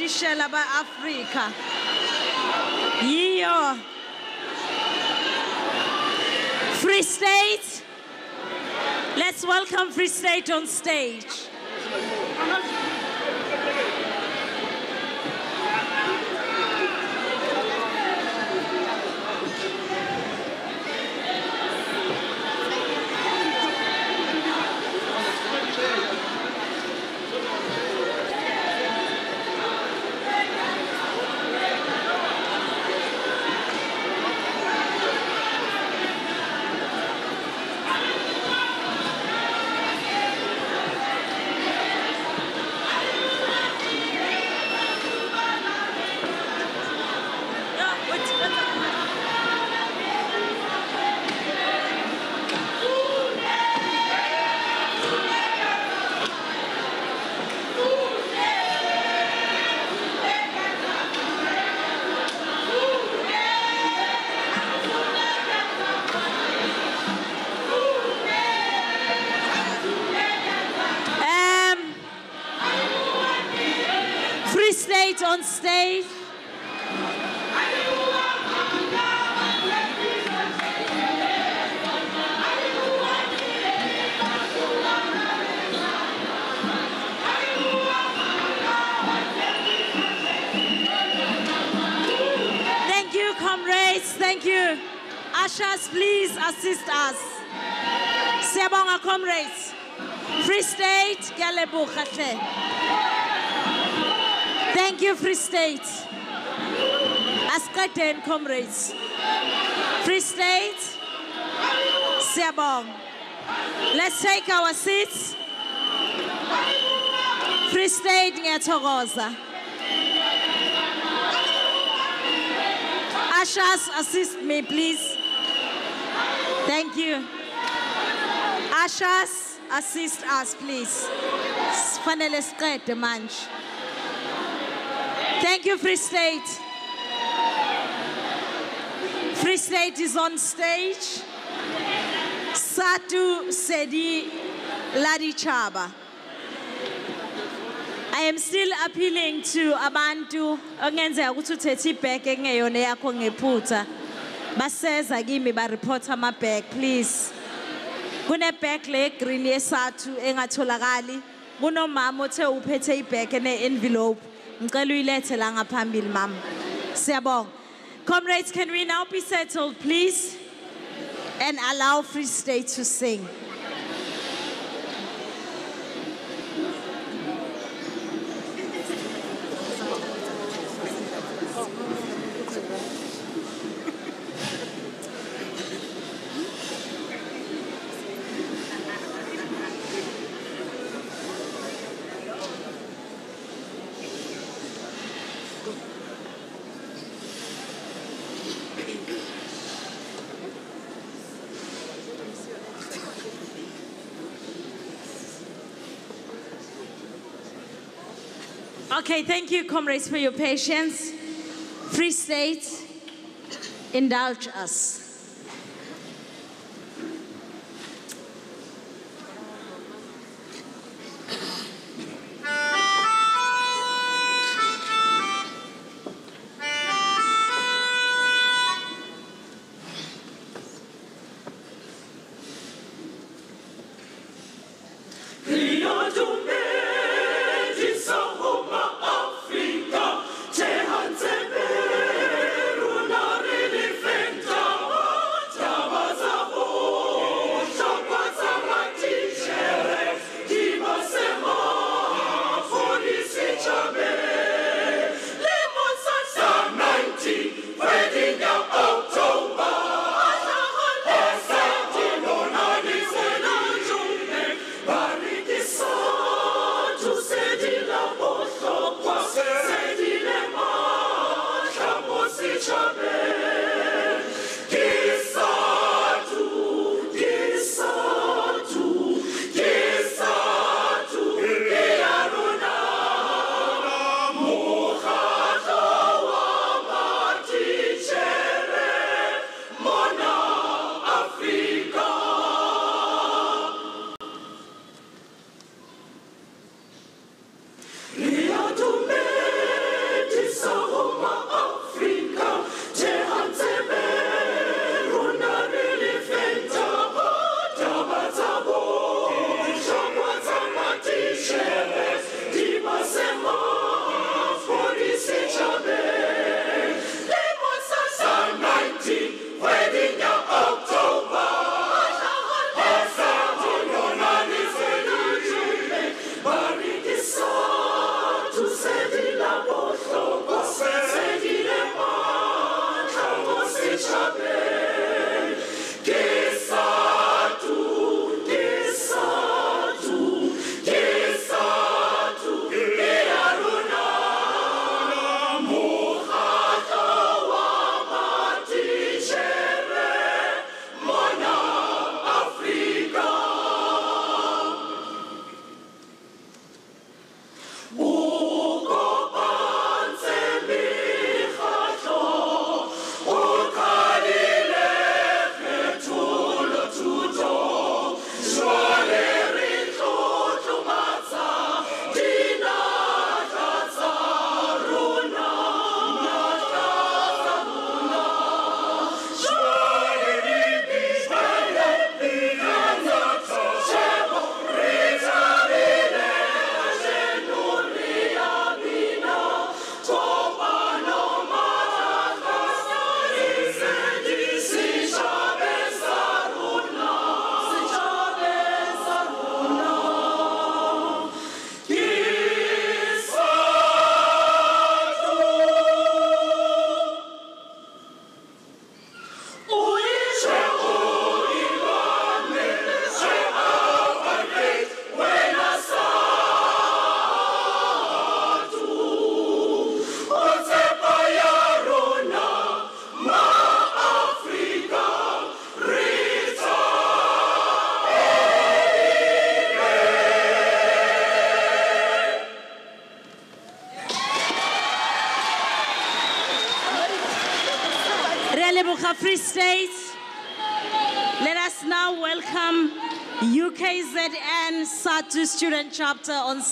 Singotishela ba-Afrika. Yiyo. Free State. Let's welcome Free State on stage. Ngiyathokoza. Ushers, assist me, please. Thank you. Ushers, assist us, please. Fanele siqede manje. Thank you, Free State. Free State is on stage. SADTU Sedi Ladichaba. Am still appealing to abantu ongenzeka ukuthi uthethe ibag engeyona yakho ngephutha. Baseza kimi ba report ama bag please. Kune bag le green yesathu engatholakali. Kunomama othe uphethe ibag ene envelope. Ngicela uyilethe la ngaphambili mama. Siyabonga. Comrades, can we now be settled please? And allow Free State to sing. Okay, thank you, comrades, for your patience. Free State, indulge us.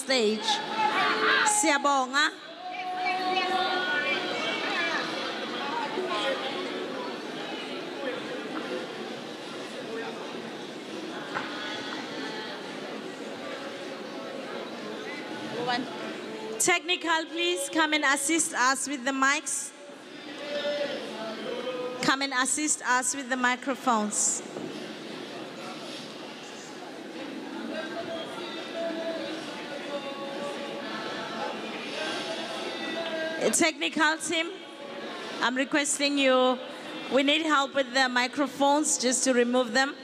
Stage. Siyabonga. Technical, please come and assist us with the mics. Come and assist us with the microphones. Technical team, I'm requesting you, we need help with the microphones just to remove them.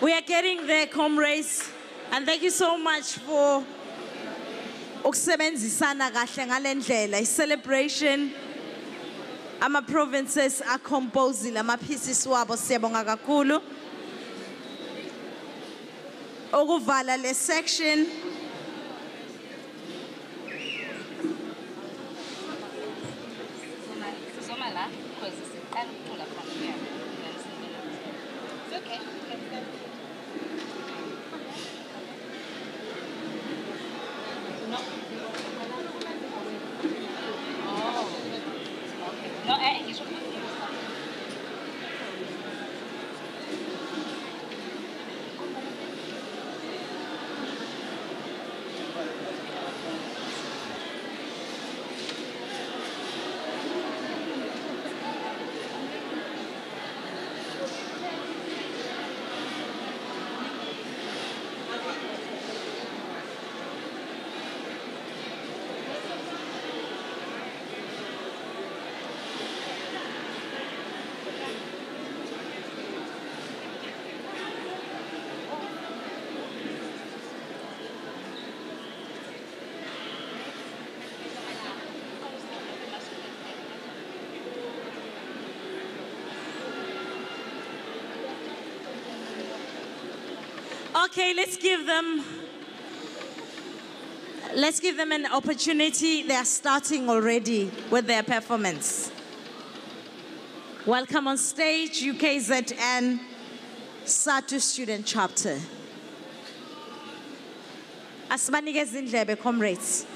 We are getting there, comrades, and thank you so much for ukusebenzisana celebration ama provinces are composing ama pieces wabo siyabonga kakhulu. Ukuvala le section Okay, let's give them let's give them an opportunity. They are starting already with their performance. Welcome on stage, UKZN SADTU Student Chapter. Indlebe comrades.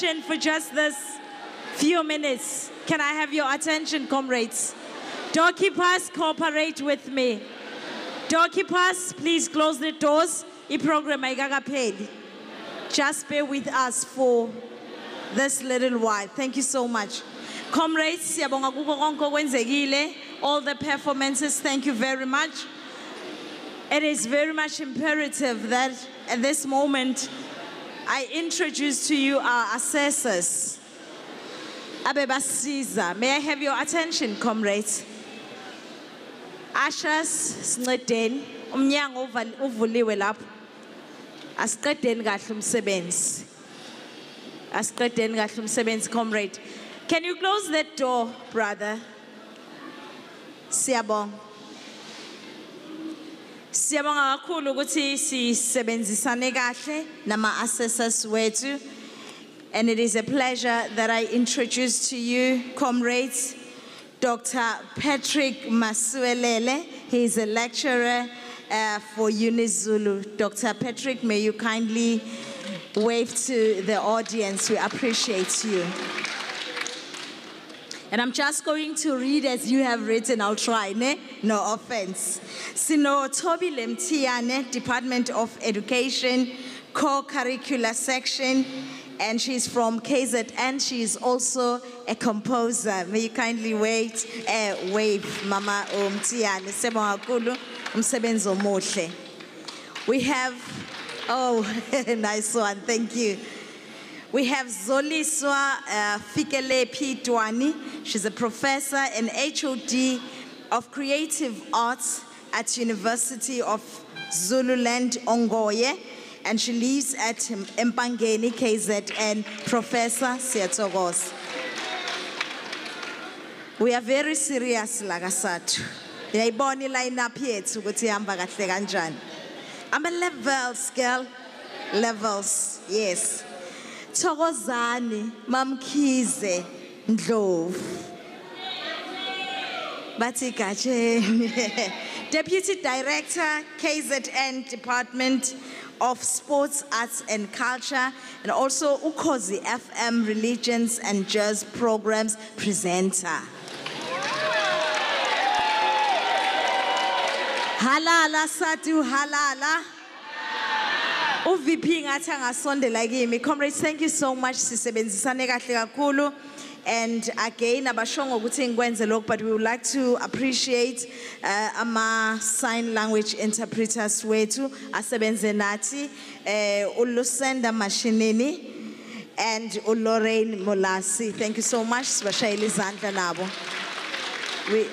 Attention for just this few minutes? Can I have your attention comrades? Doorkeepers cooperate with me. Doorkeepers please close the doors. Iprogram ayikakapheli. Just bear with us for this little while. Thank you so much. Comrades. All the performances, thank you very much. It is very much imperative that at this moment I introduce to you our assessors. Abeba basiza. May I have your attention, comrades? Ashas sincedeni umnyango uvuliwe lapho. Asiqedeni kahle umsebenzi. Asiqedeni kahle comrade. Can you close that door, brother? Siyabonga. Siyabonga kakhulu ukuthi sisebenzisane kahle nama assessors wethu. And it is a pleasure that I introduce to you, comrades, Dr. Patrick Masuelele. He is a lecturer uh, for UniZulu. Dr. Patrick, may you kindly wave to the audience. We appreciate you. And I'm just going to read as you have written. I'll try, ne? No offense. Sino Toby Lemtiane, Department of Education, co-curricular section, and she's from KZN. She is also a composer. May you kindly wait, uh, wave, Mama Umtiane. Sibonga kakhulu, umsebenzi omuhle. We have, oh, nice one, thank you. We have Zoliswa uh, Fikele Pitwani. She's a professor and HOD of Creative Arts at University of Zululand Ongoye. And she lives at Mpangeni KZN. Professor Siatogos. We are very serious lakasathu. Yayibona i-line-up yethu ukuthi ihamba kahle kanjani. I'm a levels girl. Levels, yes. Thokozani Mamkhize Ndlovu. Bathi gatsheni. Deputy Director, KZN Department of Sports, Arts and Culture, and also Ukhozi FM Religions and Jazz Programs presenter. Halala SADTU Halala. UVP ngathi angasondela kimi. Comrades, thank you so much. Sisebenzisane kahle kakhulu. And again, abashongo ukuthi ngikwenze lokhu, but we would like to appreciate uh, ama sign language interpreters wethu asebenze nathi, eh uLucinda Mashinini and uLorraine Molasi. Thank you so much. Sibashayela nabo. We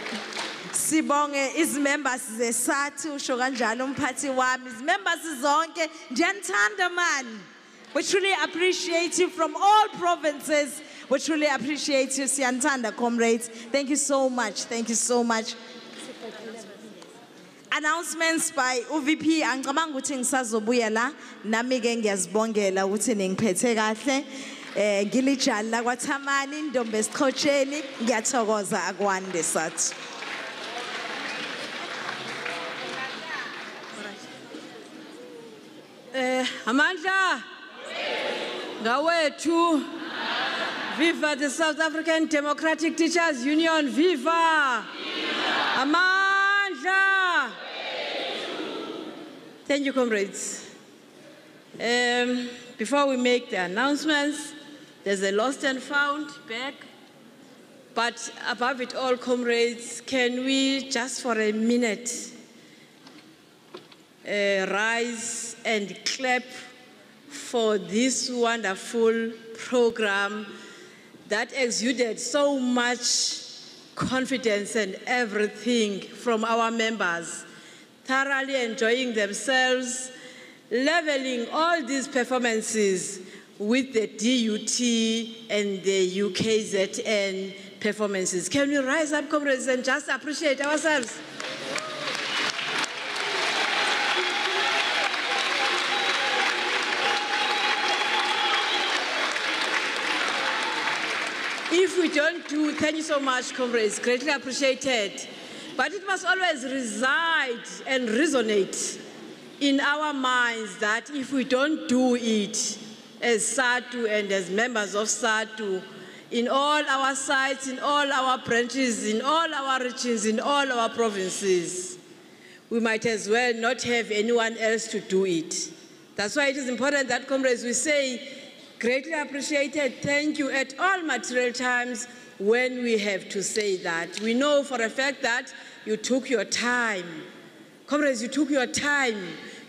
Sibonge izimembers zesathu usho kanjalo umphathi wami. Izimembers zonke ndiyanithanda man. We truly appreciate you from all provinces. We truly appreciate you. Siyanithanda comrades. Thank you so much. Thank you so much. Announcements by UVP angicabanga ukuthi ngisazobuya la. Nami ke ngiyazibongela ukuthi ningiphethe kahle. Eh ngilijali la kwaThamani indombe esiqhotsheni. Ngiyathokoza akwande sathi Eh amandla? Ngawethu. Viva the South African Democratic Teachers Union viva! Amandla! Thank you comrades. Um, before we make the announcements there's a lost and found bag. But above it all comrades can we just for a minute Uh, rise and clap for this wonderful program that exuded so much confidence and everything from our members, thoroughly enjoying themselves, leveling all these performances with the DUT and the UKZN performances. Can we rise up, comrades, and just appreciate ourselves? If we don't do, thank you so much, comrades, greatly appreciated. But it must always reside and resonate in our minds that if we don't do it as SADTU and as members of SADTU, in all our sites, in all our branches, in all our regions, in all our provinces, we might as well not have anyone else to do it. That's why it is important that, comrades, we say, greatly appreciated, thank you at all material times when we have to say that. We know for a fact that you took your time. Comrades, you took your time.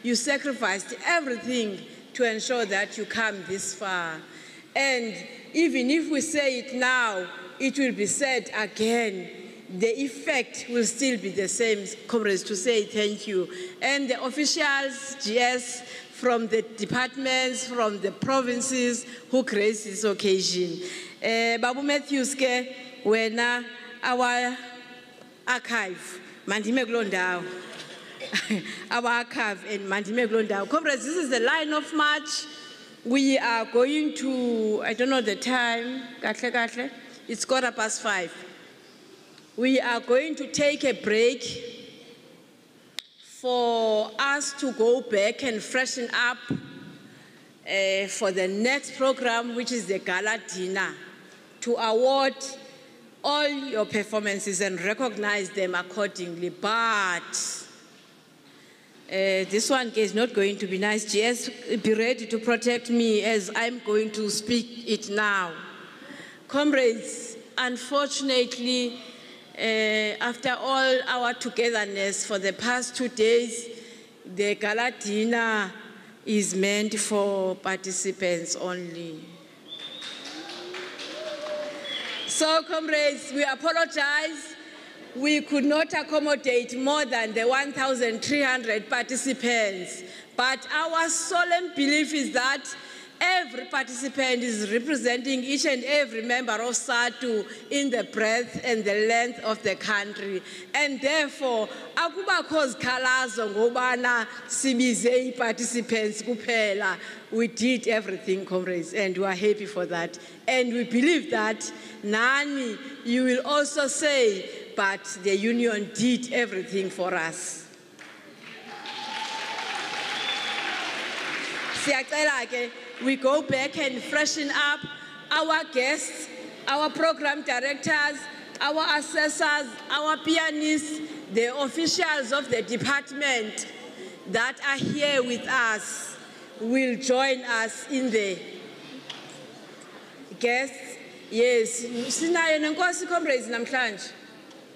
You sacrificed everything to ensure that you come this far. And even if we say it now, it will be said again. The effect will still be the same, comrades, to say thank you. And the officials, GS, from the departments, from the provinces who grace this occasion. Eh, Babu Matthews, ke, wena, our archive, mandime kuloo our archive and mandime kuloo ndawo. Comrades, this is the line of march. We are going to, I don't know the time, it's quarter past five. We are going to take a break for us to go back and freshen up uh, for the next program, which is the gala dinner, to award all your performances and recognize them accordingly. But uh, this one is not going to be nice. GS, be ready to protect me as I'm going to speak it now. Comrades, unfortunately, Eh, after all our togetherness for the past two days, the gala dinner is meant for participants only. So, comrades, we apologize. We could not accommodate more than the 1,300 participants. But our solemn belief is that every participant is representing each and every member of SADTU in the breadth and the length of the country. And therefore, akubakho zikhalazo ngobana sibize participants kuphela. We did everything, comrades, and we are happy for that. And we believe that Nani, you will also say, but the union did everything for us. Siyacela we go back and freshen up our guests, our program directors, our assessors, our pianists, the officials of the department that are here with us will join us in the guests. Yes, sinayo nenkosi comrades namhlanje.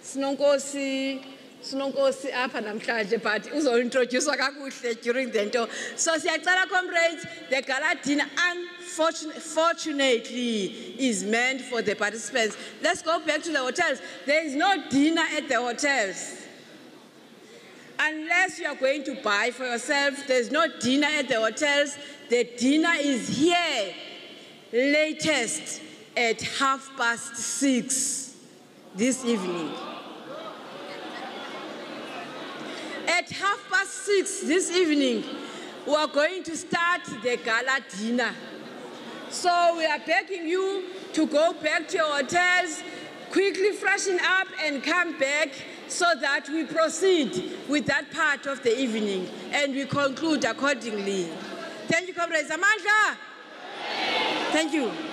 Sinonkosi sinonkosi apha namhlanje but uzointroducewa kakuhle during the nto. So siyacela comrades the gala dinner unfortunately is meant for the participants. Let's go back to the hotels. There is no dinner at the hotels. Unless you are going to buy for yourself there's no dinner at the hotels. The dinner is here. Latest at half past six this evening At half past six this evening, we are going to start the gala dinner. So we are begging you to go back to your hotels, quickly freshen up and come back so that we proceed with that part of the evening and we conclude accordingly. Thank you, comrades. Amandla. Thank you.